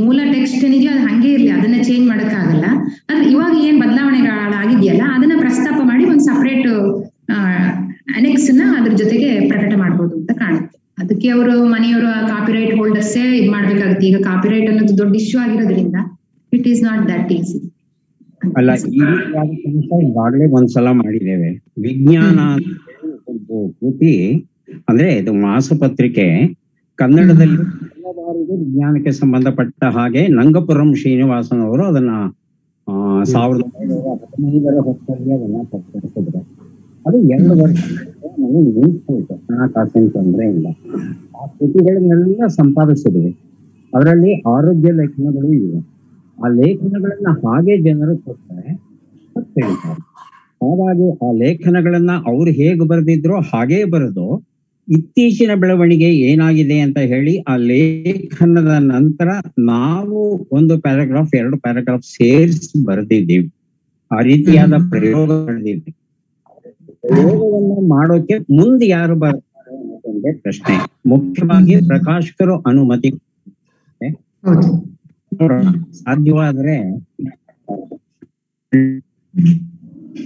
ಮೂಲ ಟೆಕ್ಸ್ಟ್ ಏನಿದೆಯೋ ಅದು ಹಂಗೆ ಇರ್ಲಿ, ಅದನ್ನ ಚೇಂಜ್ ಮಾಡಕ್ಕಾಗಲ್ಲ. ಆದ್ರೆ ಇವಾಗ ಏನ್ ಬದಲಾವಣೆಗಳಾಗಿದೆಯಲ್ಲ, ಅದನ್ನ ಪ್ರಸ್ತಾಪ ಮಾಡಿ ಒಂದ್ ಸಪರೇಟ್ ಅನೆಕ್ಸ್ನ ಅದ್ರ ಜೊತೆಗೆ ಪ್ರಕಟ ಮಾಡ್ಬೋದು ಅಂತ ಕಾಣುತ್ತೆ. ಅದಕ್ಕೆ ಅವರು ಮನೆಯವರು ಕಾಪಿರೈಟ್ ಹೋಲ್ಡರ್ಸ್ ಇದ್ ಮಾಡ್ಬೇಕಾಗುತ್ತೆ. ಈಗ ಕಾಪಿರೈಟ್ ಅನ್ನೋದು ದೊಡ್ಡ ಇಶ್ಯೂ ಆಗಿರೋದ್ರಿಂದ it is not that easy ಅಲ್ಲ ಈ ಈಗಾಗಲೇ ಒಂದ್ಸಲ ಮಾಡಿದ್ದೇವೆ. ವಿಜ್ಞಾನ ಅಂತ ಹೇಳಿ ಒಂದು ಕೃತಿ ಅಂದ್ರೆ ಇದು ಮಾಸಪತ್ರಿಕೆ ಕನ್ನಡದಲ್ಲಿ ವಿಜ್ಞಾನಕ್ಕೆ ಸಂಬಂಧಪಟ್ಟ ಹಾಗೆ ನಂಗಪುರಂ ಶ್ರೀನಿವಾಸನ್ ಅವರು ಅದನ್ನ ಸಾವಿರದ ಒಂಬೈನೂರ ಹದಿನೈದರ ಹೊತ್ತಲ್ಲಿ ಅದನ್ನ ಪ್ರಕಟಿಸಿದ್ರು. ಅದು ಎರಡು ವರ್ಷ ನನಗೆ ಆ ಹಣಕಾಸಿನ ತೊಂದರೆ ಇಲ್ಲ. ಆ ಕೃತಿಗಳನ್ನೆಲ್ಲ ಸಂಪಾದಿಸಿದ್ವಿ. ಅದರಲ್ಲಿ ಆರೋಗ್ಯ ಲೇಖನಗಳು ಇವೆ. ಆ ಲೇಖನಗಳನ್ನ ಹಾಗೆ ಜನರು ಕೊಟ್ಟರೆ ಹೇಳ್ತಾರೆ. ಹಾಗಾಗಿ ಆ ಲೇಖನಗಳನ್ನ ಅವ್ರು ಹೇಗೆ ಬರೆದಿದ್ರೋ ಹಾಗೆ ಬರೆದು ಇತ್ತೀಚಿನ ಬೆಳವಣಿಗೆ ಏನಾಗಿದೆ ಅಂತ ಹೇಳಿ ಆ ಲೇಖನದ ನಂತರ ನಾವು ಒಂದು ಪ್ಯಾರಾಗ್ರಾಫ್ ಎರಡು ಪ್ಯಾರಾಗ್ರಾಫ್ ಸೇರಿಸಿ ಬರೆದಿದ್ದೀವಿ. ಆ ರೀತಿಯಾದ ಪ್ರಯೋಗ ನಡೆದಿದೆ ಪ್ರಯೋಗವನ್ನ ಮಾಡೋಕೆ ಮುಂದೆ ಯಾರು ಬರ್ತಾರೆ ಅನ್ನೋದೊಂದೇ ಪ್ರಶ್ನೆ. ಮುಖ್ಯವಾಗಿ ಪ್ರಕಾಶಕರು ಅನುಮತಿ ಸಾಧ್ಯವಾದ್ರೆ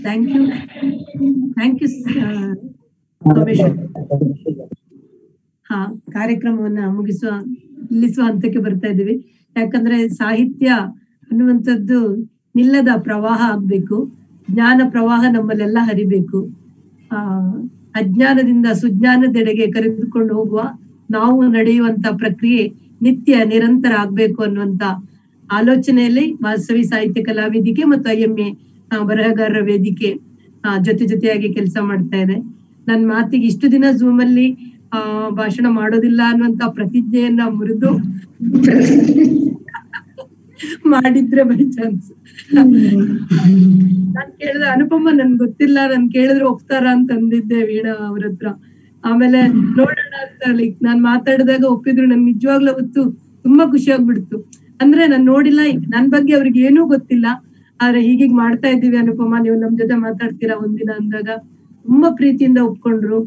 ಥ್ಯಾಂಕ್ ಯು ಥ್ಯಾಂಕ್ ಯು ಹಾ ಕಾರ್ಯಕ್ರಮವನ್ನ ಮುಗಿಸುವ ನಿಲ್ಲಿಸುವ ಹಂತಕ್ಕೆ ಬರ್ತಾ ಇದ್ದೀವಿ. ಯಾಕಂದ್ರೆ ಸಾಹಿತ್ಯ ಅನ್ನುವಂಥದ್ದು ನಿಲ್ಲದ ಪ್ರವಾಹ ಆಗ್ಬೇಕು. ಜ್ಞಾನ ಪ್ರವಾಹ ನಮ್ಮಲ್ಲೆಲ್ಲ ಹರಿಬೇಕು. ಅಜ್ಞಾನದಿಂದ ಸುಜ್ಞಾನದೆಡೆಗೆ ಕರೆದುಕೊಂಡು ಹೋಗುವ ನಾವು ನಡೆಯುವಂತ ಪ್ರಕ್ರಿಯೆ ನಿತ್ಯ ನಿರಂತರ ಆಗ್ಬೇಕು ಅನ್ನುವಂತ ಆಲೋಚನೆಯಲ್ಲಿ ವಾಸವಿ ಸಾಹಿತ್ಯ ಕಲಾ ವೇದಿಕೆ ಮತ್ತು ಐ ಎಂ ಎ ಬರಹಗಾರರ ವೇದಿಕೆ ಜೊತೆ ಜೊತೆಯಾಗಿ ಕೆಲಸ ಮಾಡ್ತಾ ಇದೆ. ನನ್ನ ಮಾತಿಗೆ ಇಷ್ಟು ದಿನ ಝೂಮ್ ಅಲ್ಲಿ, ಆ, ಭಾಷಣ ಮಾಡೋದಿಲ್ಲ ಅನ್ನುವಂತ ಪ್ರತಿಜ್ಞೆಯನ್ನ ಮುರಿದು ಮಾಡಿದ್ರೆ ಬೈ ಚಾನ್ಸ್. ನಾನ್ ಕೇಳಿದ ಅನುಪಮ ನನ್ ಗೊತ್ತಿಲ್ಲ ನನ್ ಕೇಳಿದ್ರೆ ಒಪ್ತಾರ ಅಂತ ಅಂದಿದ್ದೆ ವೀಣಾ ಅವ್ರ ಹತ್ರ. ಆಮೇಲೆ ನೋಡೋಣ ಅಂತ ಲೈಕ್ ನಾನ್ ಮಾತಾಡಿದಾಗ ಒಪ್ಪಿದ್ರು ನನ್ ನಿಜವಾಗ್ಲೂ ಅವತ್ತು ತುಂಬಾ ಖುಷಿ ಆಗ್ಬಿಡ್ತು. ಅಂದ್ರೆ ನಾನ್ ನೋಡಿಲ್ಲ, ನನ್ ಬಗ್ಗೆ ಅವ್ರಿಗೆ ಏನೂ ಗೊತ್ತಿಲ್ಲ. ಆದ್ರೆ ಹೀಗೀಗ್ ಮಾಡ್ತಾ ಇದ್ದೀವಿ ಅನುಪಮ, ನೀವು ನಮ್ ಜೊತೆ ಮಾತಾಡ್ತೀರಾ ಒಂದಿನ ಅಂದಾಗ. ತುಂಬಾ ಪ್ರೀತಿಯಿಂದ ಒಪ್ಕೊಂಡ್ರು.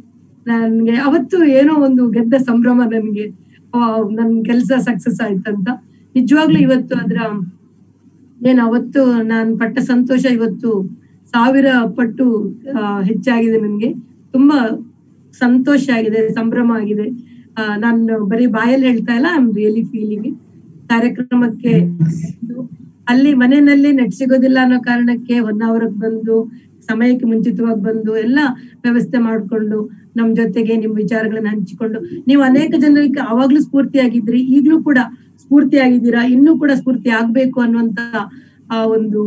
ನನ್ಗೆ ಅವತ್ತು ಏನೋ ಒಂದು ಗೆದ್ದ ಸಂಭ್ರಮ ನನ್ಗೆ. ನನ್ ಕೆಲ್ಸ ಸಕ್ಸಸ್ ಆಯ್ತಂತ. ನಿಜವಾಗ್ಲೂ ಇವತ್ತು ಅದ್ರ ಏನ್ ಅವತ್ತು ನಾನ್ ಪಟ್ಟ ಸಂತೋಷ ಇವತ್ತು ಸಾವಿರ ಪಟ್ಟು ಹೆಚ್ಚಾಗಿದೆ ನನ್ಗೆ. ತುಂಬಾ ಸಂತೋಷ ಆಗಿದೆ ಸಂಭ್ರಮ ಆಗಿದೆ. ಆ, ನಾನು ಬರೀ ಬಾಯಲ್ಲಿ ಹೇಳ್ತಾ ಇಲ್ಲ ಐ ರಿಯಲಿ ಫೀಲಿಂಗ್ ಕಾರ್ಯಕ್ರಮಕ್ಕೆ ಅಲ್ಲಿ ಮನೆಯಲ್ಲಿ ನೆಟ್ ಸಿಗೋದಿಲ್ಲ ಅನ್ನೋ ಕಾರಣಕ್ಕೆ ಹೊನ್ನಾವರಕ್ಕೆ ಬಂದು ಸಮಯಕ್ಕೆ ಮುಂಚಿತವಾಗಿ ಬಂದು ಎಲ್ಲ ವ್ಯವಸ್ಥೆ ಮಾಡ್ಕೊಂಡು ನಮ್ ಜೊತೆಗೆ ನಿಮ್ ವಿಚಾರಗಳನ್ನ ಹಂಚಿಕೊಂಡು. ನೀವು ಅನೇಕ ಜನರಿಗೆ ಅವಾಗ್ಲೂ ಸ್ಫೂರ್ತಿಯಾಗಿದ್ರಿ ಈಗ್ಲೂ ಕೂಡ ಸ್ಫೂರ್ತಿಯಾಗಿದ್ದೀರಾ ಇನ್ನೂ ಕೂಡ ಸ್ಫೂರ್ತಿ ಆಗ್ಬೇಕು ಅನ್ನುವಂತ ಆ ಒಂದು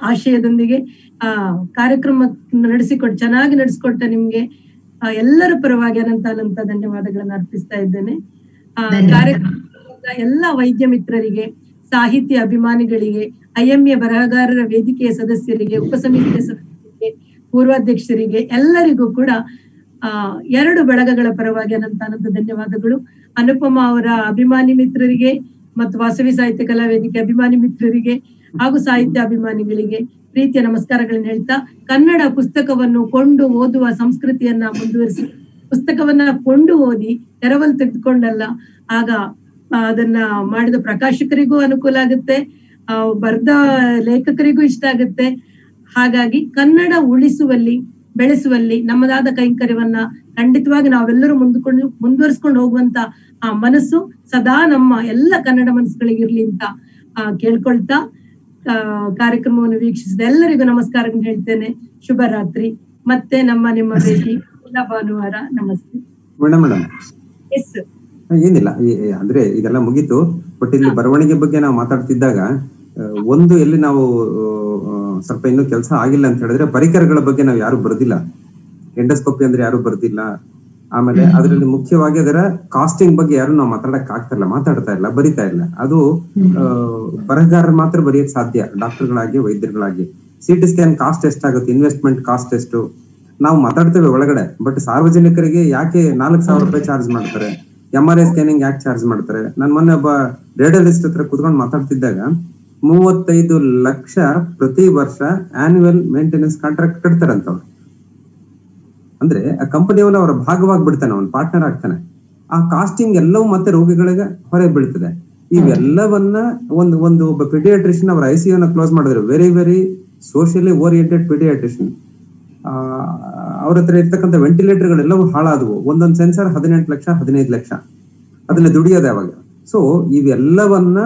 ಆಶಯದೊಂದಿಗೆ ಆ ಕಾರ್ಯಕ್ರಮ ನಡೆಸಿಕೊಟ್ಟು ಚೆನ್ನಾಗಿ ನಡೆಸಿಕೊಟ್ಟ ನಿಮ್ಗೆ ಎಲ್ಲರ ಪರವಾಗಿ ಅನಂತ ಅನಂತ ಧನ್ಯವಾದಗಳನ್ನ ಅರ್ಪಿಸ್ತಾ ಇದ್ದೇನೆ. ಆ, ಕಾರ್ಯಕ್ರಮದ ಎಲ್ಲ ವೈದ್ಯ ಮಿತ್ರರಿಗೆ ಸಾಹಿತ್ಯ ಅಭಿಮಾನಿಗಳಿಗೆ ಐಎಂಎ ಬರಹಗಾರರ ವೇದಿಕೆಯ ಸದಸ್ಯರಿಗೆ ಉಪಸಮಿತಿಯ ಸದಸ್ಯರಿಗೆ ಪೂರ್ವಾಧ್ಯಕ್ಷರಿಗೆ ಎಲ್ಲರಿಗೂ ಕೂಡ, ಆ, ಎರಡು ಬಳಗಗಳ ಪರವಾಗಿ ಅನಂತ ಅನಂತ ಧನ್ಯವಾದಗಳು. ಅನುಪಮ ಅವರ ಅಭಿಮಾನಿ ಮಿತ್ರರಿಗೆ ಮತ್ತು ವಾಸವಿ ಸಾಹಿತ್ಯ ಕಲಾ ವೇದಿಕೆ ಅಭಿಮಾನಿ ಮಿತ್ರರಿಗೆ ಹಾಗೂ ಸಾಹಿತ್ಯ ಅಭಿಮಾನಿಗಳಿಗೆ ಪ್ರೀತಿಯ ನಮಸ್ಕಾರಗಳನ್ನು ಹೇಳ್ತಾ, ಕನ್ನಡ ಪುಸ್ತಕವನ್ನು ಕೊಂಡು ಓದುವ ಸಂಸ್ಕೃತಿಯನ್ನ ಮುಂದುವರಿಸಿ, ಪುಸ್ತಕವನ್ನ ಕೊಂಡು ಓದಿ ಎರವಲು ತೆಗೆದುಕೊಂಡಲ್ಲ, ಆಗ ಅದನ್ನ ಮಾಡಿದ ಪ್ರಕಾಶಕರಿಗೂ ಅನುಕೂಲ ಆಗುತ್ತೆ ಬರ್ದ ಲೇಖಕರಿಗೂ ಇಷ್ಟ ಆಗುತ್ತೆ. ಹಾಗಾಗಿ ಕನ್ನಡ ಉಳಿಸುವಲ್ಲಿ ಬೆಳೆಸುವಲ್ಲಿ ನಮ್ಮದಾದ ಕೈಂಕರ್ಯವನ್ನ ಖಂಡಿತವಾಗಿ ನಾವೆಲ್ಲರೂ ಮುಂದ್ಕೊಂಡು ಮುಂದುವರಿಸ್ಕೊಂಡು ಹೋಗುವಂತ ಆ ಮನಸ್ಸು ಸದಾ ನಮ್ಮ ಎಲ್ಲ ಕನ್ನಡ ಮನಸ್ಸುಗಳಿಗಿರ್ಲಿ ಅಂತ ಆ, ಕೇಳ್ಕೊಳ್ತಾ ಕಾರ್ಯಕ್ರಮವನ್ನು ವೀಕ್ಷಿಸಿದ ಎಲ್ಲರಿಗೂ ನಮಸ್ಕಾರ ಹೇಳ್ತೇನೆ. ಶುಭರಾತ್ರಿ ಮತ್ತೆ ನಮ್ಮ ನಿಮ್ಮ ಭೇಟಿ ಭಾನುವಾರ. ನಮಸ್ತೆ. ಮೇಡಮ್ ಮೇಡಮ್ ಎಸ್ ಏನಿಲ್ಲ. ಅಂದ್ರೆ ಇದೆಲ್ಲ ಮುಗೀತು. ಬಟ್ ಇಲ್ಲಿ ಬರವಣಿಗೆ ಬಗ್ಗೆ ನಾವು ಮಾತಾಡ್ತಿದ್ದಾಗ ಒಂದು ಎಲ್ಲಿ ನಾವು ಸ್ವಲ್ಪ ಇನ್ನು ಕೆಲಸ ಆಗಿಲ್ಲ ಅಂತ ಹೇಳಿದ್ರೆ ಪರಿಕರಗಳ ಬಗ್ಗೆ ನಾವು ಯಾರು ಬರ್ದಿಲ್ಲ. ಎಂಡೋಸ್ಕೋಪಿ ಅಂದ್ರೆ ಯಾರು ಬರ್ದಿಲ್ಲ. ಆಮೇಲೆ ಅದರಲ್ಲಿ ಮುಖ್ಯವಾಗಿ ಅದರ ಕಾಸ್ಟಿಂಗ್ ಬಗ್ಗೆ ಯಾರು ನಾವು ಮಾತಾಡಕ್ ಆಗ್ತಾ ಇಲ್ಲ ಮಾತಾಡ್ತಾ ಇಲ್ಲ ಬರಿತಾ ಇಲ್ಲ. ಅದು ಬರಹಗಾರರು ಮಾತ್ರ ಬರೆಯಕ್ ಸಾಧ್ಯ ಡಾಕ್ಟರ್ಗಳಾಗಿ ವೈದ್ಯರುಗಳಾಗಿ. ಸಿ ಟಿ ಸ್ಕ್ಯಾನ್ ಕಾಸ್ಟ್ ಎಷ್ಟಾಗುತ್ತೆ ಇನ್ವೆಸ್ಟ್ಮೆಂಟ್ ಕಾಸ್ಟ್ ಎಷ್ಟು? ನಾವು ಮಾತಾಡ್ತೇವೆ ಒಳಗಡೆ ಬಟ್ ಸಾರ್ವಜನಿಕರಿಗೆ ಯಾಕೆ ನಾಲ್ಕು ಸಾವಿರ ರೂಪಾಯಿ ಚಾರ್ಜ್ ಮಾಡ್ತಾರೆ? ಎಂ ಆರ್ ಐ ಸ್ಕ್ಯಾನಿಂಗ್ ಯಾಕೆ ಚಾರ್ಜ್ ಮಾಡ್ತಾರೆ? ನಾನು ಮೊನ್ನೆ ಒಬ್ಬ ರೇಡಿಯೋಲಿಸ್ಟ್ ಹತ್ರ ಕುತ್ಕೊಂಡು ಮಾತಾಡ್ತಿದ್ದಾಗ ಮೂವತ್ತೈದು ಲಕ್ಷ ಪ್ರತಿ ವರ್ಷ ಆನ್ಯುವಲ್ ಮೇಂಟೆನೆನ್ಸ್ ಕಾಂಟ್ರಾಕ್ಟ್ ಕಟ್ತಾರಂತವ್ರು. ಅಂದ್ರೆ ಆ ಕಂಪನಿಯವನ್ನ ಅವರ ಭಾಗವಾಗಿ ಬಿಡ್ತಾನೆ ಅವನು ಪಾರ್ಟ್ನರ್ ಆಗ್ತಾನೆ. ಆ ಕಾಸ್ಟಿಂಗ್ ಎಲ್ಲವೂ ಮತ್ತೆ ರೋಗಿಗಳಿಗೆ ಹೊರೆ ಬೀಳ್ತದೆ. ಇವೆಲ್ಲವನ್ನ ಒಂದು ಒಂದು ಒಬ್ಬ ಪಿಡಿಯಾಟ್ರಿಷನ್ ಅವರ ಐ ಸಿ ಕ್ಲೋಸ್ ಮಾಡಿದ್ರು very very socially oriented paediatrician ಅವ್ರ ಹತ್ರ ಇರ್ತಕ್ಕಂಥ ವೆಂಟಿಲೇಟರ್ಗಳೆಲ್ಲವೂ ಹಾಳಾದವು. ಒಂದೊಂದು ಸೆನ್ಸರ್ ಹದಿನೆಂಟು ಲಕ್ಷ, ಹದಿನೈದು ಲಕ್ಷ. ಅದನ್ನ ದುಡಿಯೋದು ಯಾವಾಗ? ಸೊ ಇವೆಲ್ಲವನ್ನ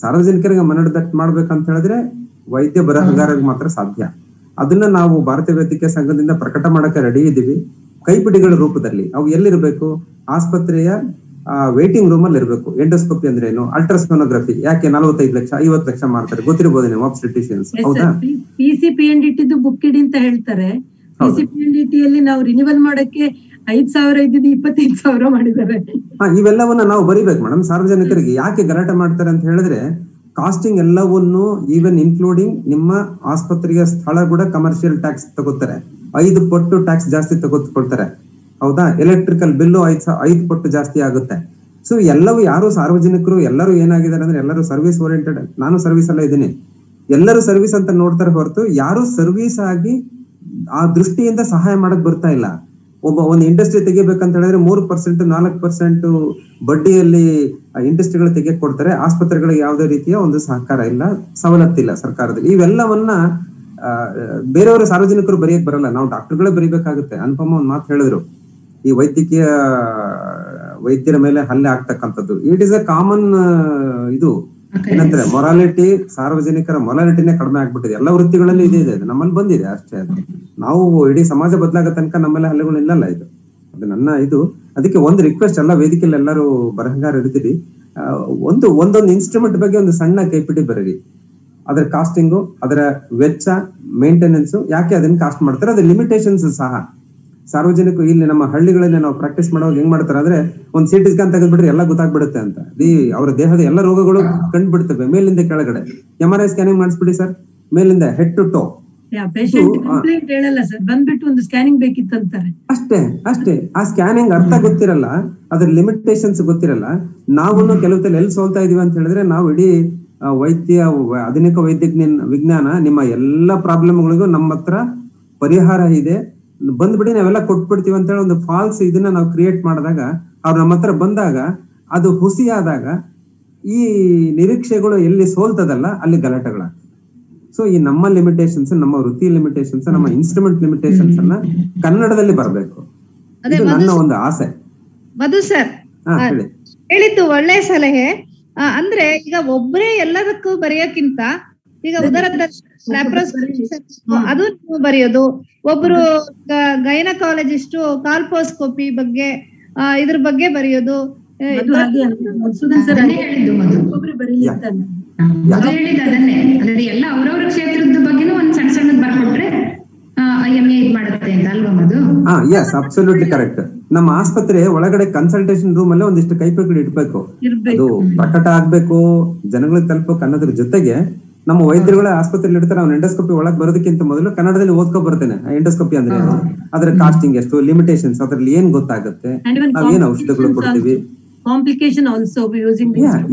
ಸಾರ್ವಜನಿಕರಿಗೆ ಮನದಟ್ಟು ಮಾಡ್ಬೇಕಂತ ಹೇಳಿದ್ರೆ ವೈದ್ಯ ಬರಹಗಾರರಿಗೆ ಮಾತ್ರ ಸಾಧ್ಯ. ಅದನ್ನ ನಾವು ಭಾರತೀಯ ವೈದ್ಯಕೀಯ ಸಂಘದಿಂದ ಪ್ರಕಟ ಮಾಡಕ್ಕೆ ರೆಡಿ ಇದ್ದೀವಿ. ಕೈಪಿಡಿಗಳ ರೂಪದಲ್ಲಿ ಅವು ಎಲ್ಲಿರ್ಬೇಕು? ಆಸ್ಪತ್ರೆಯ ವೇಟಿಂಗ್ ರೂಮ್ ಅಲ್ಲಿ ಇರಬೇಕು. ಎಂಡೋಸ್ಕೋಪಿ ಅಂದ್ರೆ ಏನು? ಅಲ್ಟ್ರಾಸೋನೋಗ್ರಫಿ ಯಾಕೆ ನಲವತ್ತೈದು ಲಕ್ಷ ಐವತ್ತು ಲಕ್ಷ ಮಾಡ್ತಾರೆ ಗೊತ್ತಿರಬಹುದು ನೀವು ಆಬ್ಸ್ಟಿಟಿಷಿಯನ್ಸ್ ಹೌದಾ? P C P N D ಟಿದ್ದು book ಇಡಿ ಅಂತ ಹೇಳ್ತಾರೆ. P C P N D T ಅಲ್ಲಿ ನಾವು ರಿನಿವಲ್ ಮಾಡಕ್ಕೆ ಐದ್ ಸಾವಿರ ಇದ್ದಿದ್ದು ಇಪ್ಪತ್ತೈದು ಸಾವಿರ ಮಾಡಿದ್ದಾರೆ. ಇವೆಲ್ಲವನ್ನ ನಾವು ಬರಿಬೇಕು ಮೇಡಮ್. ಸಾರ್ವಜನಿಕರಿಗೆ ಯಾಕೆ ಗಲಾಟೆ ಮಾಡ್ತಾರೆ ಅಂತ ಹೇಳಿದ್ರೆ ಕಾಸ್ಟಿಂಗ್ ಎಲ್ಲವನ್ನು ಈವನ್ ಇನ್ಕ್ಲೂಡಿಂಗ್ ನಿಮ್ಮ ಆಸ್ಪತ್ರೆಯ ಸ್ಥಳ ಕೂಡ ಕಮರ್ಷಿಯಲ್ ಟ್ಯಾಕ್ಸ್ ತಗೋತಾರೆ. ಐದು ಪಟ್ಟು ಟ್ಯಾಕ್ಸ್ ಜಾಸ್ತಿ ತಗೋಕೊಳ್ತಾರೆ ಹೌದಾ? ಎಲೆಕ್ಟ್ರಿಕಲ್ ಬಿಲ್ಲು ಐದ್ ಐದು ಪಟ್ಟು ಜಾಸ್ತಿ ಆಗುತ್ತೆ. ಸೊ ಎಲ್ಲವೂ ಯಾರು ಸಾರ್ವಜನಿಕರು ಎಲ್ಲರೂ ಏನಾಗಿದ್ದಾರೆ ಅಂದ್ರೆ ಎಲ್ಲರೂ ಸರ್ವಿಸ್ ಓರಿಯೆಂಟೆಡ್ ನಾನು ಸರ್ವಿಸ್ ಅಲ್ಲ ಇದ್ದೀನಿ. ಎಲ್ಲರೂ ಸರ್ವಿಸ್ ಅಂತ ನೋಡ್ತಾರೆ ಹೊರತು ಯಾರು ಸರ್ವಿಸ್ ಆಗಿ ಆ ದೃಷ್ಟಿಯಿಂದ ಸಹಾಯ ಮಾಡಕ್ ಬರ್ತಾ ಇಲ್ಲ. ಒಬ್ಬ ಒಂದು ಇಂಡಸ್ಟ್ರಿ ತೆಗಿಬೇಕಂತ ಹೇಳಿದ್ರೆ ಮೂರು ಪರ್ಸೆಂಟ್ ನಾಲ್ಕು ಪರ್ಸೆಂಟ್ ಬಡ್ಡಿಯಲ್ಲಿ ಇಂಡಸ್ಟ್ರಿಗಳು ತೆಗೆಯಕ್ ಕೊಡ್ತಾರೆ ಆಸ್ಪತ್ರೆಗಳಿಗೆ ಯಾವುದೇ ರೀತಿಯ ಒಂದು ಸಹಕಾರ ಇಲ್ಲ ಸವಲತ್ತಿಲ್ಲ ಸರ್ಕಾರದಲ್ಲಿ. ಇವೆಲ್ಲವನ್ನ ಬೇರೆಯವರು ಸಾರ್ವಜನಿಕರು ಬರೆಯಕ್ ಬರಲ್ಲ. ನಾವು ಡಾಕ್ಟರ್ಗಳೇ ಬರೀಬೇಕಾಗುತ್ತೆ. ಅನುಪಮ ಒಂದ್ ಮಾತು ಹೇಳಿದ್ರು. ಈ ವೈದ್ಯಕೀಯ, ವೈದ್ಯರ ಮೇಲೆ ಹಲ್ಲೆ ಆಗ್ತಕ್ಕಂಥದ್ದು. ಇಟ್ ಇಸ್ ಅ ಕಾಮನ್ ಇದು. ಏನಂತಾರೆ ಮೊರಾಲಿಟಿ ಸಾರ್ವಜನಿಕರ ಮೊರಾಲಿಟಿನೇ ಕಡಿಮೆ ಆಗ್ಬಿಟ್ಟಿದೆ. ಎಲ್ಲ ವೃತ್ತಿಗಳಲ್ಲಿ ಇದೆ ಇದೆ. ನಮ್ಮಲ್ಲಿ ಬಂದಿದೆ ಅಷ್ಟೇ ಅದು. ನಾವು ಇಡೀ ಸಮಾಜ ಬದಲಾಗೋ ತನಕ ನಮ್ಮಲ್ಲಿ ಹಲ್ಲೆಗಳು ಇಲ್ಲಲ್ಲ ಇದು. ಅದು ನನ್ನ ಇದು. ಅದಕ್ಕೆ ಒಂದು ರಿಕ್ವೆಸ್ಟ್ ಎಲ್ಲ ವೇದಿಕೆಯಲ್ಲಿ ಎಲ್ಲರೂ ಬರಹಂಗಾರ ಆ, ಒಂದು ಒಂದೊಂದು ಇನ್ಸ್ಟ್ರೂಮೆಂಟ್ ಬಗ್ಗೆ ಒಂದು ಸಣ್ಣ ಕೈಪಿಡಿ ಬರೀರಿ. ಅದರ ಕಾಸ್ಟಿಂಗು ಅದರ ವೆಚ್ಚ ಮೇಂಟೆನೆನ್ಸ್ ಯಾಕೆ ಅದನ್ನ ಕಾಸ್ಟ್ ಮಾಡ್ತಾರೆ? ಅದ್ರ ಲಿಮಿಟೇಷನ್ಸ್ ಸಹ. ಸಾರ್ವಜನಿಕರು ಇಲ್ಲಿ ನಮ್ಮ ಹಳ್ಳಿಗಳಲ್ಲಿ ನಾವು ಪ್ರಾಕ್ಟೀಸ್ ಮಾಡೋವಾಗ ಹೆಂಗ್ ಮಾಡ್ತಾರೆ ಅಂದ್ರೆ ಒಂದ್ ಸಿಟಿ ಸ್ಕ್ಯಾನ್ ತೆಗೆದ್ಬಿಟ್ರೆ ಎಲ್ಲ ಗೊತ್ತಾಗ್ಬಿಡುತ್ತೆ ಅಂತ. ಈ ಅವರ ದೇಹದ ಎಲ್ಲ ರೋಗಗಳು ಕಂಡುಬಿಡ್ತವೆ. ಮೇಲಿಂದ ಕೆಳಗಡೆ. ಎಂ ಆರ್ ಐ ಸ್ಕ್ಯಾನಿಂಗ್ ಮಾಡಿಸ್ಬಿಡಿ ಸರ್ ಮೇಲಿಂದ ಹೆಡ್ ಟು ಟೋ ಅಷ್ಟೇ ಅಷ್ಟೇ. ಆ ಸ್ಕ್ಯಾನಿಂಗ್ ಅರ್ಥ ಗೊತ್ತಿರಲ್ಲ ಅದ್ರ ಲಿಮಿಟೇಷನ್ಸ್ ಗೊತ್ತಿರಲ್ಲ. ನಾವು ಕೆಲವು ಎಲ್ಲಿ ಸೋಲ್ತಾ ಇದೀವಿ ಅಂತ ಹೇಳಿದ್ರೆ ನಾವು ಇಡೀ ವೈದ್ಯ ಆಧುನಿಕ ವೈದ್ಯಜ್ಞಾನ ವಿಜ್ಞಾನ ನಿಮ್ಮ ಎಲ್ಲ ಪ್ರಾಬ್ಲಮ್ಗಳಿಗೂ ನಮ್ಮ ಹತ್ರ ಪರಿಹಾರ ಇದೆ. ಬಂದ್ಬಿಡಿ ನಾವೆಲ್ಲ ಕೊಟ್ಬಿಡ್ತೀವಿ ಅಂತ ಹೇಳಿ ಒಂದು ಫಾಲ್ಸ್ ಇದನ್ನ ನಾವು ಕ್ರಿಯೇಟ್ ಮಾಡಿದಾಗ ಅವ್ರು ನಮ್ಮ ಹತ್ರ ಬಂದಾಗ ಅದು ಹುಸಿಯಾದಾಗ ಈ ನಿರೀಕ್ಷೆಗಳು ಎಲ್ಲಿ ಸೋಲ್ತದಲ್ಲ ಅಲ್ಲಿ ಗಲಾಟೆಗಳಾಗ್ತದೆ. ಸೊ ಈ ನಮ್ಮ ಲಿಮಿಟೇಷನ್ಸ್ ನಮ್ಮ ವೃತ್ತಿ ಲಿಮಿಟೇಷನ್ಸ್ ನಮ್ಮ ಇನ್ಸ್ಟ್ರೂಮೆಂಟ್ ಲಿಮಿಟೇಷನ್ಸ್ ಅನ್ನ ಕನ್ನಡದಲ್ಲಿ ಬರಬೇಕು. ಅದೇ ಇದು ನನ್ನ ಒಂದು ಆಸೆ. ಮಧು ಸರ್ ಹೇಳಿದ್ದು ಒಳ್ಳೆ ಸಲಹೆ. ಅಂದ್ರೆ ಈಗ ಒಬ್ಬರೇ ಎಲ್ಲದಕ್ಕೂ ಬರೆಯೋಕ್ಕಿಂತ ಈಗ ಉದರ ಅದು ನೀವು ಬರೆಯೋದು. ಒಬ್ರು ಗೈನಕಾಲಜಿಸ್ಟ್ ಕಾಲ್ಪೋಸ್ಕೋಪಿ ಬಗ್ಗೆ ಇದ್ರ ಬಗ್ಗೆ ಬರೆಯೋದು. ಅಂದ್ರೆ ಎಲ್ಲ ಅವ್ರವ್ರ ಕ್ಷೇತ್ರದ ಬಗ್ಗೆನೂ ಒಂದ್ ಸಣ್ಣ ಸಣ್ಣದ್ ಬರ್ಕೊಟ್ರೆ ಎಸ್ ಅಬ್ಸಲ್ಯೂಟ್ಲಿ ಕರೆಕ್ಟ್ ನಮ್ಮ ಆಸ್ಪತ್ರೆ ಒಳಗಡೆ ಕನ್ಸಲ್ಟೇಷನ್ ರೂಮ್ ಅಲ್ಲೇ ಒಂದಿಷ್ಟು ಕೈಪಿಗಳು ಇಡ್ಬೇಕು. ಅದು ಪ್ರಕಟ ಆಗ್ಬೇಕು ಜನಗಳಿಗೆ ತಲುಪಕ್ ಅನ್ನೋದ್ರ ಜೊತೆಗೆ ನಮ್ಮ ವೈದ್ಯರುಗಳ ಆಸ್ಪತ್ರೆಯಲ್ಲಿ ಇರ್ತಾರೆ ನಾವು ಎಂಡೋಸ್ಕೋಪಿ ಒಳಗೆ ಬರೋದಕ್ಕಿಂತ ಮೊದಲು ಕನ್ನಡದಲ್ಲಿ ಓದ್ಕೊ ಬರ್ತೇನೆ ಎಂಡೋಸ್ಕೋಪಿ ಅಂದ್ರೆ ಅದರ ಕಾಸ್ಟಿಂಗ್ ಎಷ್ಟು ಲಿಮಿಟೇಷನ್ಸ್ ಅದ್ರಲ್ಲಿ ಏನ್ ಗೊತ್ತಾಗುತ್ತೆ And even ನಾವ್ ಏನ್ ಔಷಧಗಳು ಕೊಡ್ತೀವಿ?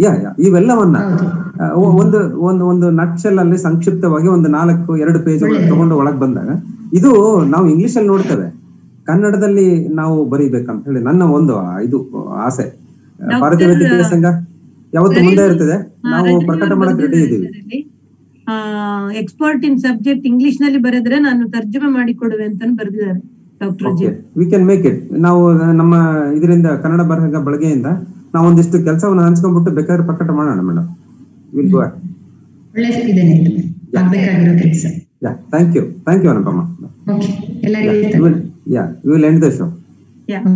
ಯಾ ಇವೆಲ್ಲವನ್ನ ಒಂದು ಒಂದು ಒಂದು ನಟ್ಶೆಲ್ ಅಲ್ಲಿ ಸಂಕ್ಷಿಪ್ತವಾಗಿ ಒಂದು ನಾಲ್ಕು ಎರಡು ಪೇಜ್ ತಗೊಂಡು ಒಳಗ್ ಬಂದಾಗ ಇದು ನಾವು ಇಂಗ್ಲಿಷ್ ಅಲ್ಲಿ ನೋಡ್ತೇವೆ. ಕನ್ನಡದಲ್ಲಿ ನಾವು ಬರೀಬೇಕಂತ ಹೇಳಿ ನನ್ನ ಒಂದು ಇದು ಆಸೆ. ಭಾರತೀಯ ವೈದ್ಯಕೀಯ ಸಂಘ ಯಾವತ್ತು ಮುಂದೆ ಇರ್ತದೆ. ನಾವು ಪ್ರಕಟ ಮಾಡಕ್ ರೆಡಿ ಇದೀವಿ. ಎಕ್ಸ್ಪರ್ಟ್ ಇನ್ ಸಬ್ಜೆಕ್ಟ್ ಇಂಗ್ಲಿಷ್ನಲ್ಲಿ ಬರೆದ್ರೆ ನಾನು ತರ್ಜುಮೆ ಮಾಡಿ ಕೊಡುವೆ ಅಂತ ಬರೆದಿದ್ದಾರೆ doctor Ajay we can make it ನಾವು ನಮ್ಮ ಇದರಿಂದ ಕನ್ನಡ ಬರಹ ಬಳಗೆಯಿಂದ ನಾವು ಒಂದಿಷ್ಟು ಕೆಲಸವನ್ನು ಹಂಚ್ಕೊಂಡ್ಬಿಟ್ಟು ಬೇಕಾದ್ರೆ ಪ್ರಕಟ ಮಾಡೋಣ ಮೇಡಮ್. ವಿಲ್ ಗೋ ಒಳ್ಳೆ ಆಗ್ಬೇಕಾಗಿರೋ ಕೆಲಸ. Yeah thank you thank you Anupama okay ಎಲ್ಲರಿಗೂ yeah will end the show Yeah.